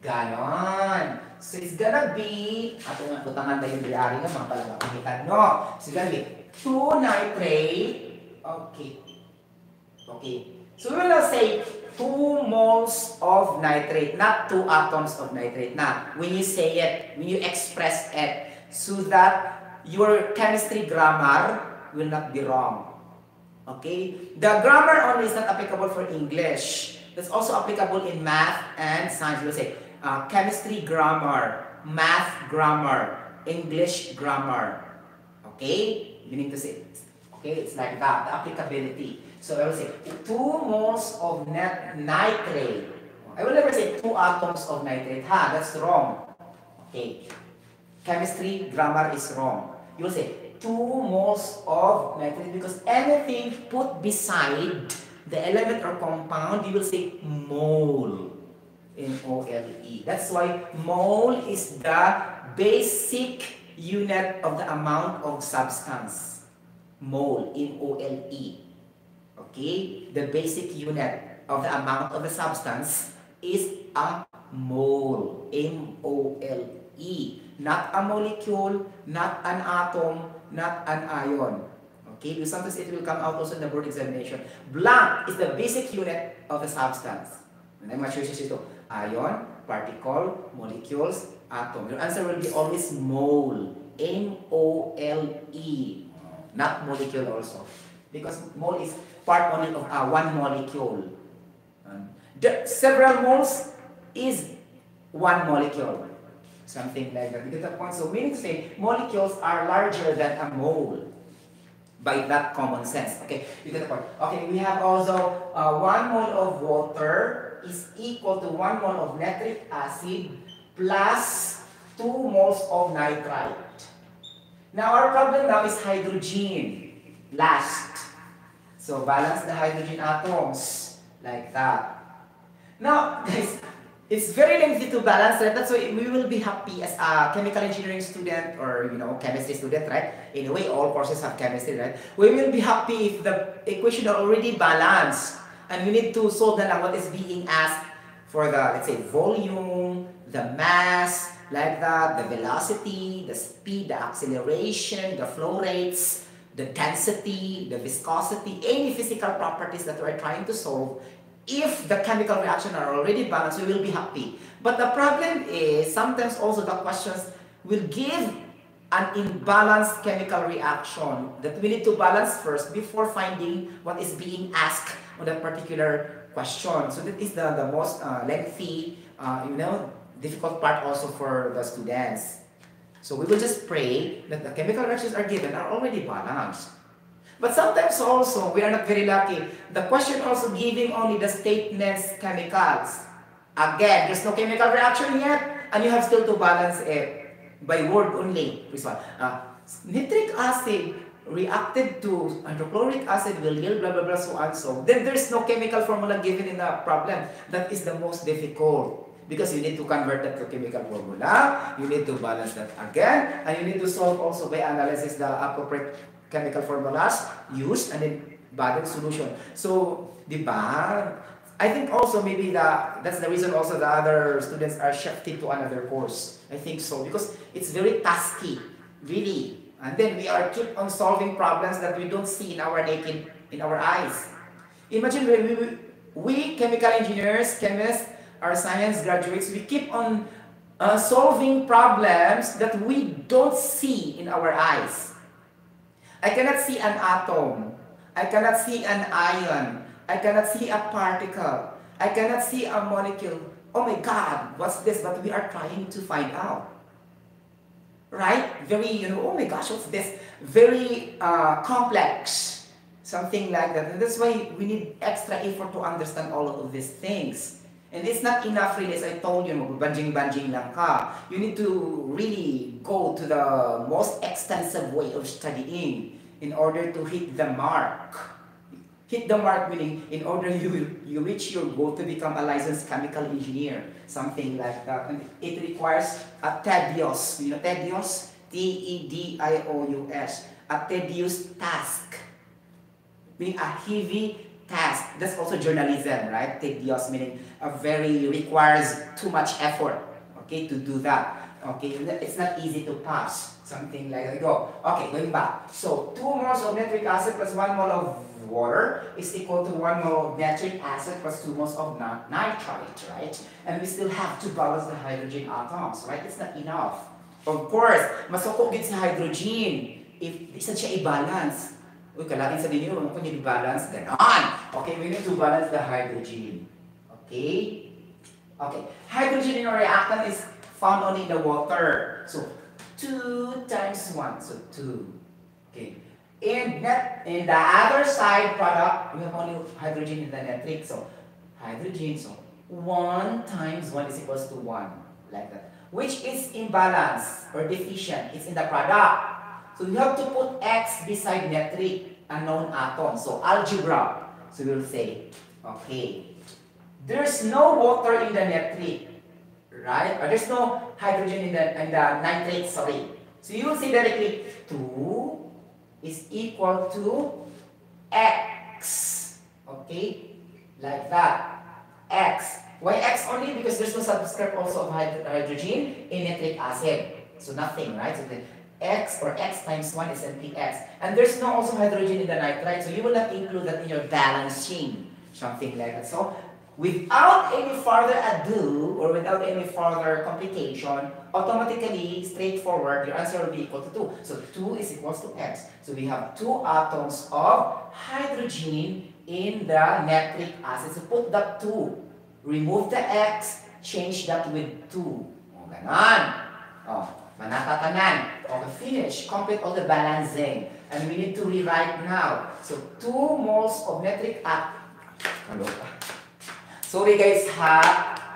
Ganon. So it's gonna be, ato nga putangan tayo yung nga, mga pala makuhitan, no? So it's gonna be 2 nitrate, okay, Okay. So we will say 2 moles of nitrate, not 2 atoms of nitrate. Now, when you say it, when you express it, so that your chemistry grammar will not be wrong. Okay? The grammar only is not applicable for English. That's also applicable in math and science. We'll say uh, chemistry grammar, math grammar, English grammar. Okay? Meaning to say, okay, it's like that, the applicability. So I will say 2 moles of nitrate. I will never say 2 atoms of nitrate. Ha, that's wrong. Okay. Chemistry grammar is wrong. You will say 2 moles of nitrate because anything put beside the element or compound, you will say mole. M-O-L-E. That's why mole is the basic unit of the amount of substance. Mole, M-O-L-E. Okay? The basic unit of the amount of the substance is a mole. M-O-L-E. Not a molecule, not an atom, not an ion. Okay, because sometimes it will come out also in the board examination. Blank is the basic unit of the substance. And I'm sure ito. Ion, particle, molecules, atom. Your answer will be always mole. M-O-L-E. Not molecule also. Because mole is part only of uh, one molecule. Um, the several moles is one molecule. Something like that. Get the point? So meaning to say, molecules are larger than a mole by that common sense. Okay, you get the point. Okay, we have also uh, one mole of water is equal to one mole of nitric acid plus two moles of nitrite. Now our problem now is hydrogen last. So balance the hydrogen atoms like that. Now, guys, it's very lengthy to balance, right? That's why we will be happy as a chemical engineering student or, you know, chemistry student, right? In a way, all courses have chemistry, right? We will be happy if the equation are already balanced and we need to solve the what is being asked for the, let's say, volume, the mass, like that, the velocity, the speed, the acceleration, the flow rates, the density, the viscosity, any physical properties that we're trying to solve if the chemical reaction are already balanced, we will be happy. But the problem is sometimes also the questions will give an imbalanced chemical reaction that we need to balance first before finding what is being asked on that particular question. So that is the, the most uh, lengthy, uh, you know, difficult part also for the students. So we will just pray that the chemical reactions are given are already balanced. But sometimes also, we are not very lucky. The question also giving only the statements chemicals. Again, there's no chemical reaction yet, and you have still to balance it by word only. This one. Uh, nitric acid reacted to hydrochloric acid will yield blah blah blah so and so. Then there's no chemical formula given in the problem. That is the most difficult because you need to convert that to chemical formula, you need to balance that again, and you need to solve also by analysis the appropriate chemical formulas used and then balanced solution. So, di ba? I think also maybe the that's the reason also the other students are shifting to another course. I think so because it's very tasky, really. And then we are keep on solving problems that we don't see in our naked in our eyes. Imagine when we, we chemical engineers, chemists, our science graduates, we keep on uh, solving problems that we don't see in our eyes. I cannot see an atom. I cannot see an ion. I cannot see a particle. I cannot see a molecule. Oh my God, what's this? But we are trying to find out. Right? Very, you know, oh my gosh, what's this? Very uh, complex. Something like that. And that's why we need extra effort to understand all of these things. And it's not enough really, as I told you, banjing-banjing lang ka. You need to really go to the most extensive way of studying in order to hit the mark. Hit the mark meaning in order you, you reach your goal to become a licensed chemical engineer. Something like that. And it requires a tedious, you know, tedious, T-E-D-I-O-U-S, a tedious task. Meaning a heavy task. That's also journalism, right? Tedious meaning a very requires too much effort, okay, to do that. Okay, it's not easy to pass. Something like that. Go. Okay, going back. So, 2 moles of nitric acid plus 1 mole of water is equal to 1 mole of nitric acid plus 2 moles of nitrite, right? And we still have to balance the hydrogen atoms, right? It's not enough. Of course, din sa hydrogen if isa siya i-balance. Uy, kalagin sa ninyo, ano kung i-balance? Ganon. Okay, we need to balance the hydrogen. Okay? Okay. Hydrogen in a reactant is found only in the water. So, 2 times 1. So, 2. Okay. In, net, in the other side product, we have only hydrogen in the nitric. So, hydrogen. So, 1 times 1 is equals to 1. Like that. Which is imbalance or deficient. It's in the product. So you have to put X beside nitric, a known atom. So algebra. So we'll say, okay, there's no water in the nitrate, right? Or there's no hydrogen in the, in the nitrate, sorry. So you will say directly 2 is equal to X. Okay? Like that. X. Why X only? Because there's no subscript also of hydrogen in nitric acid. So nothing, right? So the X or X times 1 is NPX. And there's no also hydrogen in the nitrite, so you will not include that in your balancing. Something like that. So without any further ado or without any further complication, automatically, straightforward, your answer will be equal to 2. So 2 is equals to X. So we have two atoms of hydrogen in the nitric acid. So put that 2. Remove the X, change that with 2. O, ganon. O, manatatanan. Oh, okay, finish. Complete all the balancing. And we need to rewrite now. So 2 moles of nitric acid. Sorry guys ha.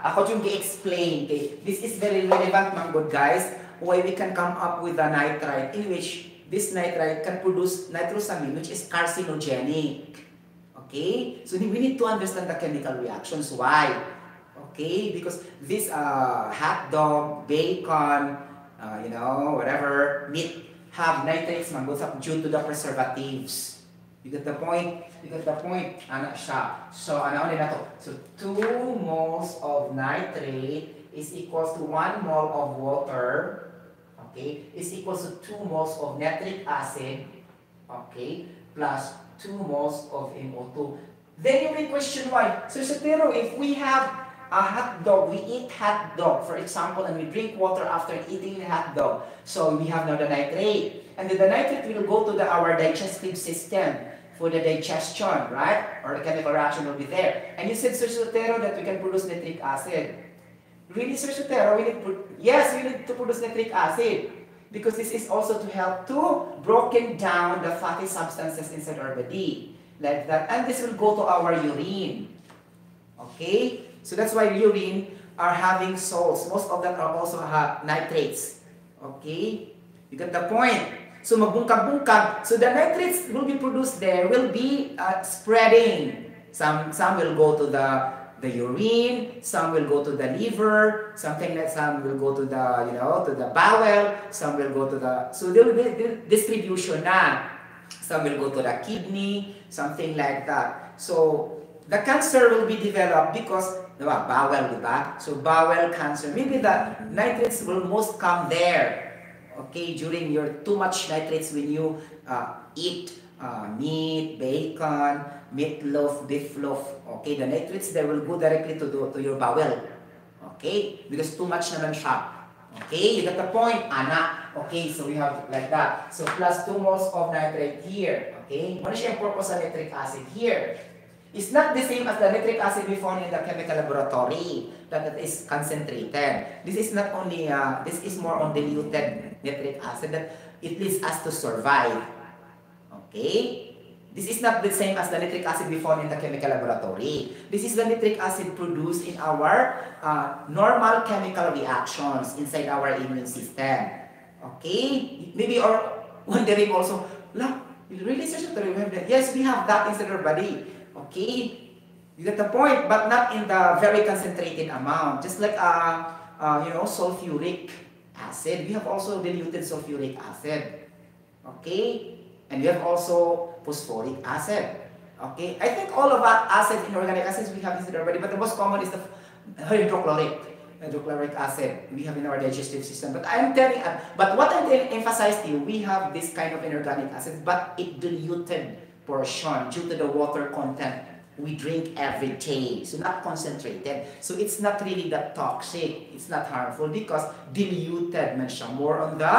Ako yung i-explain. Okay? This is very relevant mga good guys. Why we can come up with a nitrite in which this nitrite can produce nitrosamine which is carcinogenic. Okay? So we need to understand the chemical reactions. Why? Okay? Because this uh, hot dog, bacon, uh, you know, whatever, meat have nitrates man due to the preservatives. You get the point? You get the point? Ano siya? So, ano na to? So, 2 moles of nitrate is equals to 1 mole of water. Okay? Is equals to 2 moles of nitric acid. Okay? Plus 2 moles of NO2. Then you may question why. So, Sotero, if we have a hot dog, we eat hot dog, for example, and we drink water after eating the hot dog. So we have now the nitrate. And the nitrate will go to the, our digestive system for the digestion, right? Or the chemical reaction will be there. And you said, Sir Sotero, that we can produce nitric acid. Really, Sir Sotero, we need, yes, we need to produce nitric acid. Because this is also to help to broken down the fatty substances inside our body. Like that. And this will go to our urine. Okay? So that's why urine are having salts. Most of them are also have nitrates. Okay? You get the point? So magbungkag-bungkag. So the nitrates will be produced there will be uh, spreading. Some some will go to the the urine, some will go to the liver, something like some will go to the, you know, to the bowel, some will go to the, so there will be distribution na. Some will go to the kidney, something like that. So, the cancer will be developed because, diba, bowel, diba? So, bowel cancer. Maybe the nitrates will most come there. Okay, during your too much nitrates when you uh, eat uh, meat, bacon, meatloaf, beef loaf. Okay, the nitrates there will go directly to, the, to your bowel. Okay, because too much naman siya. Okay, you got the point, Ana. Okay, so we have like that. So plus 2 moles of nitrate here. Okay, what is the purpose of nitric acid here? It's not the same as the nitric acid we found in the chemical laboratory that is concentrated. This is not only, uh, this is more on diluted nitric acid that it leads us to survive. Okay? This is not the same as the nitric acid we found in the chemical laboratory. This is the nitric acid produced in our uh, normal chemical reactions inside our immune system. Okay? Maybe or wondering also, la, really search to have that? Yes, we have that inside our body. Okay? You get the point, but not in the very concentrated amount. Just like, uh, uh, you know, sulfuric acid. We have also diluted sulfuric acid. Okay? And we have also phosphoric acid. Okay? I think all of that acids in organic acids we have inside our but the most common is the hydrochloric hydrochloric acid we have in our digestive system. But I'm telling, uh, but what I'm telling, emphasize to you, we have this kind of inorganic acid, but it diluted portion due to the water content we drink every day. So not concentrated. So it's not really that toxic. It's not harmful because diluted siya. More on the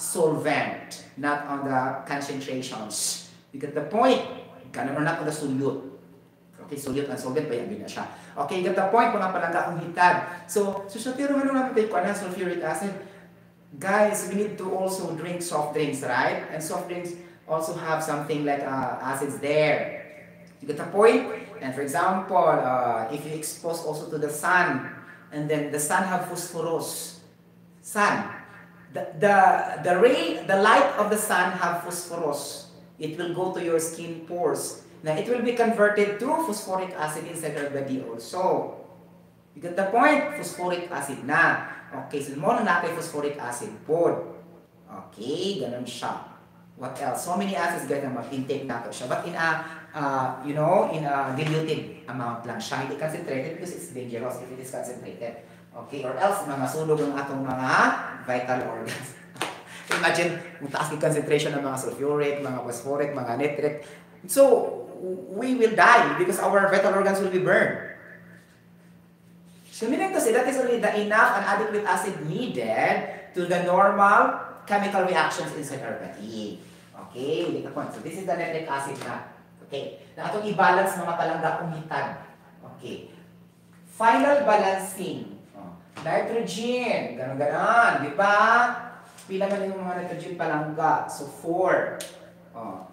solvent, not on the concentrations. You get the point? Ganun or not on the solute. Okay, solute and solvent, bayagin na siya. Okay, you get the point? Mga palangga akong hitad. So, pero ano naman tayo ko na sulfuric acid? Guys, we need to also drink soft drinks, right? And soft drinks also have something like uh, acids there. You get the point? And for example, uh, if you expose also to the sun, and then the sun have phosphorus, sun, the, the, the ray, the light of the sun have phosphorus. It will go to your skin pores. Now, it will be converted to phosphoric acid inside our body also. You get the point? Phosphoric acid na. Okay, so mo na natin phosphoric acid po. Okay, ganun siya. What else? So many acids guys na mag-intake nato siya. But in a, uh, you know, in a diluted amount lang siya. Hindi concentrated because it's dangerous if it is concentrated. Okay, or else mga sulog ang atong mga vital organs. Imagine, kung taas yung concentration ng mga sulfuric, mga phosphoric, mga nitric. So, we will die because our vital organs will be burned. So meaning to say that is only the enough and adequate acid needed to the normal chemical reactions our body. Okay, the point. So this is the nitric acid na. Okay, na atong i-balance mga palangga umitan. Okay. Final balancing. Oh. Nitrogen, ganun ganon, di ba? Pila man yung mga nitrogen palangga. So 4. Oh.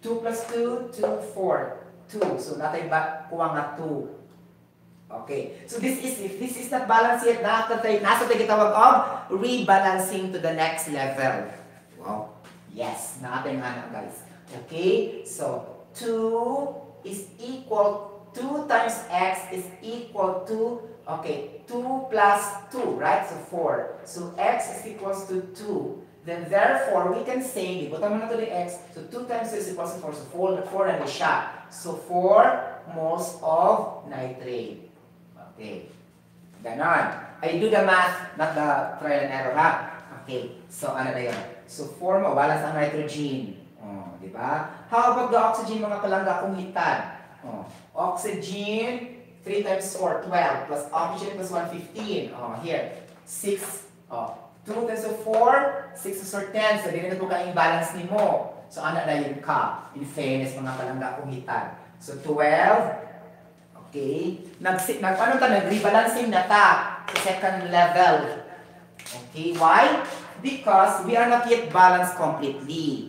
2 plus 2, 2, 4. 2. So, natay ba, kuha nga 2. Okay. So, this is, if this is not balanced yet, nasa tayo, nasa tayo kitawag of rebalancing to the next level. Wow. Yes. Natin nga na, guys. Okay. So, 2 is equal, 2 times x is equal to, okay, 2 plus 2, right? So, 4. So, x is equals to 2. Then therefore, we can say, ibutan mo na ni x, so 2 times 2 is equal to 4, so 4, 4 na siya. So 4 moles of nitrate. Okay. Ganon. I do the math, not the trial and error ha. Okay. So ano na yun? So 4 mo, balance ang nitrogen. Oh, di ba? How about the oxygen mga palangga kung hitan? Oh, oxygen, 3 times 4, 12, plus oxygen plus 115. Oh, here, 6. Oh, 2 times of 4, 6 times of 10. So, hindi na ito ka balance ni mo. So, ano na yun ka? In fairness, mga palangga kumitan. So, 12. Okay. Nag, nag ano ta, nag-rebalancing na ta sa second level. Okay. Why? Because we are not yet balanced completely.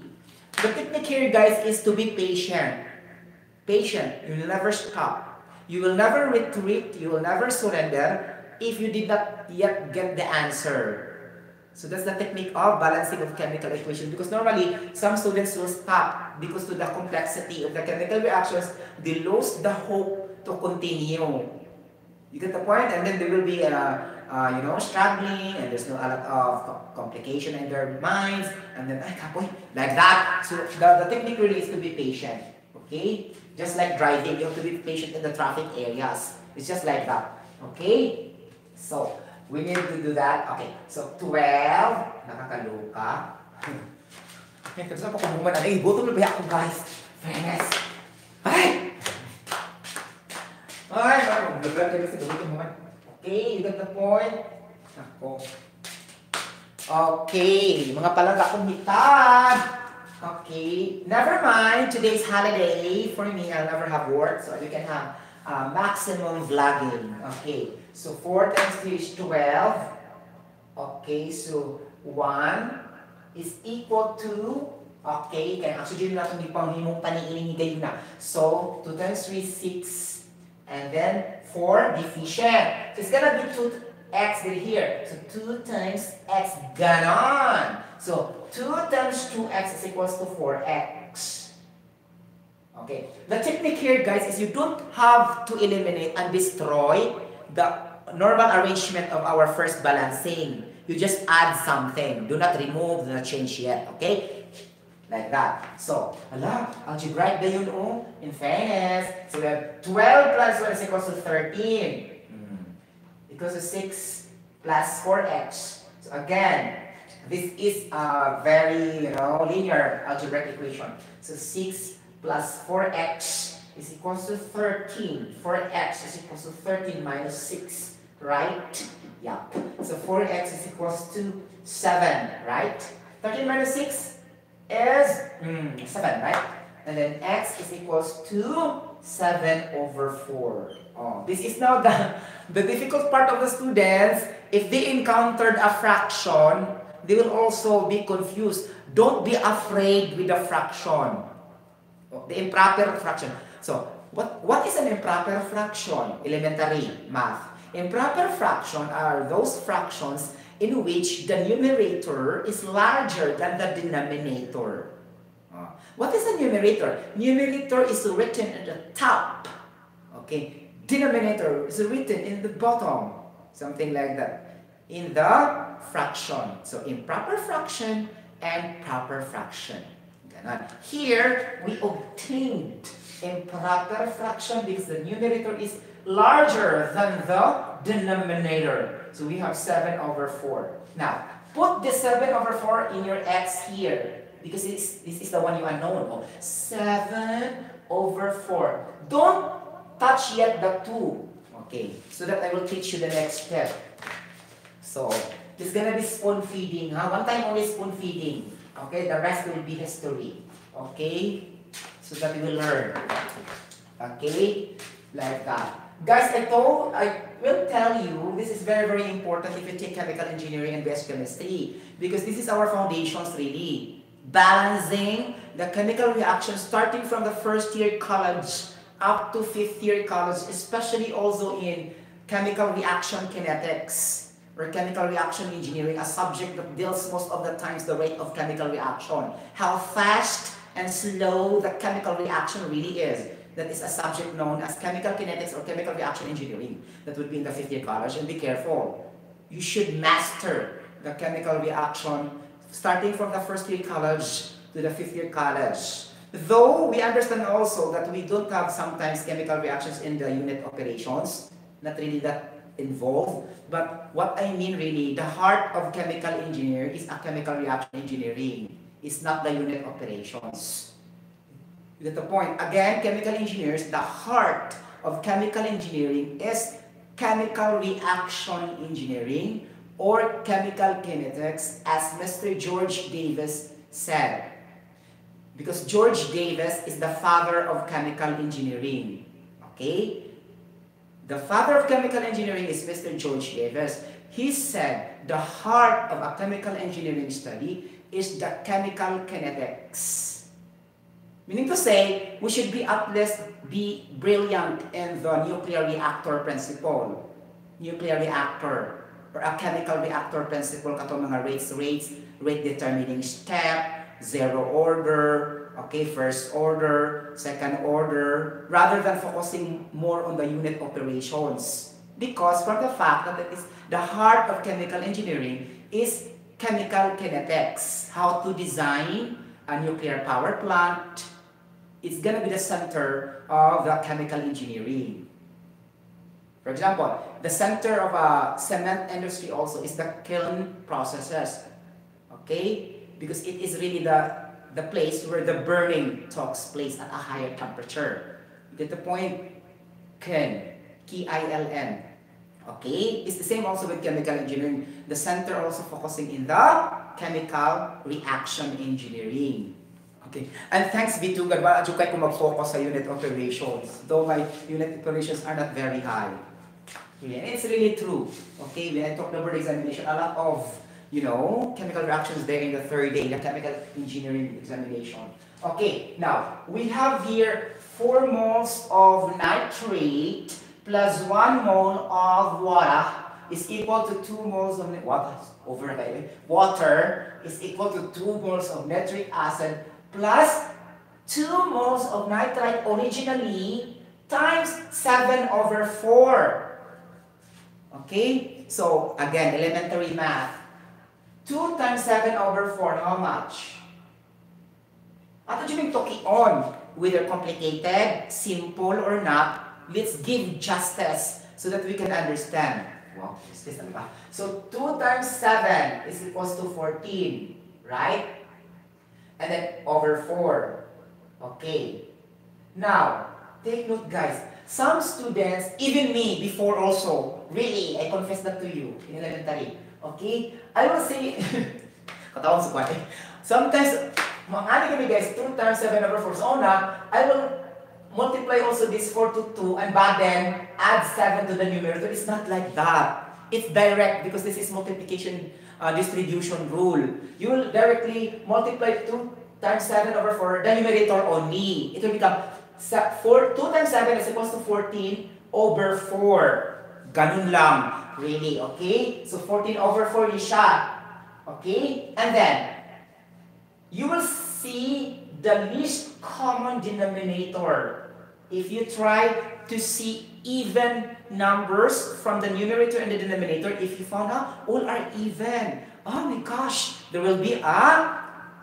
The technique here, guys, is to be patient. Patient. You will never stop. You will never retreat. You will never surrender if you did not yet get the answer. So that's the technique of balancing of chemical equations because normally some students will stop because to the complexity of the chemical reactions, they lose the hope to continue. You get the point? And then they will be, uh, uh, you know, struggling and there's no a lot of complication in their minds and then, ay, kapoy, like that. So the, the technique really is to be patient. Okay? Just like driving, you have to be patient in the traffic areas. It's just like that. Okay? So, We need to do that. Okay. So, 12. Nakakaloka. Kasi pa kumuman na. Ay, butol na ako, guys? Fairness. Ay! Ay, mo Okay, you got the point? Ako. Okay, mga palangga. Okay, never mind. Today's holiday. For me, I'll never have work, so you can have uh, maximum vlogging. Okay, so 4 times 3 is 12. Okay, so 1 is equal to, okay, kaya himong na. So, 2 times 3 is 6. And then 4 deficient. So, it's gonna be 2x here. So, 2 times x gone on. So, 2 times 2x is equals to 4x. Okay. The technique here, guys, is you don't have to eliminate and destroy the normal arrangement of our first balancing. You just add something. Do not remove, do not change yet. Okay? Like that. So, algebraic na yun, oh. In fairness. So, we have 12 plus 1 is equal to 13. Mm. Equals to 6 plus 4x. So, again, this is a very, you know, linear algebraic equation. So, 6 plus 4x is equal to 13. 4x is equal to 13 minus 6, right? Yeah. So 4x is equal to 7, right? 13 minus 6 is mm, 7, right? And then x is equals to 7 over 4. Oh, this is now the, the difficult part of the students. If they encountered a fraction, they will also be confused. Don't be afraid with the fraction. The improper fraction. So, what, what is an improper fraction? Elementary math. Improper fraction are those fractions in which the numerator is larger than the denominator. Uh, what is the numerator? Numerator is written at the top. Okay. Denominator is written in the bottom. Something like that. In the fraction. So improper fraction and proper fraction. Here, we obtained improper fraction because the numerator is larger than the denominator. So we have 7 over 4. Now, put the 7 over 4 in your x here because this, this is the one you unknown. Oh, 7 over 4. Don't touch yet the 2. Okay, so that I will teach you the next step. So, it's gonna be spoon feeding. Huh? One time only spoon feeding. Okay, the rest will be history. Okay, so that you will learn. Okay, like that. Guys, I told, I will tell you, this is very, very important if you take chemical engineering and biochemistry chemistry because this is our foundations really. Balancing the chemical reaction starting from the first year college up to fifth year college, especially also in chemical reaction kinetics or chemical reaction engineering, a subject that deals most of the times the rate of chemical reaction. How fast and slow the chemical reaction really is. That is a subject known as chemical kinetics or chemical reaction engineering. That would be in the fifth year college. And be careful. You should master the chemical reaction starting from the first year college to the fifth year college. Though we understand also that we don't have sometimes chemical reactions in the unit operations, not really that involved, but what I mean really, the heart of chemical engineer is a chemical reaction engineering. It's not the unit operations. You get the point? Again, chemical engineers, the heart of chemical engineering is chemical reaction engineering or chemical kinetics as Mr. George Davis said. Because George Davis is the father of chemical engineering. Okay? The father of chemical engineering is Mr. George Davis. He said the heart of a chemical engineering study is the chemical kinetics. Meaning to say, we should be at least be brilliant in the nuclear reactor principle. Nuclear reactor or a chemical reactor principle kato mga rates, rates, rate determining step, zero order, okay, first order, second order, rather than focusing more on the unit operations. Because from the fact that it is the heart of chemical engineering is chemical kinetics, how to design a nuclear power plant. It's going to be the center of the chemical engineering. For example, the center of a cement industry also is the kiln processes. Okay? because it is really the, the place where the burning takes place at a higher temperature. Get the point? Kiln, K-I-L-N. Okay? It's the same also with chemical engineering. The center also focusing in the chemical reaction engineering. Okay. And thanks be to God, kay ko mag-focus sa unit operations. Though my unit operations are not very high. And it's really true. Okay, when I talk about examination, a lot of you know, chemical reactions there in the third day, the chemical engineering examination. Okay, now, we have here 4 moles of nitrate plus 1 mole of water is equal to 2 moles of water, over water is equal to 2 moles of nitric acid plus 2 moles of nitrite originally times 7 over 4. Okay? So, again, elementary math. 2 times 7 over 4, how much? Ato dyan on, whether complicated, simple, or not, let's give justice so that we can understand. Wow? So 2 times 7 is equals to 14, right? And then over 4. Okay. Now, take note guys. Some students, even me before also, really, I confess that to you in elementary, Okay? I will say, katawang sa kwate. Eh. Sometimes, mga kami guys, 2 times 7 over 4. So una, I will multiply also this 4 to 2 and but then add 7 to the numerator. It's not like that. It's direct because this is multiplication uh, distribution rule. You will directly multiply 2 times 7 over 4, the numerator only. It will become 4, 2 times 7 is equals to 14 over 4. Ganun lang. really, okay? So 14 over 4 is shot, okay? And then, you will see the least common denominator. If you try to see even numbers from the numerator and the denominator, if you found out all are even, oh my gosh, there will be a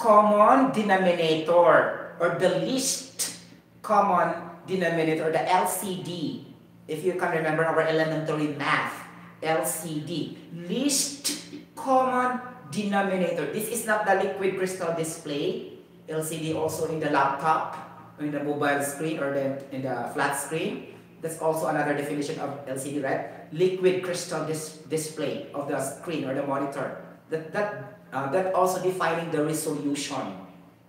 common denominator or the least common denominator, the LCD. If you can remember our elementary math, LCD, least common denominator. This is not the liquid crystal display. LCD also in the laptop, in the mobile screen or the, in the flat screen. That's also another definition of LCD, right? Liquid crystal dis display of the screen or the monitor. That, that, uh, that also defining the resolution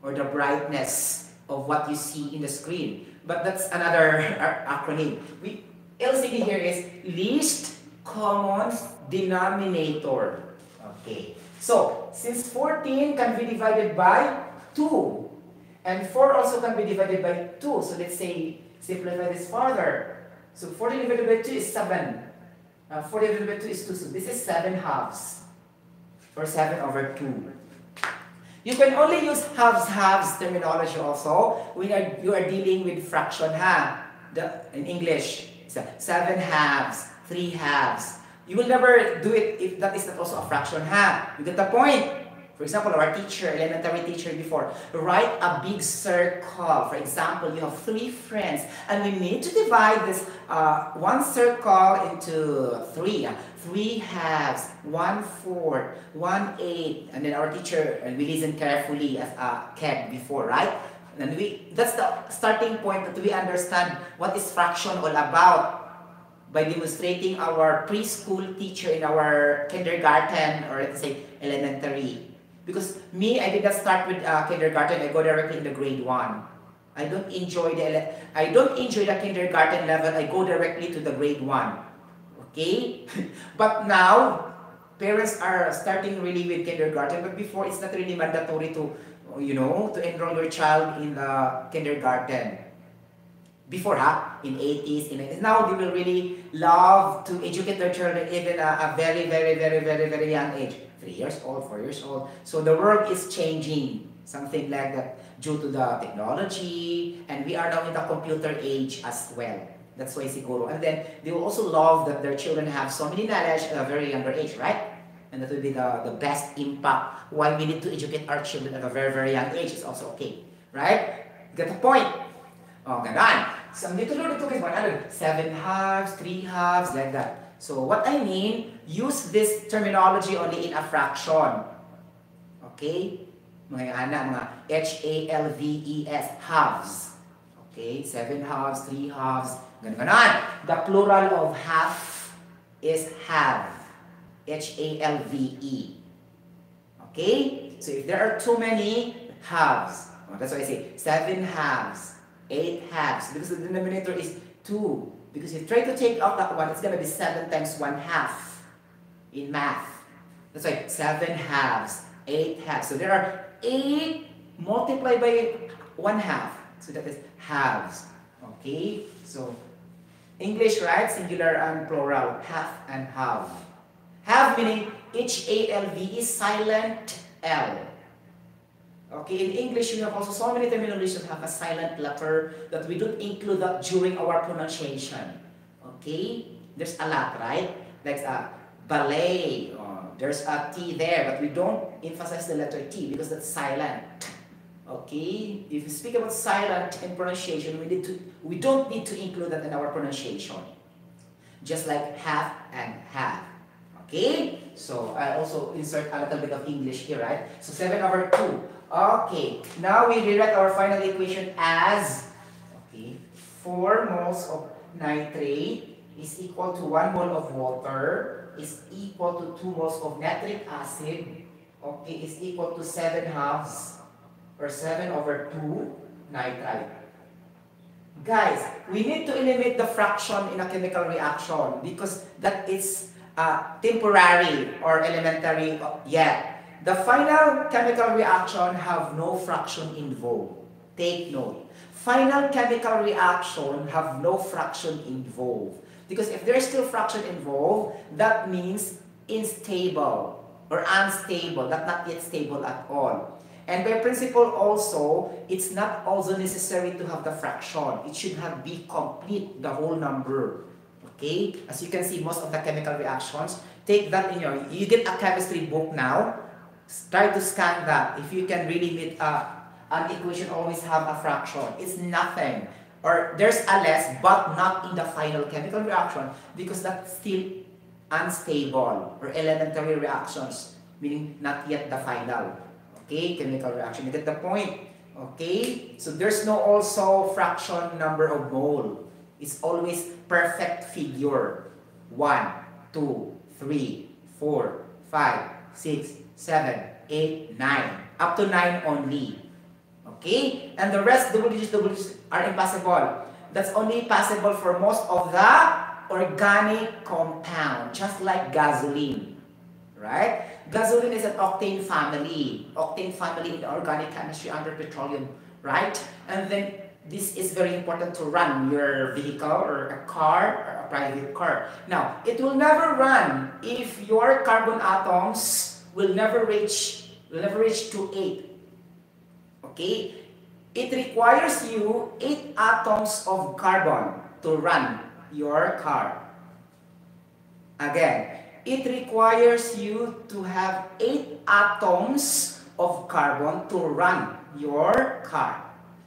or the brightness of what you see in the screen. But that's another acronym. We, LCD here is least common denominator. Okay. So, since 14 can be divided by 2, and 4 also can be divided by 2, so let's say, simplify this further. So, 14 divided by 2 is 7. Uh, 4 divided by 2 is 2, so this is 7 halves, or 7 over 2. You can only use halves halves terminology also when you are dealing with fraction ha. The, in English, seven halves, three halves. You will never do it if that is not also a fraction ha. You get the point? For example, our teacher, elementary teacher before, write a big circle. For example, you have three friends, and we need to divide this uh, one circle into three. Three halves, one fourth, one eighth, and then our teacher, and we listen carefully as a kid before, right? And we, that's the starting point that we understand what is fraction all about by demonstrating our preschool teacher in our kindergarten or let's say elementary. Because me, I did not start with uh, kindergarten. I go directly in the grade one. I don't enjoy the I don't enjoy the kindergarten level. I go directly to the grade one. Okay, but now parents are starting really with kindergarten. But before, it's not really mandatory to you know to enroll your child in the kindergarten before ha, in 80s, in 80s. Now they will really love to educate their children even at a very, very, very, very, very young age. Three years old, four years old. So the world is changing, something like that, due to the technology, and we are now in the computer age as well. That's why siguro. And then they will also love that their children have so many knowledge at a very younger age, right? And that will be the, the best impact. Why we need to educate our children at a very, very young age is also okay. Right? Get the point? Oh, ganon. So, ang dito-dito is 100. Seven halves, three halves, like that. So, what I mean, use this terminology only in a fraction. Okay? Mga mga H-A-L-V-E-S, halves. Okay? Seven halves, three halves, ganon ganon. The plural of half is half. H-A-L-V-E. Okay? So, if there are too many halves, oh, that's why I say seven halves. 8 halves because the denominator is 2. Because if you try to take out that one, it's going to be 7 times 1 half in math. That's like 7 halves, 8 halves. So there are 8 multiplied by 1 half. So that is halves. Okay? So English, right? Singular and plural. Half and half. Half meaning H-A-L-V is silent L. Okay, in English, we have also so many terminologies that have a silent letter that we don't include that during our pronunciation. Okay, there's a lot, right? Like a uh, ballet, oh, there's a T there, but we don't emphasize the letter T because that's silent. Okay, if you speak about silent in pronunciation, we need to we don't need to include that in our pronunciation. Just like half and half. Okay, so I also insert a little bit of English here, right? So 7 over 2. Okay, now we rewrite our final equation as okay, 4 moles of nitrate is equal to 1 mole of water is equal to 2 moles of nitric acid okay, is equal to 7 halves or 7 over 2 nitrite. Guys, we need to eliminate the fraction in a chemical reaction because that is uh, temporary or elementary yet. The final chemical reaction have no fraction involved. Take note. Final chemical reaction have no fraction involved. Because if there's still fraction involved, that means unstable or unstable, that not yet stable at all. And by principle also, it's not also necessary to have the fraction. It should have be complete, the whole number. Okay? As you can see, most of the chemical reactions, take that in your, you get a chemistry book now, try to scan that. If you can really meet a, an equation always have a fraction. It's nothing. Or there's a less, but not in the final chemical reaction because that's still unstable or elementary reactions, meaning not yet the final. Okay, chemical reaction. You get the point? Okay, so there's no also fraction number of mole. It's always perfect figure. 1, 2, 3, 4, 5, 6, 7, 8, 9. Up to 9 only. Okay? And the rest, double digits, double digits are impossible. That's only possible for most of the organic compound, just like gasoline. Right? Gasoline is an octane family. Octane family in organic chemistry under petroleum, right? And then this is very important to run your vehicle or a car or a private car. Now, it will never run if your carbon atoms will never reach will never reach to 8. Okay? It requires you 8 atoms of carbon to run your car. Again, it requires you to have 8 atoms of carbon to run your car.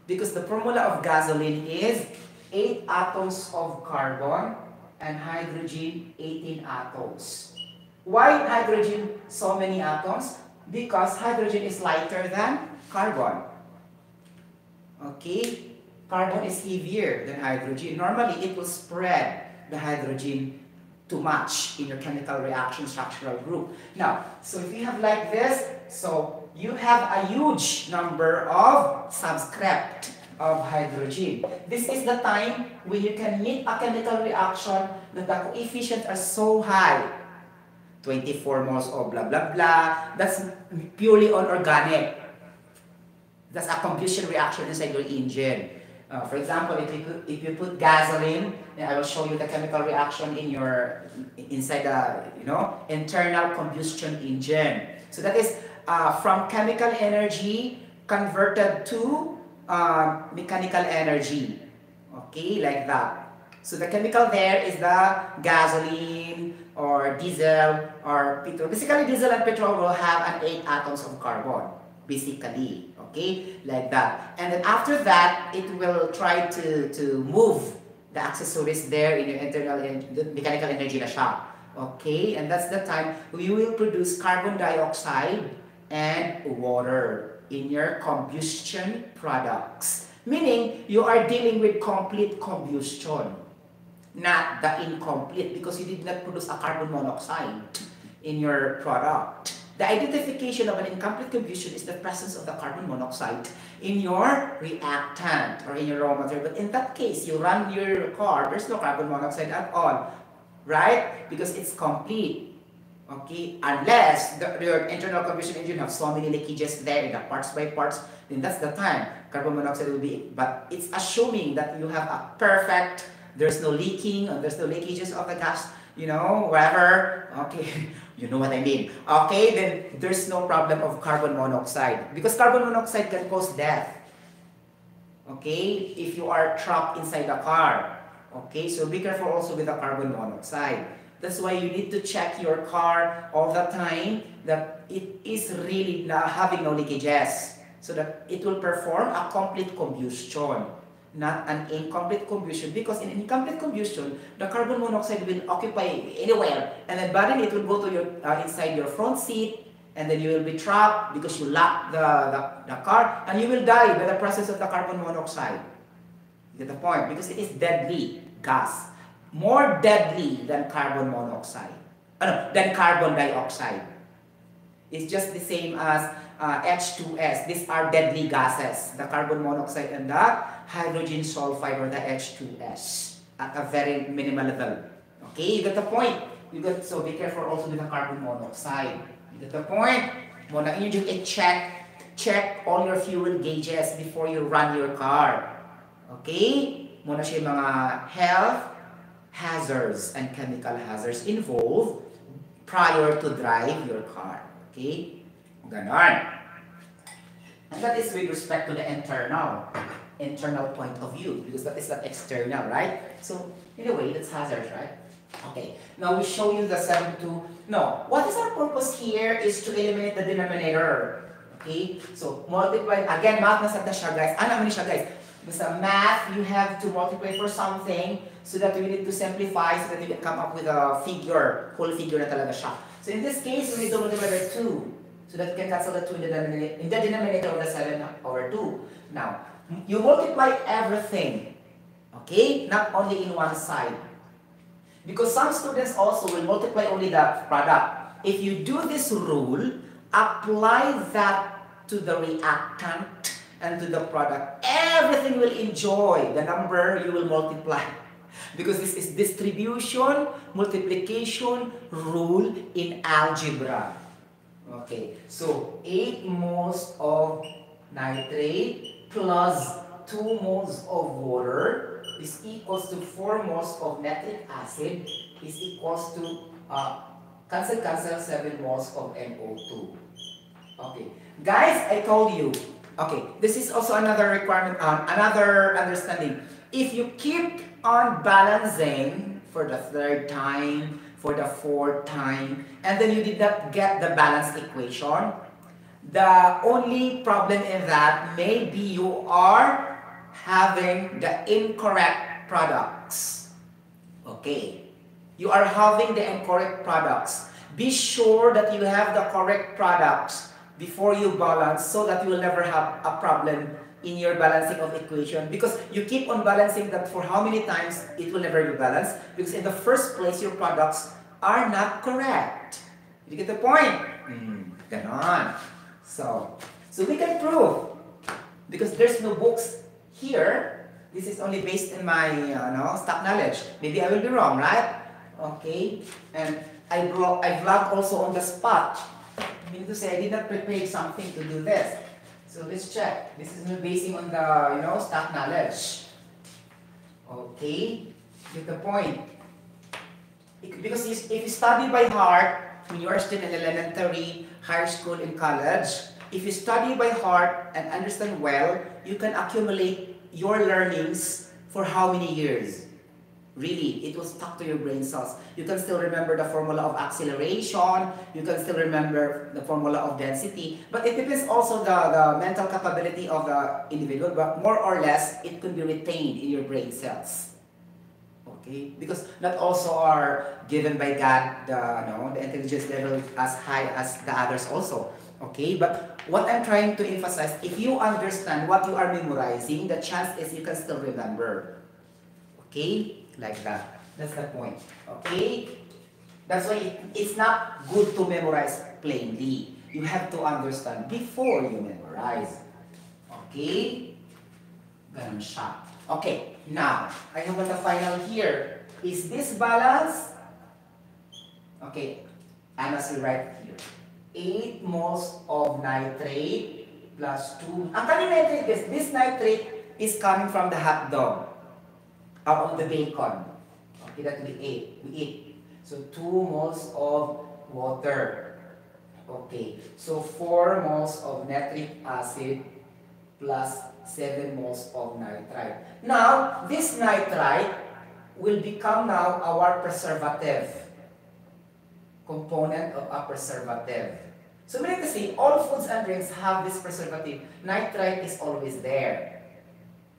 Because the formula of gasoline is 8 atoms of carbon and hydrogen 18 atoms. Why hydrogen so many atoms? Because hydrogen is lighter than carbon. Okay? Carbon is heavier than hydrogen. Normally, it will spread the hydrogen too much in your chemical reaction structural group. Now, so if you have like this, so you have a huge number of subscript of hydrogen. This is the time when you can meet a chemical reaction that the coefficients are so high. 24 moles of blah blah blah. That's purely on organic. That's a combustion reaction inside your engine. Uh, for example, if you, put, if you put gasoline, I will show you the chemical reaction in your inside the you know internal combustion engine. So that is uh, from chemical energy converted to uh, mechanical energy. Okay, like that. So the chemical there is the gasoline or diesel or petrol. Basically, diesel and petrol will have an 8 atoms of carbon, basically okay? Like that. And then after that it will try to to move the accessories there in your internal the mechanical energy na siya okay? And that's the time you will produce carbon dioxide and water in your combustion products. Meaning you are dealing with complete combustion not the incomplete because you did not produce a carbon monoxide in your product the identification of an incomplete combustion is the presence of the carbon monoxide in your reactant or in your raw material. But in that case, you run your car, there's no carbon monoxide at all, right? Because it's complete. Okay, unless the, your internal combustion engine have so many leakages there in the parts by parts, then that's the time carbon monoxide will be. But it's assuming that you have a perfect, there's no leaking, and there's no leakages of the gas, you know, wherever. Okay, You know what I mean? Okay, then there's no problem of carbon monoxide because carbon monoxide can cause death. Okay, if you are trapped inside a car. Okay, so be careful also with the carbon monoxide. That's why you need to check your car all the time that it is really not having no leakages so that it will perform a complete combustion not an incomplete combustion because in incomplete combustion, the carbon monoxide will occupy anywhere and then but it will go to your uh, inside your front seat and then you will be trapped because you lock the, the, the car and you will die by the presence of the carbon monoxide. You get the point? Because it is deadly gas. More deadly than carbon monoxide. Uh, no, than carbon dioxide. It's just the same as uh, H2S. These are deadly gases, the carbon monoxide and the hydrogen sulfide or the H2S at a very minimal level. Okay, you get the point. You got so be careful also with the carbon monoxide. You get the point? Muna inyo just check check all your fuel gauges before you run your car. Okay? Muna siya mga health hazards and chemical hazards involved prior to drive your car. Okay? Ganon. And that is with respect to the internal, internal point of view, because that is not external, right? So, in a way, that's hazard, right? Okay, now we show you the 7 to, no, what is our purpose here is to eliminate the denominator. Okay, so multiply, again, math na siya guys. Ano naman siya guys? Basta math, you have to multiply for something so that we need to simplify so that we can come up with a figure, whole figure na talaga siya. So in this case, we need to multiply by 2 so that we can cancel the 2 in the denominator, in the denominator of the 7 over 2. Now, you multiply everything, okay? Not only in one side. Because some students also will multiply only the product. If you do this rule, apply that to the reactant and to the product. Everything will enjoy the number you will multiply. Because this is distribution, multiplication rule in algebra. Okay, so 8 moles of nitrate plus 2 moles of water is equals to 4 moles of nitric acid is equals to uh, cancel cancel 7 moles of NO2. Okay. Guys, I told you. Okay, this is also another requirement, um, another understanding. If you keep on balancing for the third time, for the fourth time, and then you did not get the balanced equation, the only problem in that maybe you are having the incorrect products. Okay. You are having the incorrect products. Be sure that you have the correct products before you balance so that you will never have a problem in your balancing of equation because you keep on balancing that for how many times it will never be balanced because in the first place your products are not correct. You get the point? Mm, ganon. So, so we can prove because there's no books here, this is only based in my uh, no, stock knowledge. Maybe I will be wrong, right? Okay, and I, I vlog also on the spot. Meaning to say I did not prepare something to do this. So let's check. This is basing on the you know stock knowledge. Okay, get the point. Because if you study by heart when you are still in elementary, high school, and college, if you study by heart and understand well, you can accumulate your learnings for how many years? Really, it will stuck to your brain cells. You can still remember the formula of acceleration, you can still remember the formula of density, but it depends also the, the mental capability of the individual, but more or less, it could be retained in your brain cells. Okay? Because not also are given by God the, no, the intelligence level as high as the others also. Okay, but what I'm trying to emphasize, if you understand what you are memorizing, the chance is you can still remember. Okay, like that. That's the point. Okay, that's why it, it's not good to memorize plainly. You have to understand before you memorize. Okay, ganun siya. Okay, now, I have the final here. Is this balance? Okay, I must write here. 8 moles of nitrate plus 2. Ang kaning nitrate is, this nitrate is coming from the hot dog out of the bacon. Okay, that be 8. We eat. So 2 moles of water. Okay, so 4 moles of nitric acid plus 7 moles of nitrite. Now, this nitrite will become now our preservative component of a preservative. So meaning to say, all foods and drinks have this preservative. Nitrite is always there.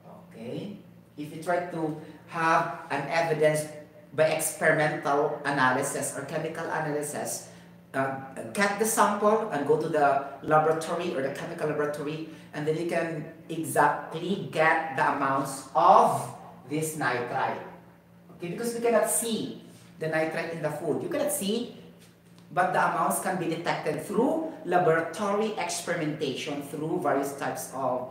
Okay? If you try to have an evidence by experimental analysis or chemical analysis, uh, get the sample and go to the laboratory or the chemical laboratory and then you can exactly get the amounts of this nitrite. Okay, because we cannot see the nitrite in the food. You cannot see but the amounts can be detected through laboratory experimentation through various types of,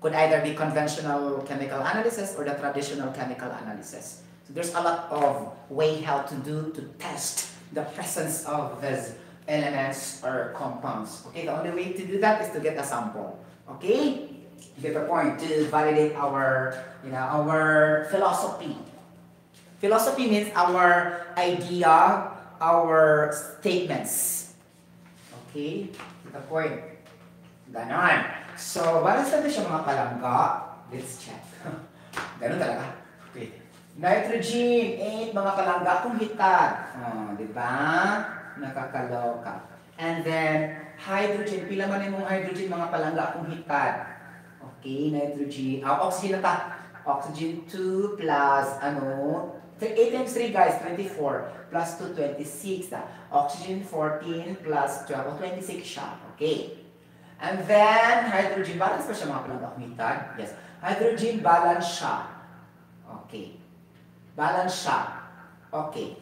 could either be conventional chemical analysis or the traditional chemical analysis. So there's a lot of way how to do to test the presence of these elements or compounds. Okay, the only way to do that is to get a sample. Okay, get the point to validate our, you know, our philosophy. Philosophy means our idea our statements. Okay, Get the point. Ganon. So, balance natin siya mga palangga. Let's check. Ganon talaga. Okay. Nitrogen, 8 mga palangga kung hitad. Oh, di ba? Nakakaloka. And then, hydrogen. Pila man yung hydrogen mga palangga kung hitad. Okay, nitrogen. Ah, oxygen na ta. Oxygen 2 plus, ano, 8 times 3 guys, 24. Plus 2, 26 na. Oxygen 14 plus 12, 26 siya. Okay. And then, hydrogen balance pa siya mga hitad. Yes. Hydrogen balance siya. Okay. Balance siya. Okay.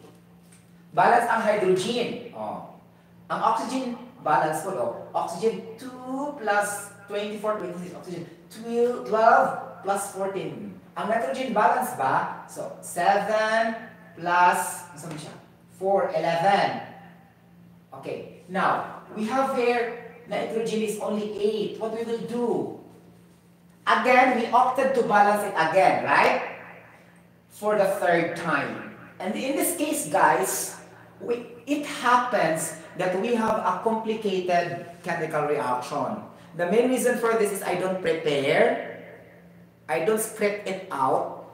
Balance ang hydrogen. Oh. Ang oxygen, balance ko, oh. Oxygen 2 plus 24, 26, oxygen 12, 12 plus 14. Ang nitrogen balance ba? So, 7 plus, siya? 4, 11. Okay. Now, we have here, nitrogen is only 8. What we will do? Again, we opted to balance it again, right? For the third time. And in this case, guys, we, it happens that we have a complicated chemical reaction. The main reason for this is I don't prepare, I don't script it out,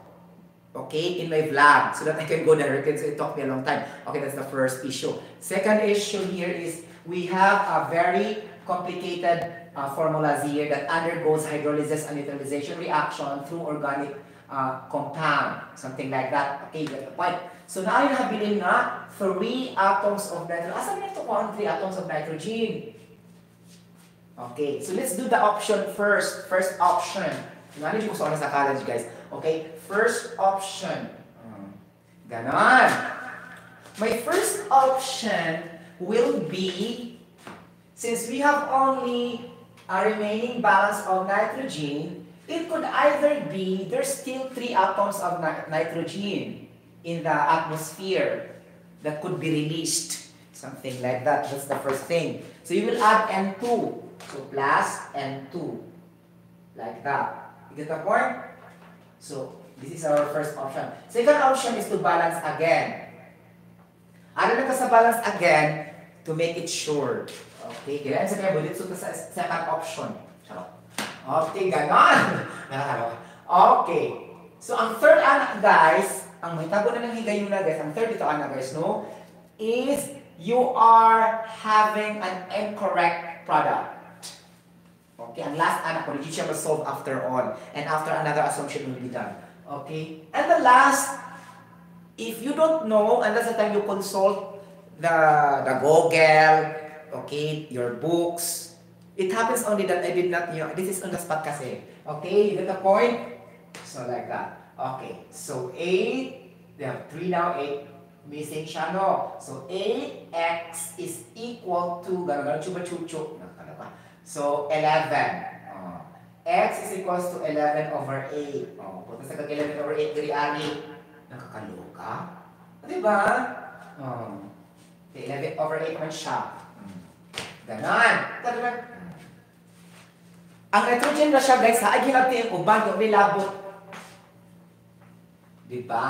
okay, in my vlog so that I can go directly. So it took me a long time. Okay, that's the first issue. Second issue here is we have a very complicated uh, formulas here that undergoes hydrolysis and neutralization reaction through organic uh, compound, something like that. Okay, get the point. So now you have bilin nga, three atoms of nitrogen. Asan na ito ko three atoms of nitrogen? Okay, so let's do the option first. First option. Nani ko sa sa college, guys. Okay, first option. Um, ganon. My first option will be, since we have only a remaining balance of nitrogen, it could either be there's still three atoms of nitrogen in the atmosphere that could be released. Something like that. That's the first thing. So you will add N2. So plus N2. Like that. You get the point? So this is our first option. Second option is to balance again. Ano na sa balance again to make it sure. Okay, kaya sa kaya bulit so sa second option. Okay, ganon. Nakakaloka. Okay. So, ang third anak, guys, ang may tago na ng higayon na, guys, ang third ito anak, guys, no, is you are having an incorrect product. Okay, ang last anak, religion was solved after all. And after another assumption will be done. Okay? And the last, if you don't know, and that's the time you consult the, the Google, okay, your books, It happens only that I did not, you know, this is on the spot kasi. Okay, you get the point? So like that. Okay, so 8, they have 3 now, 8. Missing no? So 8x is equal to, gano'n, chuba chuchu. Ano pa? So 11. Uh, x is equals to 11 over 8. Oh, punta sa kag 11 over 8, diri ani. Nakakaloka. Diba? Oh. 11 over 8 man siya. Ang nitrogen na siya guys, ha, ay ginati ang uban, yung nilabot. Diba?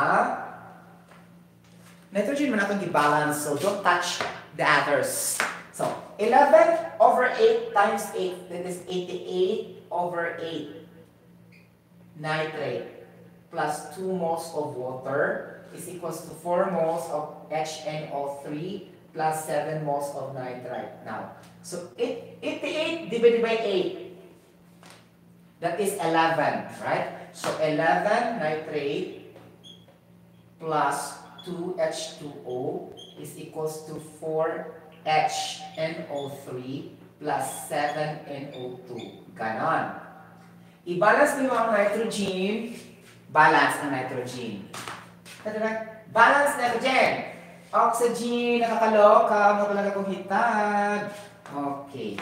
Nitrogen man itong i-balance, so don't touch the others. So, 11 over 8 times 8, that is 88 over 8 nitrate plus 2 moles of water is equals to 4 moles of HNO3 plus 7 moles of nitrite. Now, so 8, 88 divided by 8 That is 11, right? So 11 nitrate plus 2H2O is equals to 4HNO3 plus 7NO2. Ganon. I-balance niyo ang nitrogen, balance ang nitrogen. Balance nitrogen. Oxygen, nakakaloka, mga pala kong hitag. Okay.